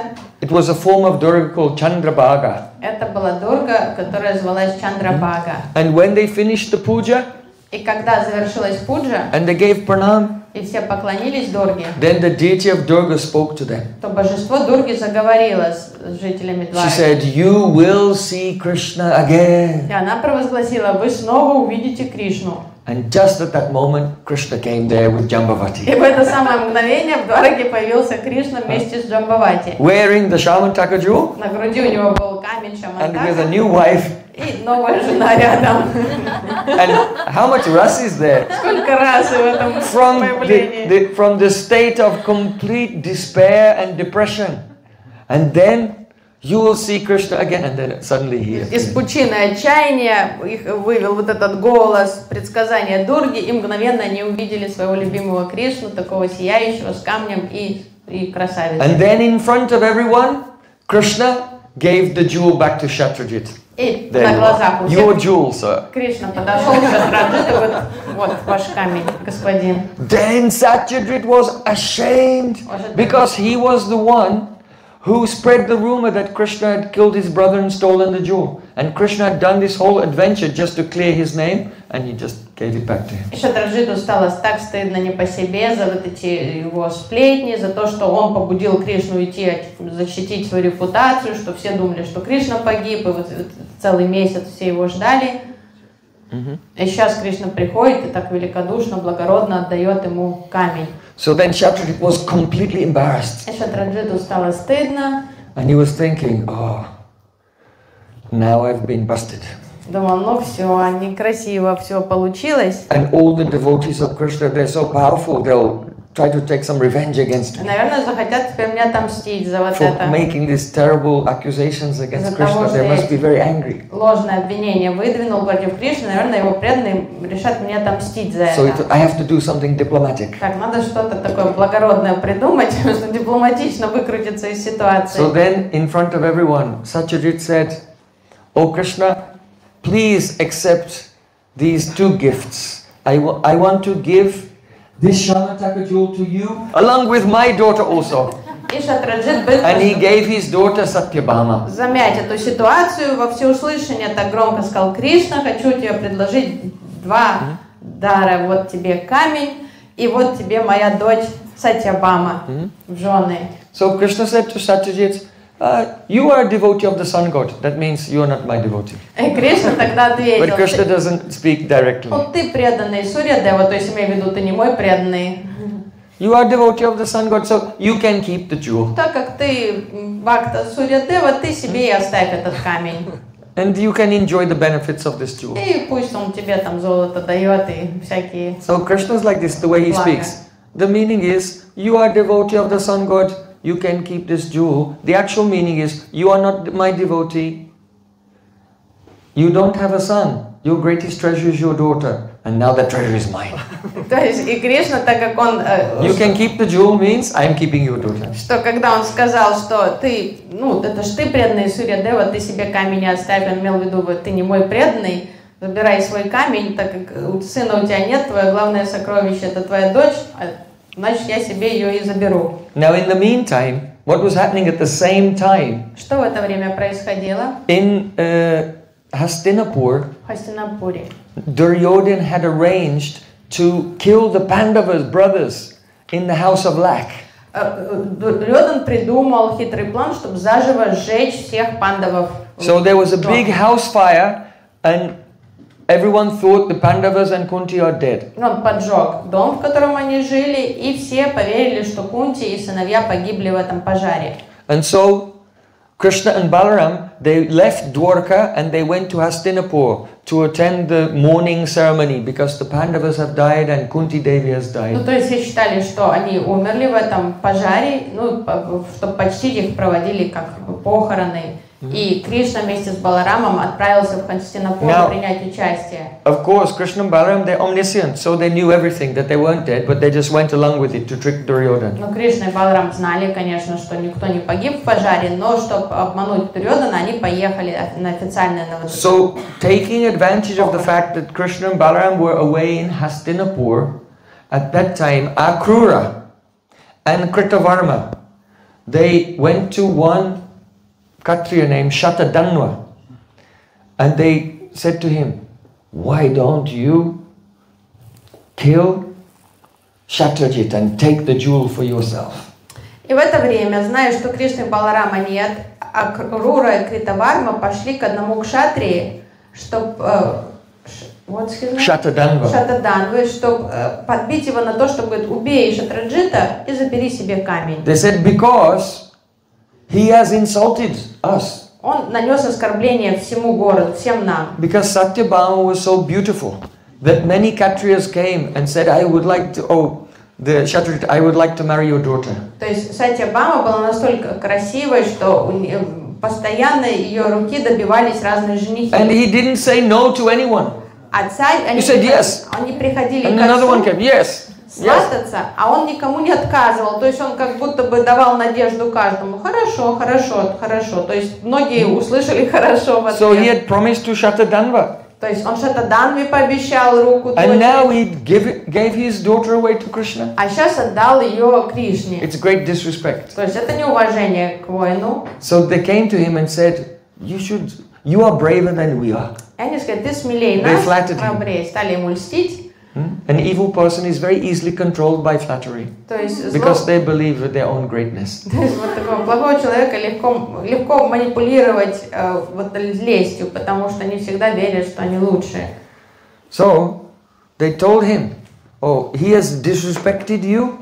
It was a form of Durga called Chandrabhaga. Это была Дурга, которая звалась Чандрабага. And when they finished the puja И когда завершилась пуджа, and they gave pranam, и все поклонились Дурге, then the deity of Durga spoke to them. то божество Дурги заговорило с жителями She Двараки. said, You will see Krishna again. И она провозгласила, вы снова увидите Кришну. And just at that moment, Krishna came there with И Jambavati, в это самое мгновение в Двараке появился Кришна вместе с Джамбавати. wearing the Shamantaka jewel На груди у него был камень and with a Шамантака new wife. и новая жена рядом. And how much rus is there? Сколько раз в этом From the, появлении. the, from the state of complete despair and depression. And then you will see Krishna again. And then suddenly he Из пучины отчаяния их вывел вот этот голос, предсказания Дурги, и мгновенно они увидели своего любимого Кришну, такого сияющего, с камнем и, и красавицей. And then in front of everyone, Krishna gave the jewel back to Shatrajit. И There на глазах у всех Your jewel, sir. Кришна подошел к Шатраджиту, вот, вот ваш камень, господин. Then Satyajit was ashamed because he was the one who spread the rumor that Krishna had killed his brother and stolen the jewel. And Krishna had done this whole adventure just to clear his name and he just gave it back to him. И Шатраджиту стало так стыдно не по себе за вот эти его сплетни, за то, что он побудил Кришну идти от- защитить свою репутацию, что все думали, что Кришна погиб, и вот этот целый месяц все его ждали. И сейчас Кришна приходит и так великодушно, благородно отдает ему камень. So then Shatrajit was completely embarrassed И Шатраджиту стало стыдно, and he was thinking, oh, now I've been busted. думал, ну все, некрасиво все получилось. And all the devotees of Krishna, they're so powerful, they'll try to take some revenge against me Наверное, захотят теперь меня отомстить за вот for это. making these terrible accusations against За того, Krishna. They что must be very angry. ложное обвинение выдвинул против Кришны, наверное, его преданные решат мне отомстить за So это. it, I have to do something diplomatic. Так, надо что-то такое благородное придумать, чтобы дипломатично выкрутиться из ситуации. So then, in front of everyone, Satyajit said, Oh Krishna, please accept these two gifts. I wa- I want to give This Shamataka jewel to you, along with my daughter also. And he gave his daughter Satyabhama. замять эту ситуацию, во всеуслышание так громко сказал, Кришна, хочу тебе предложить два дара. Вот тебе камень, и вот тебе моя дочь Сатьябама в жены. So Krishna said to Satyajit, uh, You are a devotee of the sun god. That means you are not my devotee. И Кришна тогда ответил, But Krishna «Ты- doesn't speak directly. вот ты преданный Сурья Дева, то есть имею в виду, ты не мой преданный. You are devotee of the sun god, so you can keep the jewel. Так как ты м, Бхакта Сурья Дева, ты себе и оставь этот камень. And you can enjoy the benefits of this jewel. И пусть он тебе там золото дает и всякие. So Krishna is like this, the way he Blaga. speaks. The meaning is, you are devotee of the sun god, you can keep this jewel. The actual meaning is, you are not my devotee. You don't have a son. Your greatest treasure is your daughter. And now that treasure is mine. То есть и Кришна, так как он, э, You can keep the jewel means, I am keeping your daughter. что когда он сказал, что ты, ну, это ж ты преданный Сурья Дева, ты себе камень не оставь, он имел в виду, вот ты не мой преданный, забирай свой камень, так как у сына у тебя нет, твое главное сокровище это твоя дочь, а значит я себе ее и заберу. Now, in the meantime, what was happening at the same time Что в это время происходило in uh, Hastinapur? в Хастинапуре? Duryodhan had arranged to kill the Pandavas' brothers in the house of Lak. Дурьодан придумал хитрый план, чтобы заживо сжечь всех пандавов. So there was a Дом. big house fire, and everyone thought the Pandavas and Kunti are dead. Он поджег дом, в котором они жили, и все поверили, что Кунти и сыновья погибли в этом пожаре. And so Krishna and Balaram they left Dwarka and they went to Hastinapur to attend the mourning ceremony because the Pandavas have died and Kunti Devi has Ну, died. то есть все считали, что они умерли в этом пожаре, ну, чтобы почтить их, проводили как похороны. И Кришна вместе с Баларамом отправился в Now- принять участие. Of course, Krishna and Balaram, they're omniscient, so they knew everything, that they weren't dead, but they just went along with it to trick Duryodhana. Но Кришна и Баларам знали, конечно, что никто не погиб в пожаре, но чтобы обмануть Дурьодана, они поехали на официальное это- So, taking advantage of the fact that Krishna and Balaram were away in Hastinapur, at that time, Akrura and Kritavarma, they went to one Kshatriya named Shatadanva, and they said to him, Why don't you kill Shatrajit and take the jewel for yourself? И в это время, зная, что Кришны Баларама нет, а Рура и Критаварма пошли к одному кшатрии, чтобы Shatadanva. Шатаданвы, чтобы подбить его на то, чтобы говорит, убей Шатраджита и забери себе камень. They said, Because he has insulted us. Он нанес оскорбление всему городу, всем нам. Because Satyabhama was so beautiful that many Kshatriyas came and said, I would like to, oh, the Kshatriya, I would like to marry your daughter. То есть Сатьябама была настолько красивой, что у не- постоянно ее руки добивались разные женихи. And he didn't say no to anyone. А царь, они, He said приход- yes. они приходили And к another one отцу came, yes, Yes. свататься, а он никому не отказывал. То есть он как будто бы давал надежду каждому. Хорошо, хорошо, хорошо. То есть многие услышали хорошо в So he ответ. had promised to Shatadanva. То есть он Шатаданве пообещал руку And now he give, gave his daughter away to Krishna. а сейчас отдал ее Кришне. It's great disrespect. То есть это неуважение к воину. So they came to him and said, you should, you are braver than we are. И они сказали, ты смелее нас, храбрее. Стали ему льстить. Hmm? An evil person is very easily controlled by flattery То есть, зло- because they believe in their own greatness. то есть вот такого плохого человека легко, легко манипулировать э, вот лестью, потому что они всегда верят, что они лучшие. So they told him, Oh, he has disrespected you,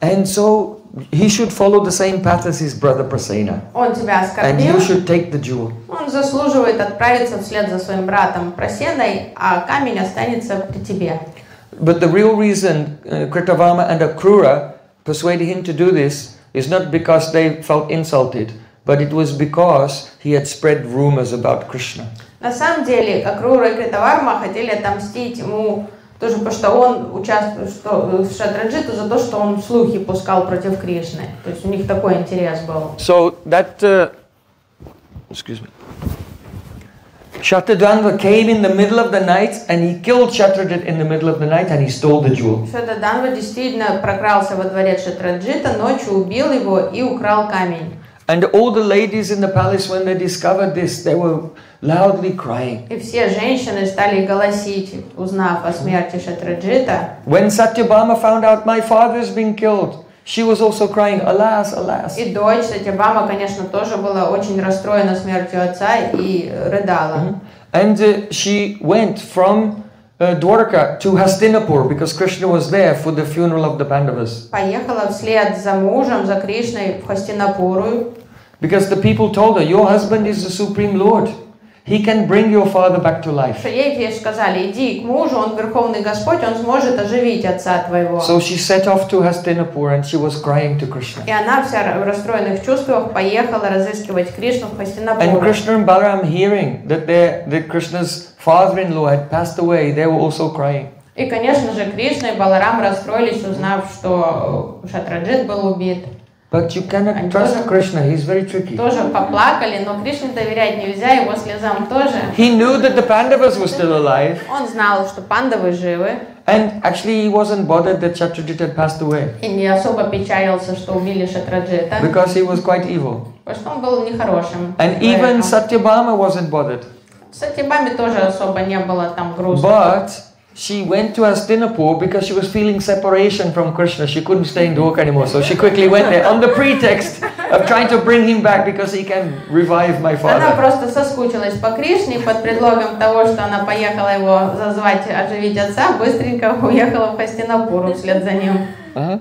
and so he should follow the same path as his brother Prasena. Он тебя And оскорбил, you should take the jewel. он заслуживает отправиться вслед за своим братом Просеной, а камень останется при тебе. But the real reason uh, Kritavarma and Akrura persuaded him to do this is not because they felt insulted, but it was because he had spread rumors about Krishna. На самом деле, Акрура и Критаварма хотели отомстить ему тоже, потому что он участвует что, в Шатраджиту за то, что он слухи пускал против Кришны. То есть у них такой интерес был. So that, uh, excuse me, Shatadhanva came in the middle of the night and he killed Shatrajit in the middle of the night and he stole the jewel. Шатаданва действительно прокрался во дворец Шатраджита, ночью убил его и украл камень. And all the ladies in the palace, when they discovered this, they were loudly crying. И все женщины стали голосить, узнав о смерти Шатраджита. When Satyabhama found out my father's been killed, she was also crying, Alas, alas. И дочь Сатябама, конечно, тоже была очень расстроена смертью отца и рыдала. And uh, she went from uh, Dwarka to Hastinapur because Krishna was there for the funeral of the Pandavas. Поехала вслед за мужем, за Кришной в Хастинапуру, Because the people told her, Your husband is the Supreme Lord. He can bring your father back to life. что ей ей сказали, иди к мужу, он Верховный Господь, он сможет оживить отца твоего. So she set off to Hastinapur and she was crying to Krishna. И она вся в расстроенных чувствах поехала разыскивать Кришну в And Хастинапуру. Krishna and Balaram, hearing that, their, that Krishna's father-in-law had passed away, they were also crying. И, конечно же, Кришна и Баларам расстроились, узнав, что Шатраджит был убит. But you cannot And trust тоже- Krishna, he's very tricky. Тоже поплакали, но Кришне доверять нельзя, его слезам тоже. He knew that the Pandavas were still alive, Он знал, что пандавы живы, and actually he wasn't bothered that Chaturjit had passed away и не особо печалился, что убили Шатраджита, because he was quite evil. потому что он был нехорошим. And even человеком. Satyabhama wasn't bothered. Сатибаме тоже особо не было там грустно. But she went to Hastinapur because she was feeling separation from Krishna. She couldn't stay in Dwarka anymore, so she quickly went there on the pretext of trying to bring him back because he can revive my Она father. просто соскучилась по Кришне под предлогом того, что она поехала его зазвать, оживить отца, быстренько уехала в Хастинапуру вслед за ним. Uh-huh.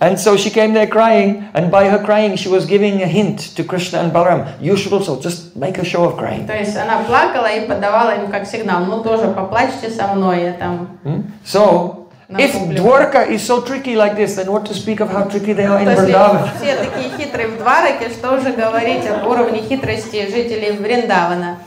And so she came there crying, and by her crying, she was giving a hint to Krishna and Balaram. You should also just make a show of crying. То есть она плакала и подавала им как сигнал, ну тоже поплачьте со мной, я там. Hmm? So, на If публику. Dwarka is so tricky like this, then what to speak of how tricky they are in То есть, Vrindavan? если все такие хитрые в Двараке, что уже говорить об уровне хитрости жителей Вриндавана.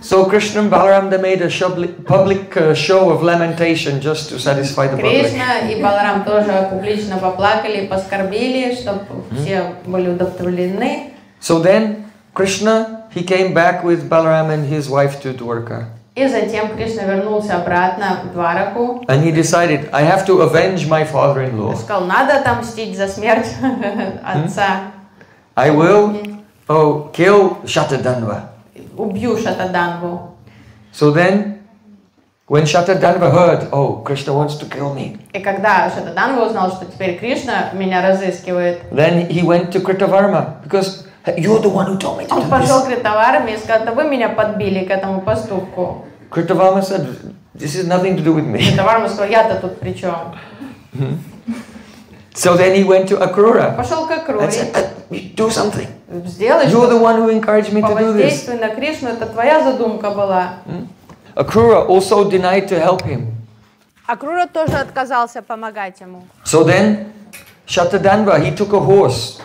So Krishna and Balaram they made a shubli- public uh, show of lamentation just to satisfy the public. Кришна и Баларам тоже публично поплакали и поскорбили, чтобы все были удовлетворены. So then Krishna he came back with Balaram and his wife to Dwarka. И затем Кришна вернулся обратно в Двараку. And he decided, I have to avenge my И father-in-law. сказал, надо отомстить за смерть отца. I will oh kill Shatadanva. Убью Шатаданву. So then when Shatadanva heard, oh Krishna wants to kill me, И когда Шатаданва узнал, что теперь Кришна меня разыскивает, then he went to Kritavarma because you're the one who told me to он пошел к Ритаварме и сказал, да вы меня подбили к этому поступку. Kritavarma said, this is nothing to do with me. Ритаварма сказал, я-то тут при чем? So then he went to Akrura Пошел к Акруре, and said, "Uh, do something. сделай You're что the one who encouraged me to do this. Повоздействуй на Кришну, это твоя задумка была. Akrura also denied to help him. Акрура тоже отказался помогать ему. So then Shatadanva, he took a horse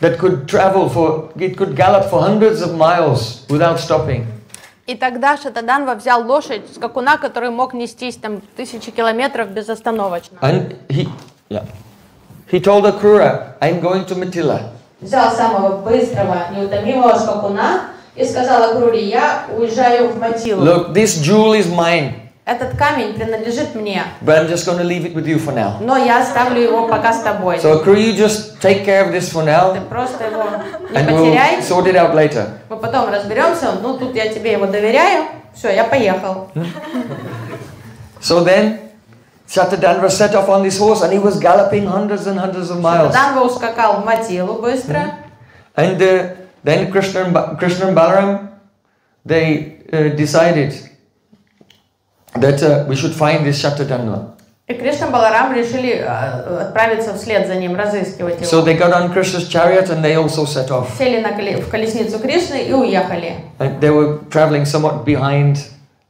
that could travel for, it could gallop for hundreds of miles without stopping. И тогда Шатаданва взял лошадь, скакуна, который мог нестись там тысячи километров безостановочно. And he, yeah, he told Akrura, I'm going to Mithila. Взял самого быстрого, неутомимого скакуна и сказал Акруре, я уезжаю в Матилу. Look, this jewel is mine, Этот камень принадлежит мне, but I'm just going to leave it with you for now. но я оставлю его пока с тобой. So Akrura, you just take care of this for Ты now, просто его не and потеряй, we'll sort it out later. мы потом разберемся. Ну, тут я тебе его доверяю. Все, я поехал. So then Shatadanva set off on this horse and he was galloping hundreds and hundreds of miles. Шатаданва ускакал в Матилу быстро. And uh, then Krishna and, Krishna and Balaram, they uh, decided that uh, we should find this Shatadanva. И Кришна и Баларам решили э, отправиться вслед за ним, разыскивать его. So they got on Krishna's chariot and they also set off. Сели на коле- в колесницу Кришны и уехали. And they were traveling somewhat behind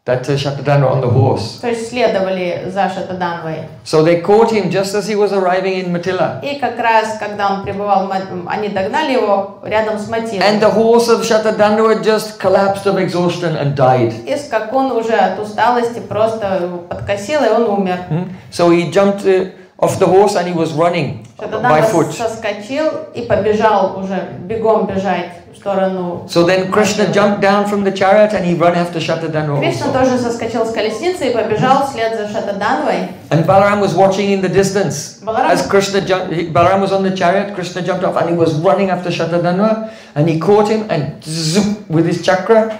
that uh, Shatadanva on the horse. То есть следовали за Шатаданвой. So they caught him just as he was arriving in Matilla. И как раз, когда он пребывал, они догнали его рядом с Матилой. And the horse of Shatadanva just collapsed of exhaustion and died. И скакун уже от усталости просто подкосил, и он умер. Hmm? So he jumped uh, off the horse and he was running by Шатаданва foot. соскочил и побежал уже, бегом бежать в сторону. So then Krishna Матилы. jumped down from the chariot and he ran after Shatadanva Кришна also. тоже соскочил с колесницы и побежал вслед за Шатаданвой. And Balaram was watching in the distance. Баларам- As Krishna jumped, he- Balaram was on the chariot, Krishna jumped off and he was running after Shatadanva and he caught him and zoop, with his chakra,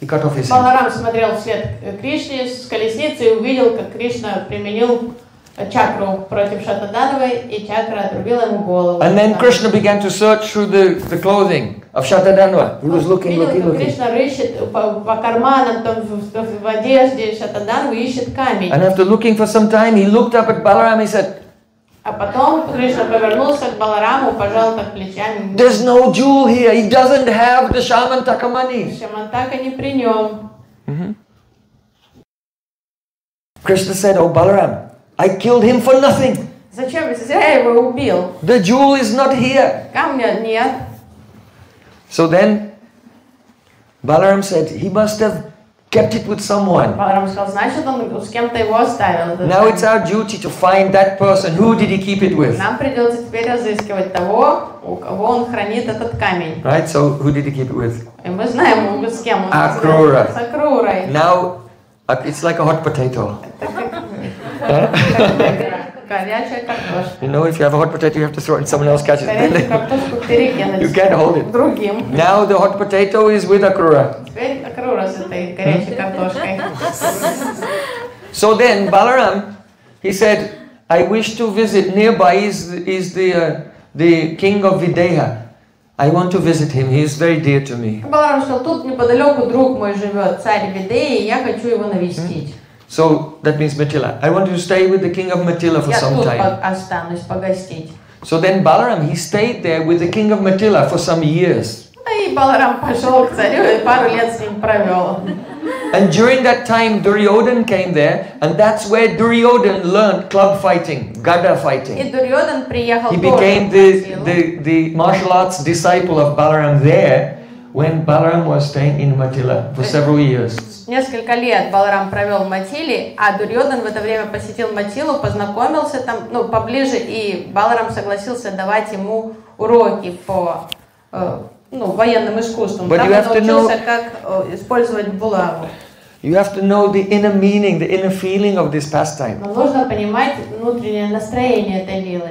he cut off his head. Баларам смотрел вслед Кришне с колесницы и увидел, как Кришна применил чакру против Шатадановой, и чакра отрубила ему голову. And then Krishna began to search through the, the clothing of Shatadanva. He was looking, Видел, looking, как looking. Кришна рыщет по, по карманам, там, в, в- в одежде Шатадановы, ищет камень. And after looking for some time, he looked up at Balaram and he said, А потом Кришна повернулся к Балараму, пожал так плечами. There's no jewel here. He doesn't have the Shaman Takamani. Шамантака не при нем. Krishna said, Oh Balaram, I killed him for nothing. Зачем? Зря его убил. The jewel is not here. Камня нет. So then Balaram said, He must have kept it with someone. Баларам сказал, значит, он с кем-то его оставил. этот Now камень. it's our duty to find that person. Who did he keep it with? Нам придется теперь разыскивать того, у кого он хранит этот камень. Right? So who did he keep it with? И мы знаем, с кем он. Акрура. С Акрурой. Now uh, it's like a hot potato. Горячая картошка. You know, if you have a hot potato, you have to throw it and someone else catches Горячую it. картошку перекинуть You can't hold it. другим. Now the hot potato is with Akrura. Теперь Акрура с этой горячей картошкой. So then Balaram, he said, I wish to visit. Nearby is, is the, uh, the king of Videha. I want to visit him. He is very dear to me. Баларам сказал, тут неподалеку друг мой живет, царь Видеи, и я хочу его навестить. So that means Matilla. I want to stay with the king of Matilla for Я some тут time. по- останусь погостить. So then Balaram, he stayed there with the king of Matilla for some years. Да и Баларам пошел к царю и пару лет с ним провел. And during that time, Duryodhan came there, and that's where Duryodhan learned club fighting, gada И fighting. Дурьодан приехал He тоже became в the, Матилу. the, the martial arts disciple of Balaram there when Balaram was staying in Matila for several years. Несколько лет Баларам провел в Матиле, а Дурьодан в это время посетил Матилу, познакомился там, ну, поближе, и Баларам согласился давать ему уроки по э, ну, военным искусствам. But там он научился, know- как э, использовать булаву. You have to know the inner meaning, the inner feeling of this pastime. Но нужно понимать внутреннее настроение этой лилы.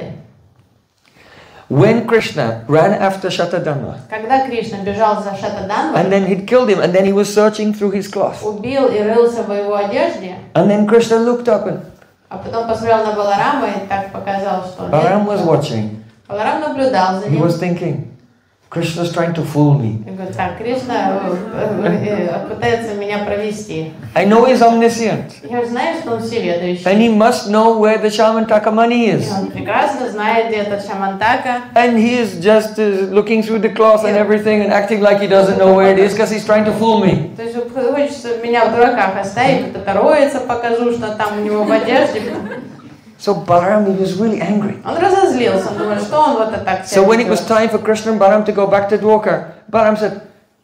When Krishna ran after Shatadhanva, Когда Кришна бежал за Шатаданвой, and then he'd killed him, and then he was searching through his cloth. убил и рылся в его одежде, And then Krishna looked up, and а потом посмотрел на Баларама и так показал, что... нет. Balaram was watching. Баларам наблюдал за He ним. was thinking, Krishna's trying to fool me. И говорит, так, Кришна э, э, э, пытается меня провести. I know he's omniscient, Я же знаю, что он всеведущий. and he must know where the Shamantaka money И is. он прекрасно знает, где этот Шамантака. And he is just uh, looking through the cloth and everything and acting like he doesn't know where it is because he's trying to fool me. То есть вот хочется меня в дураках оставить, вот это роется, покажу, что там у него в одежде. So Balaram, he was really angry. Он разозлился, он думает, что он вот это так So себя when it was ведет. time for Krishna and Balaram to go back to Dwarka, Balaram said,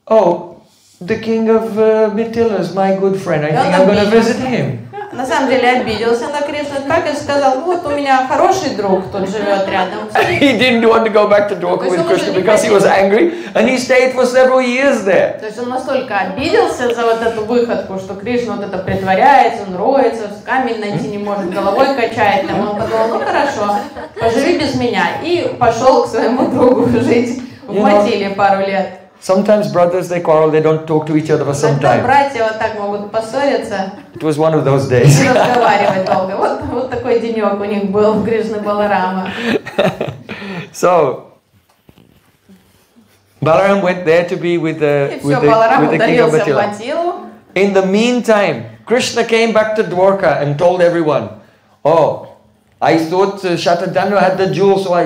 Oh, the king of uh, Mithila is my good friend. I think I'm going to visit him. На самом деле обиделся на Кришну так и сказал, «Ну, вот у меня хороший друг тут живет рядом. he didn't want to go back to Dwarka with Krishna because he was angry and he stayed for several years there. То есть он настолько обиделся за вот эту выходку, что Кришна вот это притворяется, он роется, камень найти не может, головой качает. Там он подумал, ну хорошо, поживи без меня. И пошел к своему другу жить в Матиле пару лет. Sometimes brothers they quarrel, they don't talk to each other for some Иногда time. братья вот так могут поссориться It was one of those и days. не разговаривать долго. Вот, вот такой денек у них был в Кришны Баларама. so Balaram went there to be with И the, все, with the, Баларам with the king of удалился в Mithila. Матилу. In the meantime, Krishna came back to Dwarka and told everyone, Oh, I thought uh, Shatadhanva had the jewel, so I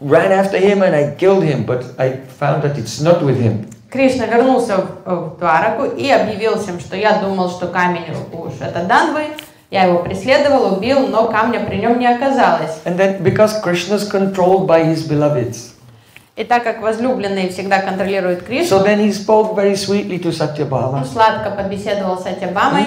ran after him and I killed him, but I found that it's not with him. Кришна вернулся в, в Двараку и объявил всем, что я думал, что камень у Шатаданвы, я его преследовал, убил, но камня при нем не оказалось. And then, because Krishna is controlled by his beloveds, И так как возлюбленный всегда контролирует Кришну, so then he spoke very sweetly to он Satyabhama. сладко побеседовал с Атябамой.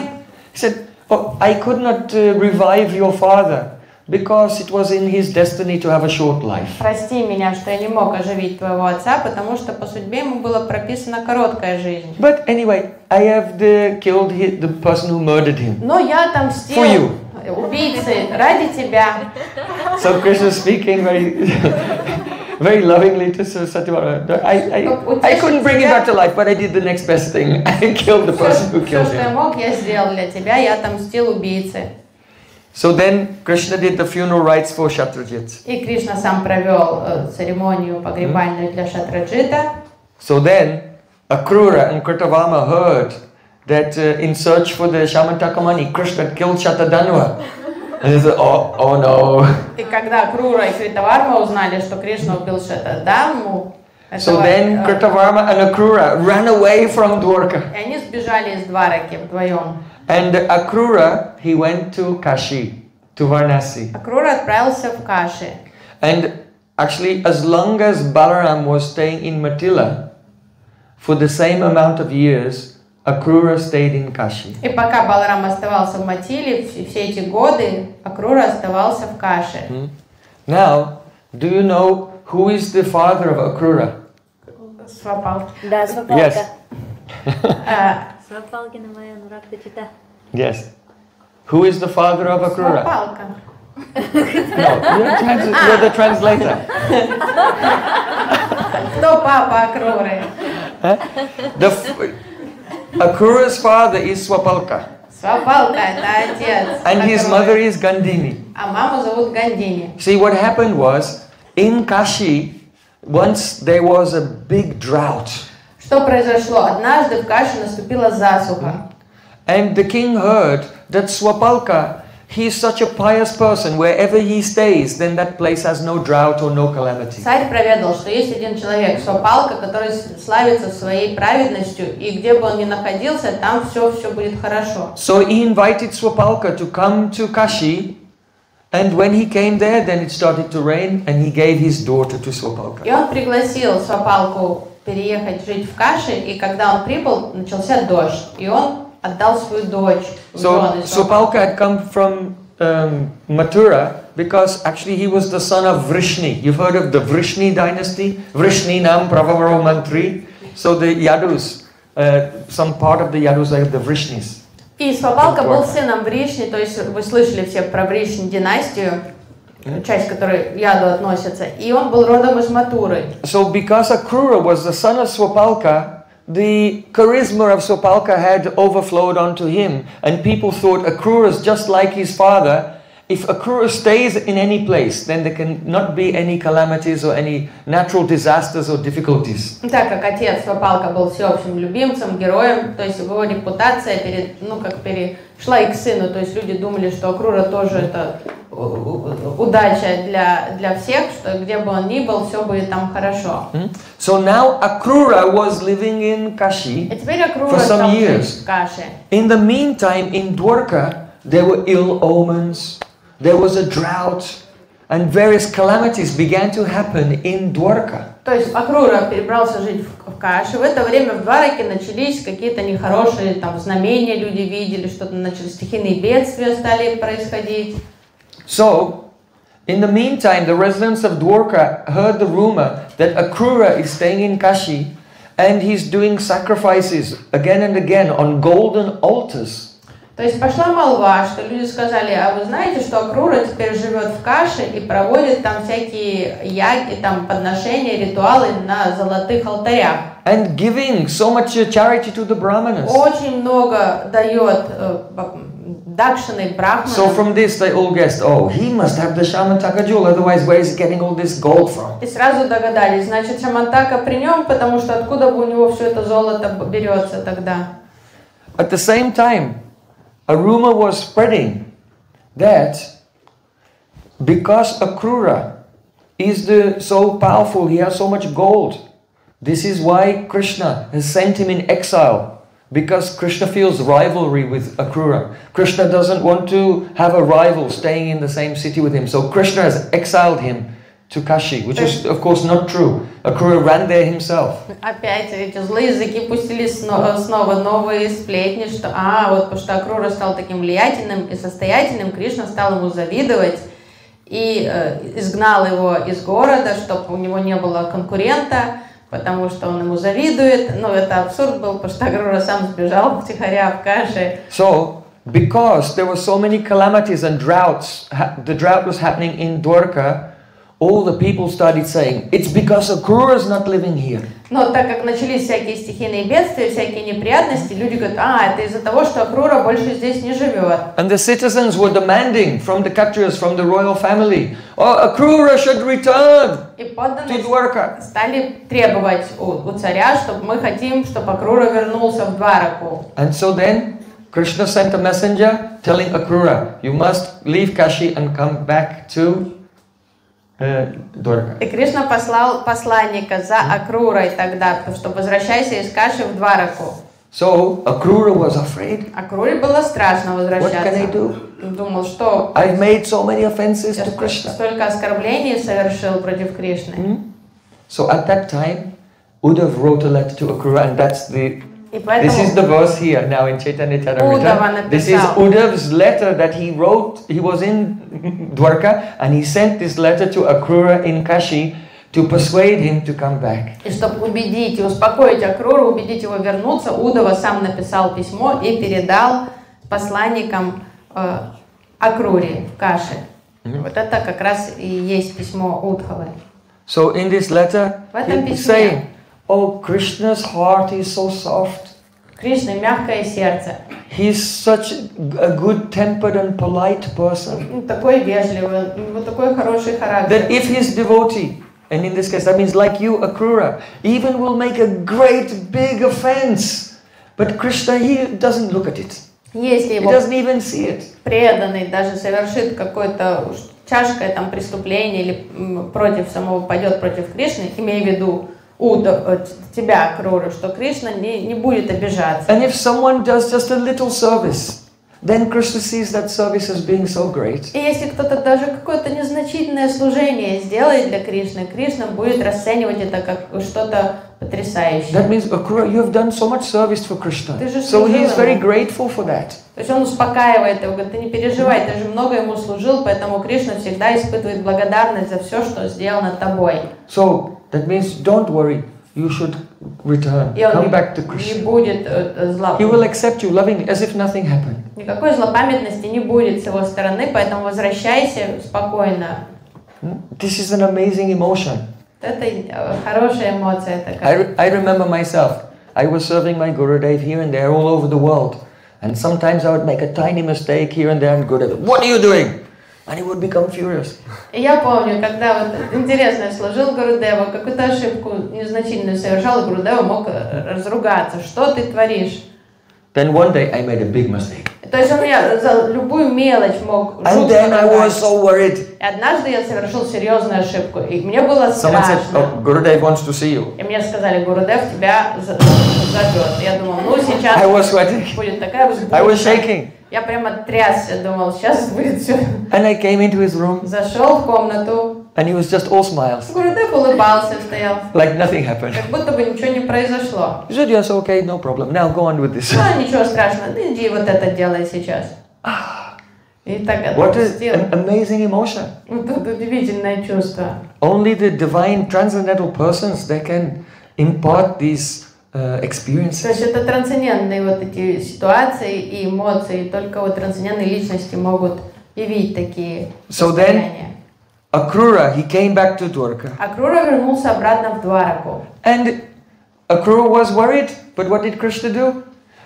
He said, Oh, I could not uh, revive your father because it was in his destiny to have a short life. Прости меня, что я не мог оживить твоего отца, потому что по судьбе ему была прописана короткая жизнь. But anyway, I have the, killed the person who murdered him. Но я For отомстил you. убийце ради тебя. So Krishna speaking very, very lovingly to Satyabhama. I, I, I couldn't bring him back to life, but I did the next best thing. I killed the person who Все, killed что я him. мог, я сделал для тебя, я отомстил убийце. So then Krishna did the funeral rites for Shatrajit. И Кришна сам провел э, церемонию погребальную для Шатраджита. So then Akrura and Kritavama heard that uh, in search for the Shamantakamani, Krishna killed Shatadhanva. And they said, oh, oh no. И когда Крура и Критаварма узнали, что Кришна убил Шатадаму, So then э, Kritavarma and Akrura ran away from Dwarka. и они сбежали из Двараки вдвоем. And Akrura, he went to Kashi, to Varanasi. А Крура отправился в Каши. And actually, as long as Balaram was staying in Matila, for the same amount of years, Akrura stayed in Kashi. И пока Баларам оставался в Матиле, вс- все эти годы Акрура оставался в Каше. Now, do you know who is the father of Akrura? Свапал. Да, свапалка. Yes. А, Свапалки на моем ракта чита. Yes. Who is the father of Akrura? Свапалка. No, you're, trans- you're the translator. Кто папа Акруры? The f- Akrura's father is Swapalka, Свапалка это отец. and his Акруры. mother is Gandhini. А маму зовут Гандини. See, what happened was in Kashi, once there was a big drought, Что произошло? Однажды в Каше наступила засуха. and the king heard that Swapalka he's such a pious person. Wherever he stays, then that place has no drought or no calamity. Царь проведал, что есть один человек, Свапалка, который славится своей праведностью, и где бы он ни находился, там все, все будет хорошо. So he invited Swapalka to come to Kashi, and when he came there, then it started to rain, and he gave his daughter to Swapalka. И он пригласил Свапалку переехать жить в Каши, и когда он прибыл, начался дождь, и он отдал свою дочь So Свапалке. Swapalka had come from um, Mathura because actually he was the son of Vrishni. You've heard of the Vrishni dynasty? Vrishni Nam Pravavaro Mantri. So the Yadus, uh, some part of the Yadus are the Vrishnis. И Свапалка был сыном Вришни, то есть вы слышали все про Вришни династию, часть которой к яду относится, и он был родом из Матуры. So because Akrura was the son of Swapalka, the charisma of Swapalka had overflowed onto him, and people thought Akrura is just like his father. If Akrura stays in any place, then there can not be any calamities or any natural disasters or difficulties. Ну, Так как отец Свапалка был всеобщим любимцем, героем, то есть его репутация перед, ну, как перешла и к сыну, то есть люди думали, что Акрура тоже это у- удача для, для всех, что где бы он ни был, все будет там хорошо. So now Akrura was living in Kashi. For some years. In the meantime, in Dwarka, there were ill omens, there was a drought, and various calamities began to happen in Dwarka. То есть Акрура перебрался жить в, в Каше. В это время в Двараке начались какие-то нехорошие там знамения, люди видели, что-то начались стихийные бедствия стали происходить. So, in the meantime, the residents of Dwarka heard the rumor that Akrura is staying in Kashi and he's doing sacrifices again and again on golden altars. То есть пошла молва, что люди сказали, а вы знаете, что Акрура теперь живет в Каше и проводит там всякие яги, там подношения, ритуалы на золотых алтарях. And giving so much charity to the Brahmanas. Очень много дает э, дакшины So брахманам. from this they all guessed, oh, he must have the Shamantaka jewel, otherwise where is he getting all this gold from? И сразу догадались, значит, Шамантака при нем, потому что откуда бы у него все это золото берется тогда. At the same time, a rumor was spreading that because Akrura is the, so powerful, he has so much gold, this is why Krishna has sent him in exile. Because Krishna feels rivalry with Akrura. Krishna doesn't want to have a rival staying in the same city with him. So Krishna has exiled him to Kashi, which is of course not true. Akrura ran there himself. Опять эти злые языки пустили сно- снова новые сплетни, что а, вот потому что Акрура стал таким влиятельным и состоятельным, Кришна стал ему завидовать и э, изгнал его из города, чтобы у него не было конкурента, потому что он ему завидует. Ну, это абсурд был, потому что Акрура сам сбежал втихаря в каше. So, because there were so many calamities and droughts, the drought was happening in Dwarka, all the people started saying, it's because Akrura is not living here. Но так как начались всякие стихийные бедствия, всякие неприятности, люди говорят, а, это из-за того, что Акрура больше здесь не живет. And the citizens were demanding from the Kshatriyas, from the royal family, oh, Akrura should return И to подданные Dwarka. стали требовать у, у царя, чтобы мы хотим, чтобы Акрура вернулся в Двараку. And so then, Krishna sent a messenger telling Akrura, you must leave Kashi and come back to uh, Dwarka. И Кришна послал посланника за Акрурой тогда, что возвращайся из Каши в Двараку. So, Akrura was afraid. Акруре было страшно What can I возвращаться. do? Думал, что I've made so many offenses to Krishna. столько оскорблений совершил против Кришны. Hmm? So at that time, Uddhav wrote a letter to Akrura, and that's the. И This is поэтому the verse here now in Chaitanya Charitamrita. This is. Uddhav's letter that he wrote. He was in Dwarka, and he sent this letter to Akrura in Kashi to persuade him to come back. И чтобы убедить и успокоить Акруру, убедить его вернуться, Удова сам написал письмо и передал посланникам э, Акруре в Каше. Вот это как раз и есть письмо Удхавы. So in this letter, he's saying, "Oh, Krishna's heart is so soft. Кришна мягкое сердце, He's such a good-tempered and polite person." ну, такой вежливый, него такой хороший характер. that if his devotee, and in this case that means like you, Akrura, even will make a great big offense, but Krishna he doesn't look at it. Если He его doesn't even see it. преданный даже совершит какое-то тяжкое там преступление или против самого пойдет против Кришны, имея в виду у т- э, тебя, Круру, что Кришна не, не будет обижаться. And if someone does just a little service, then Krishna sees that service as being so great. И если кто-то даже какое-то незначительное служение сделает для Кришны, Кришна будет расценивать это как что-то потрясающее. That means, you have done so much service for Krishna. Ты же So he is very grateful for that. То есть он успокаивает его, говорит, ты не переживай, ты же много ему служил, поэтому Кришна всегда испытывает благодарность за все, что сделано тобой. So that means, don't worry, you should return. И он Come не- back to не Krishna. будет э, э, зла. He will accept you lovingly as if nothing happened. Никакой злопамятности не будет с его стороны, поэтому возвращайся спокойно. Hmm? This is an amazing emotion. Это э, хорошая эмоция I, такая. re- I remember myself. I was serving my Gurudev here and there all over the world. And sometimes I would make a tiny mistake here and there and Gurudev, what are you doing? And he would become furious. Я помню, когда вот интересно я служил Гурудеву, какую-то ошибку незначительную совершал, и Гурудева мог э, разругаться. Что ты творишь? Then one day I made a big mistake. То есть он меня за любую мелочь мог And then I was so worried. И однажды я совершил серьезную ошибку, и мне было Someone said, страшно. oh, Gurudev wants to see you. И мне сказали, Гурудев тебя за- зовет. Я думал, ну сейчас I was sweating. будет такая I was shaking. Я прямо трясся, думал, сейчас будет все. And I came into his room Зашел в комнату, and he was just all smiles. Гурудев улыбался, стоял, Like nothing happened. как будто бы ничего не произошло. He said, yes, okay, no problem. Now go on with this. Ну, ничего страшного, ты иди вот это делай сейчас. И так What an отпустил. an amazing emotion. Вот это удивительное чувство. Only the divine transcendental persons, they can impart these То experiences. есть это трансцендентные вот эти ситуации и эмоции, только вот трансцендентные личности могут явить такие So then- состояния. Akrura, he came back to Dwarka. А Крура вернулся обратно в Двараку. And Akrura was worried, but what did Krishna do?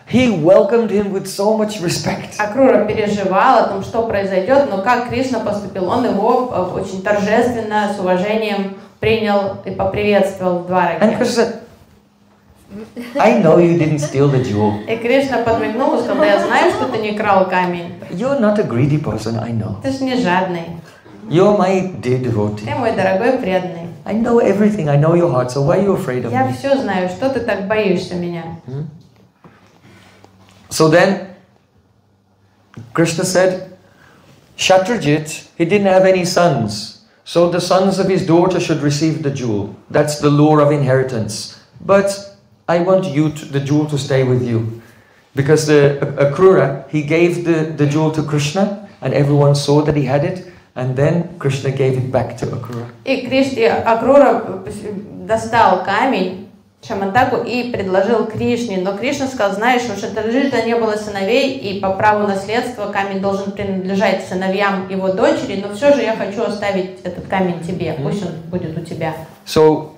He welcomed him with so much respect. А Крура переживал о том, что произойдет, но как Кришна поступил, он его э, очень торжественно, с уважением принял и поприветствовал в And Двараке. Krishna said, I know you didn't steal the jewel. И Кришна подмигнул и сказал, да я знаю, что ты не крал камень. You're not a greedy person, I know. Ты же не жадный. You're my dear devotee. Ты мой дорогой преданный. I know everything. I know your heart. So why are you afraid of Я me? все знаю, что ты так боишься меня. So then, Krishna said, Shatrajit, he didn't have any sons. So the sons of his daughter should receive the jewel. That's the law of inheritance. But I want you, to, the jewel, to stay with you. Because the Akrura, he gave the, the jewel to Krishna, and everyone saw that he had it, and then Krishna gave it back to Akrura. И Криш, и Акрура достал камень Шамантаку и предложил Кришне, но Кришна сказал, знаешь, у Шатарджита не было сыновей, и по праву наследства камень должен принадлежать сыновьям его дочери, но все же я хочу оставить этот камень тебе, пусть он будет у тебя. So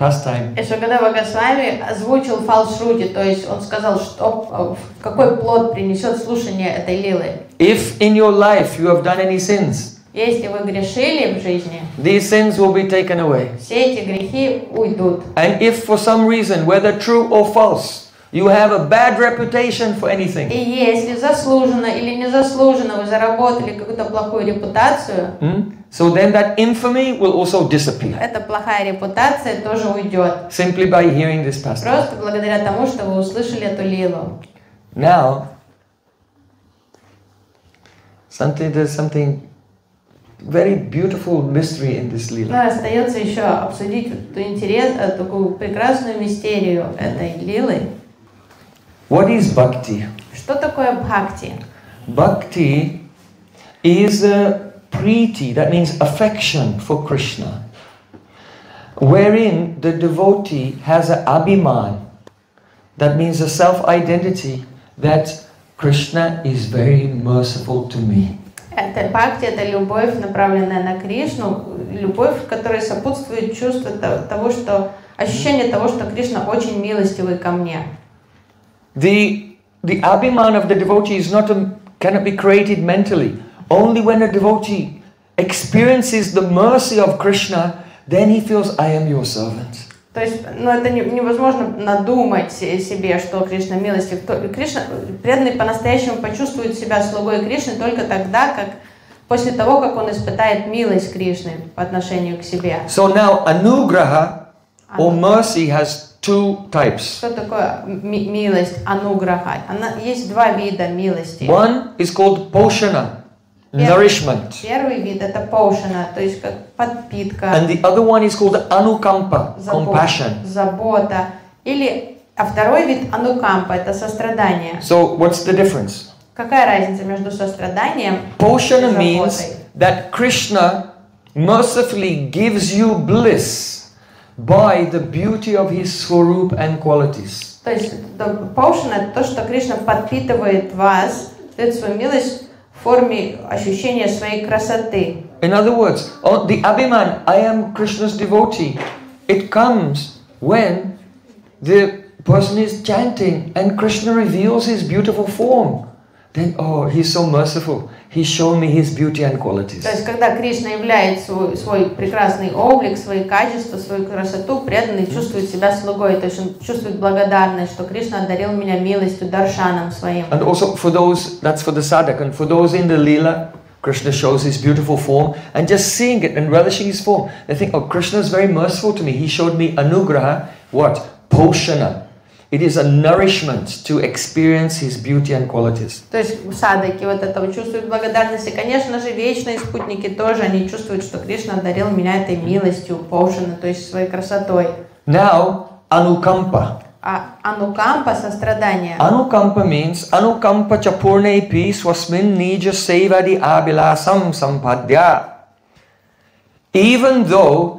pastime. И Шукадева Госвами озвучил фалшрути, то есть он сказал, что э, какой плод принесет слушание этой лилы. If in your life you have done any sins, Если вы грешили в жизни, these sins will be taken away. все эти грехи уйдут. And if for some reason, whether true or false, you have a bad reputation for И anything, если заслуженно или незаслуженно вы заработали какую-то плохую репутацию, hmm, so then that infamy will also disappear эта плохая репутация тоже уйдет. simply by hearing this pastime. Просто благодаря тому, что вы услышали эту лилу. Now, something there's something very beautiful mystery in this lila. остается еще обсудить эту интерес, э, такую прекрасную мистерию этой лилы. What is bhakti? Что такое бхакти? Bhakti is a preeti, that means affection for Krishna, wherein the devotee has a abhiman, that means a self identity that Krishna is very merciful to me. Это бхакти, это любовь, направленная на Кришну, любовь, которая сопутствует чувство то- того, что ощущение того, что Кришна очень милостивый ко мне. The, the abhiman of the devotee is not a, cannot be created mentally. Only when a devotee experiences the mercy of Krishna, then he feels, I am your servant. То есть, ну, это не- невозможно надумать се- себе, что Кришна милостив. Кришна, преданный по-настоящему почувствует себя слугой Кришны только тогда, как после того, как он испытает милость Кришны по отношению к себе. So now, anugraha or mercy has two types. Что такое ми- милость, ануграха? Она, есть два вида милости. One is called poshana. nourishment. Первый вид это поушина, то есть как подпитка, And the other one is called anukampa, забо- compassion. забота. Или, а второй вид анукампа, это сострадание. So, what's the difference? Какая разница между состраданием и Poshana заботой? means that Krishna mercifully gives you bliss by the beauty of his swarup and qualities. То есть поушин это то, что Кришна подпитывает вас, дает свою милость в форме ощущения своей красоты. In other words, oh, the Abhiman, I am Krishna's devotee, it comes when the person is chanting and Krishna reveals his beautiful form. Then, oh, he's so merciful. He's shown me his beauty and qualities. То есть, когда Кришна являет свой, свой прекрасный облик, свои качества, свою красоту, преданный чувствует себя слугой, то есть он чувствует благодарность, что Кришна одарил меня милостью, даршаном своим. And also for those, that's for the sadhak, and for those in the lila, Krishna shows his beautiful form, and just seeing it and relishing his form, they think, oh, Krishna is very merciful to me. He showed me anugraha, what? Poshana. It is a nourishment to experience his beauty and qualities. То есть садаки вот этого чувствуют благодарность. И, конечно же, вечные спутники тоже, они чувствуют, что Кришна одарил меня этой милостью, поушина, то есть своей красотой. Now, anukampa. А анукампа, сострадание. Anukampa means anukampa chapurnepi swasmin nija sevadi abhilasam sampadya. Even though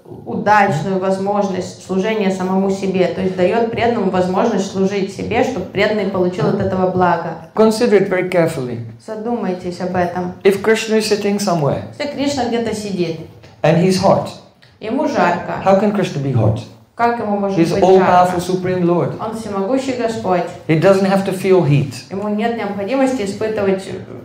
удачную возможность служения самому себе, то есть дает преданному возможность служить себе, чтобы преданный получил от этого блага. Consider it very carefully. Задумайтесь об этом. If Krishna is sitting somewhere Если Кришна где-то сидит, and he's hot, ему жарко, how can Krishna be hot? как ему может He's быть all powerful Supreme Lord. Он всемогущий Господь, He doesn't have to feel heat. ему нет необходимости испытывать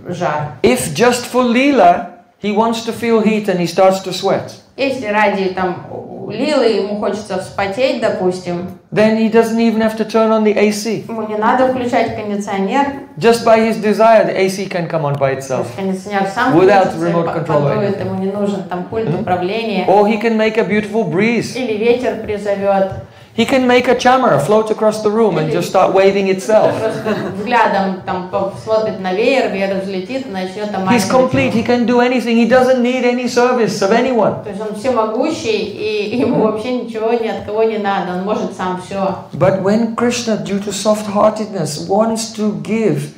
жар. If just for Leela, he wants to feel heat and he starts to sweat, Если ради там лилы ему хочется вспотеть, допустим, then he doesn't even have to turn on the AC. ему не надо включать кондиционер, Just by his desire, the AC can come on by itself. кондиционер сам Without remote control подует, ему не нужен там пульт Мгм. управления, Or he can make a beautiful breeze. или ветер призовет, He can make a chamar float across the room and just start waving itself. He's complete, he can do anything, he doesn't need any service of anyone. But when Krishna, due to soft heartedness, wants to give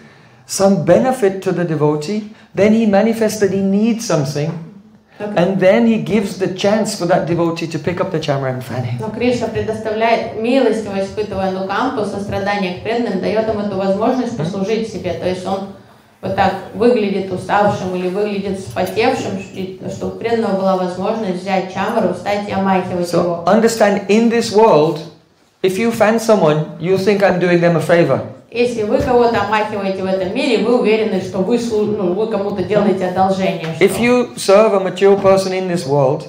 some benefit to the devotee, then he manifests that he needs something. and then he gives the chance for that devotee to pick up the chamara and fan him. Но Кришна предоставляет милостиво, испытывая нукампу, сострадание к преданным, дает им эту возможность послужить себе. То есть он вот так выглядит уставшим или выглядит вспотевшим, и чтобы у преданного была возможность взять чамару, встать и омахивать So его. understand, in this world, if you fan someone, you think I'm doing them a favor. Если вы кого-то омахиваете в этом мире, вы уверены, что вы, ну, вы кому-то делаете одолжение. что- If you serve a mature person in this world,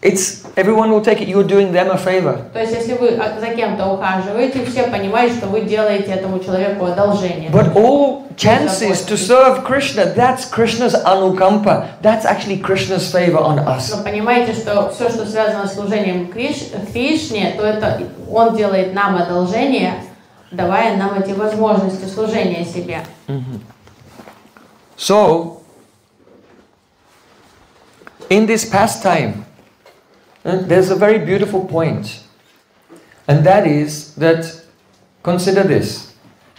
it's everyone will take it you're doing them a favor. То есть, если вы а, за кем-то ухаживаете, все понимают, что вы делаете этому человеку одолжение. But all chances to serve Krishna, that's Krishna's anukampa. That's actually Krishna's favor on us. Но понимаете, что все, что связано с служением Криш- Кришне, то это Он делает нам одолжение, давая нам эти возможности служения себе. So, in this pastime, uh, there's a very beautiful point, and that is that consider this.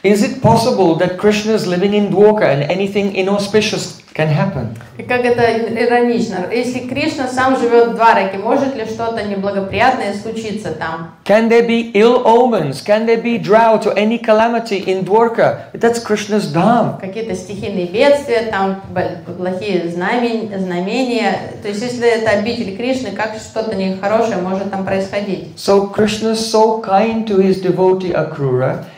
Is it possible that Krishna is living in Dwarka and anything inauspicious can happen? И как это иронично. Если Кришна сам живет в Двараке, может ли что-то неблагоприятное случиться там? Can there be ill omens? Can there be drought or any calamity in Dwarka? That's Krishna's dham. Какие-то стихийные бедствия, там б- плохие знамен- знамения. То есть, если это обитель Кришны, как что-то нехорошее может там происходить? So Krishna is so kind to his devotee Akrura.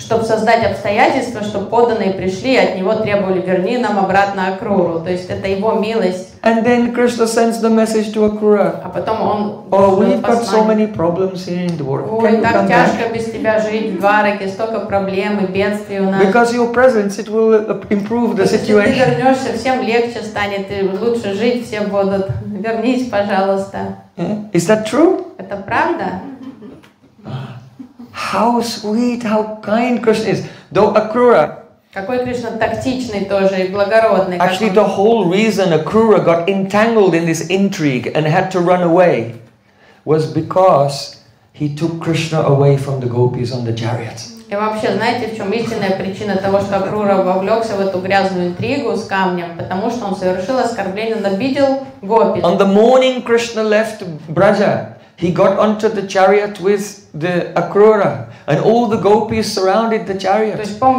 чтобы создать обстоятельства, чтобы подданные пришли и от него требовали «верни нам обратно Акруру». То есть это его милость. And then Krishna sends the message to Akrura. А потом он Oh, we've got so many problems here in Dwarka. Can Ой, you так come back? тяжко без тебя жить в Двараке, столько проблем и бедствий у нас. Because your presence, it will uh, improve the Если ты situation. вернешься, всем легче станет, и лучше жить все будут. Вернись, пожалуйста. Is that true? Это правда? How sweet, how kind Krishna is. Though Akrura, Какой Кришна тактичный тоже и благородный. как actually он. the whole reason Akrura got entangled in this intrigue and had to run away was because he took Krishna away from the gopis on the chariot. И вообще, знаете, в чем истинная причина того, что Акрура вовлекся в эту грязную интригу с камнем? Потому что он совершил оскорбление, он обидел Гопи. On the morning Krishna left Braja, He got onto the chariot with the Akrura, and all the gopis surrounded the chariot.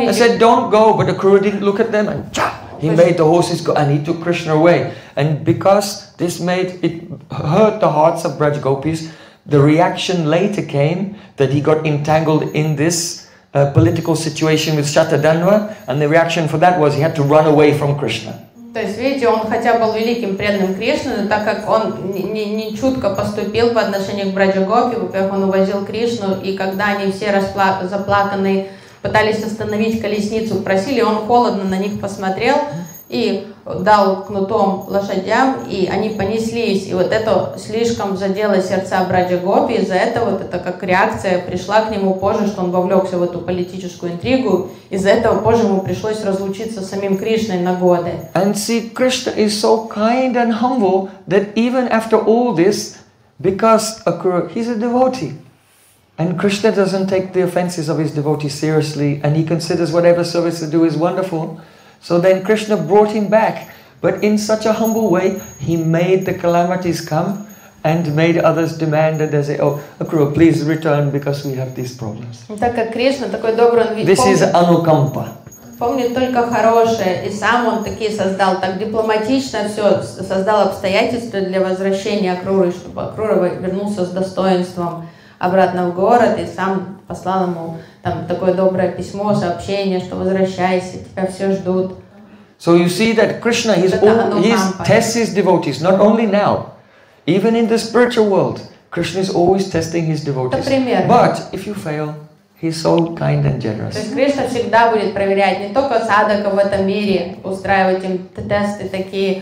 I said, Don't go, but Akrura didn't look at them, and cha! He made the horses go, and he took Krishna away. And because this made it hurt the hearts of Braj gopis, the reaction later came that he got entangled in this uh, political situation with Shatadhanva, and the reaction for that was he had to run away from Krishna. То есть, видите, он хотя был великим преданным Кришны, но так как он не, не- не чутко поступил по отношению к Браджа Гопи, во-первых, он увозил Кришну, и когда они все распла- заплаканные пытались остановить колесницу, просили, он холодно на них посмотрел и дал кнутом лошадям, и они понеслись. И вот это слишком задело сердца Браджа Гопи, из-за этого вот это как реакция пришла к нему позже, что он вовлекся в эту политическую интригу, из-за этого позже ему пришлось разлучиться с самим Кришной на годы. And see, Krishna is so kind and humble that even after all this, because he's a devotee. And Krishna doesn't take the offenses of his devotees seriously and he considers whatever service they do is wonderful. So then Krishna brought him back. But in such a humble way, he made the calamities come and made others demand that they say, Oh, Akrura, please return because we have these problems. Ну, Так как Кришна такой добрый, он ведь This is помнит, Anukampa. помнит только хорошее, и сам он такие создал, так дипломатично все, создал обстоятельства для возвращения Акруры, чтобы Акрура вернулся с достоинством обратно в город, и сам послал ему там такое доброе письмо, сообщение, что возвращайся, тебя все ждут. So you see that Krishna, all, he's Anukampa. tests his devotees, not only now, even in the spiritual world. Krishna is always testing his devotees. But if you fail, he's so kind and То generous. есть Кришна всегда будет проверять не только садака в этом мире, устраивать им тесты такие, а,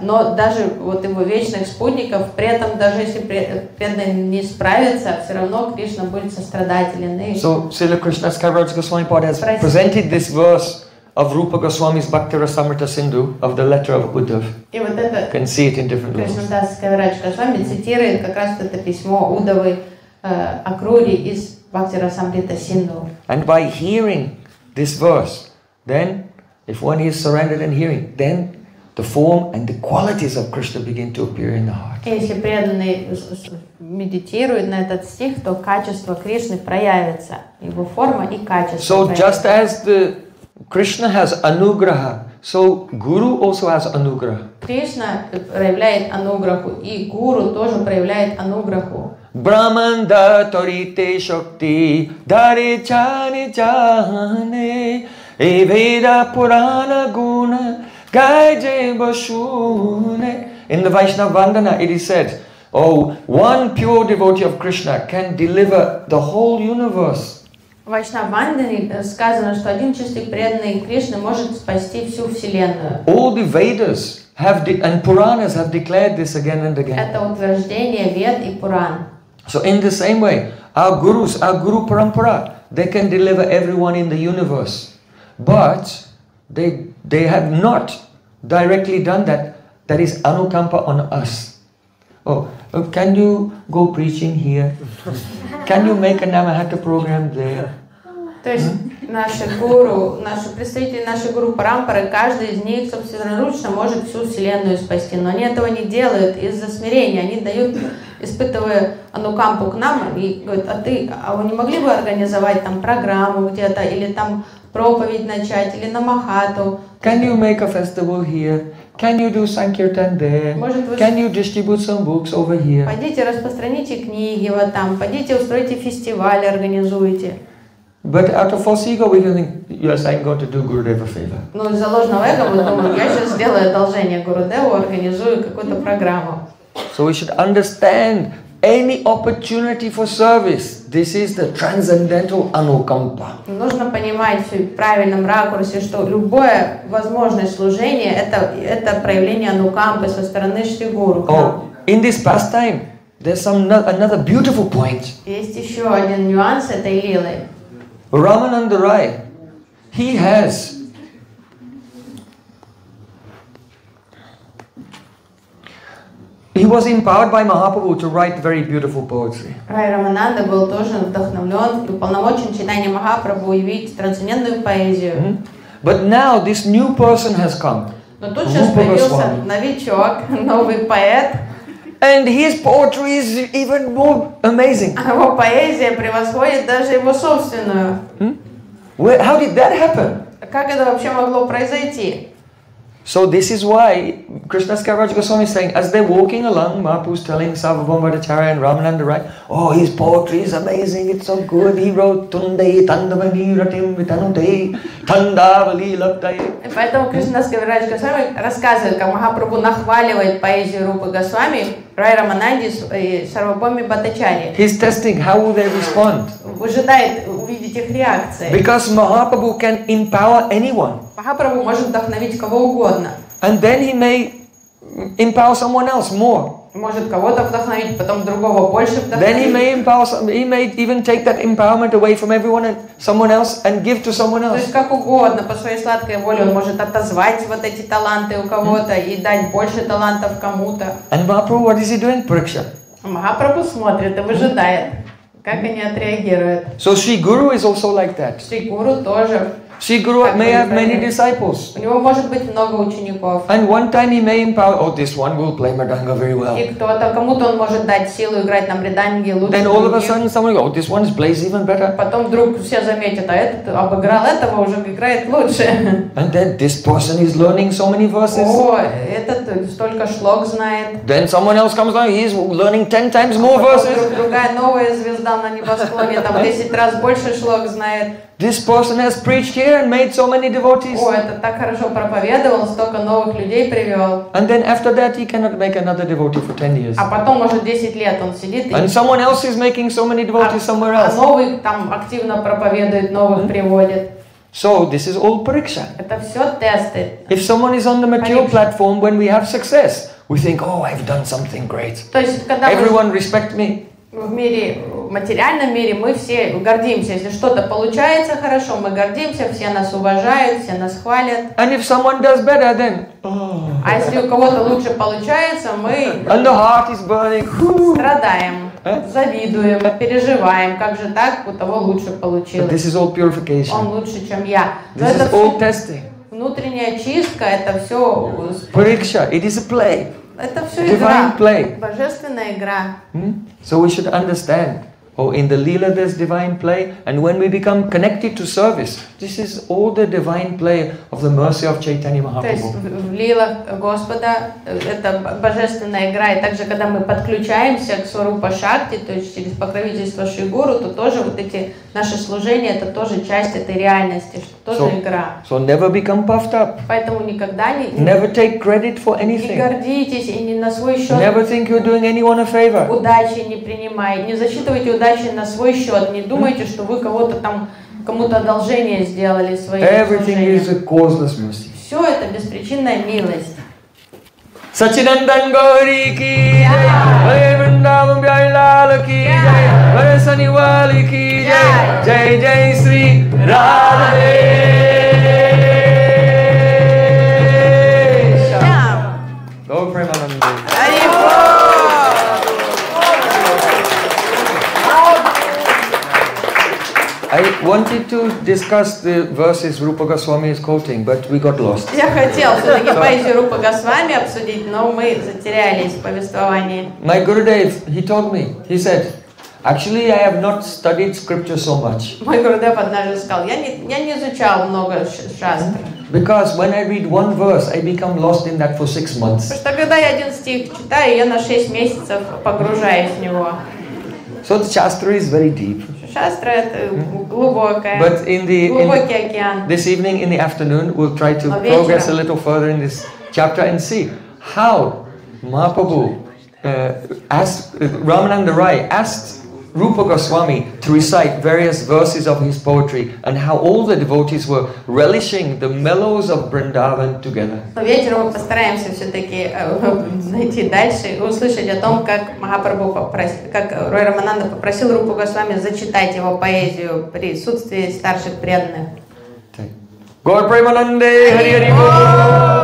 но даже вот его вечных спутников, при этом даже если пре- преданные не справятся, все равно Кришна будет сострадателен. И So Srila Krishna's Kaviraj Goswami Pad has Praise- presented this verse of Rupa Goswami's Bhakti Rasamrita Sindhu of the letter of Uddhav. И вот это can see it in different. Кришнадас Кавирадж Госвами цитирует как раз это письмо э, Акрури из Бхактира Самрита Синду. And by hearing this verse, then, if one is surrendered and hearing, then the form and the qualities of Krishna begin to appear in the heart. Если преданный медитирует на этот стих, то качество Кришны проявится, его форма и качество. So проявится. just as the Krishna has anugraha, so Guru also has anugraha. Кришна проявляет ануграху, и гуру тоже проявляет ануграху. Brahmanda torite shakti dare chani jahane e veda purana guna gaije bashune. In the Vaishnava Vandana it is said, oh, one pure devotee of Krishna can deliver the whole universe. В Вайшнавандане сказано, что один чистый преданный Кришны может спасти всю Вселенную. All the Vedas have de- and Puranas have declared this again and again. Это утверждение Вед и Пуран. So in the same way, our gurus, our guru parampara, they can deliver everyone in the universe. But they they have not directly done that. That is anukampa on us. Oh, uh, can you go preaching here? Can you make a Namahata program there? То есть наши гуру, наши представители нашей гуру Парампары, каждый из них собственноручно может всю Вселенную спасти. Но они этого не делают из-за смирения. Они дают, испытывая анукампу к нам, и говорят, а ты, а вы не могли бы организовать там программу где-то, или там проповедь начать, или на Махату? Can you make a festival here? Can you do Sankirtan there? Может, вы Can you distribute some books over here? пойдите распространите книги вот там, пойдите устройте фестиваль, организуйте. But out of false ego, we can think, yes, I'm going to do Gurudev a favor. Ну, из-за ложного эго мы думаем, я сейчас сделаю одолжение Гурудеву, организую какую-то программу. So we should understand any opportunity for service. This is the transcendental anukampa. Нужно понимать в правильном ракурсе, что любое возможность служения это, это проявление анукампы со стороны Шри Гуру. к нам. Oh, in this pastime, there's some no- another beautiful point. Есть еще один нюанс этой лилы. Ramananda Rai, he has he was empowered by Mahaprabhu to write very beautiful poetry. Рай Рамананда был тоже вдохновлен и уполномочен читание Махапрабху явить трансцендентную поэзию. But now this new person has come. Но тут сейчас появился новичок, новый поэт, And his poetry is even more amazing. а его поэзия превосходит даже его собственную. How did that happen? Как это вообще могло произойти? So this is why Krishna Kaviraj Goswami is saying, as they're walking along, Mahaprabhu's telling Sarvabhauma Bhattacharya and Ramananda Rai, oh, his poetry is amazing, it's so good. He wrote Tunde Tandavani Ratim Vitanute Tandavali Laptaye. И поэтому Кришна Скавирадж Госвами рассказывает, как Махапрабху нахваливает поэзию Рупы Госвами, Рай Рамананди и Сарвабоми Бхаттачарьи. He's testing how will they respond. Выжидает увидеть их реакции. Because Mahaprabhu can empower anyone. Махапрабху может вдохновить кого угодно. And then he may empower someone else more. Может кого-то вдохновить, потом другого больше Then he вдохновить. may empower some, he may even take that empowerment away from everyone and someone else and give to someone То else. есть как угодно, по своей сладкой воле он может отозвать вот эти таланты у кого-то и дать больше талантов кому-то. And Mahaprabhu, what is he doing? Pariksha. Махапрабху смотрит и выжидает, как они отреагируют. So Sri Guru is also like that. Шри Гуру тоже. Sri Guru may have many disciples. У него может быть много учеников. And one time he may empower, oh, this one will play Madanga very well. И кто-то, кому-то он может дать силу играть на бриданге лучше Then all of a sudden someone go, oh, this one plays even better. Потом вдруг все заметят, а этот обыграл этого, уже играет лучше. And then this person is learning so many verses. О, этот столько шлок знает. Then someone else comes along, he's learning 10 times more verses. другая новая звезда на небосклоне, там 10 раз больше шлок знает. This person has preached here and made so many devotees. О, этот так хорошо проповедовал, столько новых людей привел. And then after that, he cannot make another devotee for 10 years. А потом, может, 10 лет он сидит и And someone else is making so many devotees somewhere а else. новый там активно проповедует, новых приводит. So this is all pariksha. Это все тесты. If someone is on the material Pariksha. platform, when we have success, we think, oh, I've done something great. То есть, когда мы Everyone respect me. в мире, в материальном мире мы все гордимся. Если что-то получается хорошо, мы гордимся, все нас уважают, все нас хвалят. And if someone does better, then, oh. А если у кого-то лучше получается, мы And the heart is burning. Страдаем, Э? завидуем, переживаем, как же так, у того лучше But получилось. this is all purification. Он лучше, чем я. Но This это is all testing. внутренняя чистка, это все, Pariksha, it is a play. это все Divine игра, play. божественная игра. Hmm? So we should understand. Or in the Leela there's divine play. And when we become connected to service, this is all the divine play of the mercy of Chaitanya То есть Mahaprabhu. в в лилах Господа э, это божественная игра, и также, когда мы подключаемся к Сварупа Шакти, то есть через покровительство Шигуру, то тоже вот эти наши служения, это тоже часть этой реальности, что тоже So- игра. So never become puffed up. Поэтому никогда не, не- Never take credit for не anything. гордитесь и не на свой счет Never think you're doing anyone a favor. удачи не принимайте, не засчитывайте удачи на свой счет, не думайте, что вы кого-то там кому-то одолжение сделали своим Everything is a causeless mercy. Все это беспричинная милость. Gauri ki jai, Hare Vrindavan Bhai Lal ki jai, Hare Saniwali ki jai, Jai Jai Sri Radhe. Go Premanandi. I wanted to discuss the verses Rupa Goswami is quoting, but we got lost. Я хотел все-таки поэзию Рупа Госвами обсудить, но мы затерялись в повествовании. My Gurudev, he told me, he said, actually I have not studied scripture so much. Мой Гурдев однажды сказал, я не, я не изучал много ш- шастр. Because when I read one verse, I become lost in that for six months. Потому что когда я один стих читаю, я на 6 месяцев погружаюсь в него. So the Shastra is very deep. Шастра это глубокая, But in the in глубокий океан. this evening, in the afternoon, we'll try to А progress a вечером? little further in this chapter and see how Mahaprabhu uh, asked, uh, Ramananda Rai asked Rupa Goswami to recite various verses of his poetry and how all the devotees were relishing the mellows of Vrindavan together. Но вечером мы постараемся все-таки найти дальше и услышать о том, как Махапрабху попросил, как Рой Рамананда попросил Рупу Госвами зачитать его поэзию в присутствии старших преданных. Gaur Premanande Hari Hari Bol.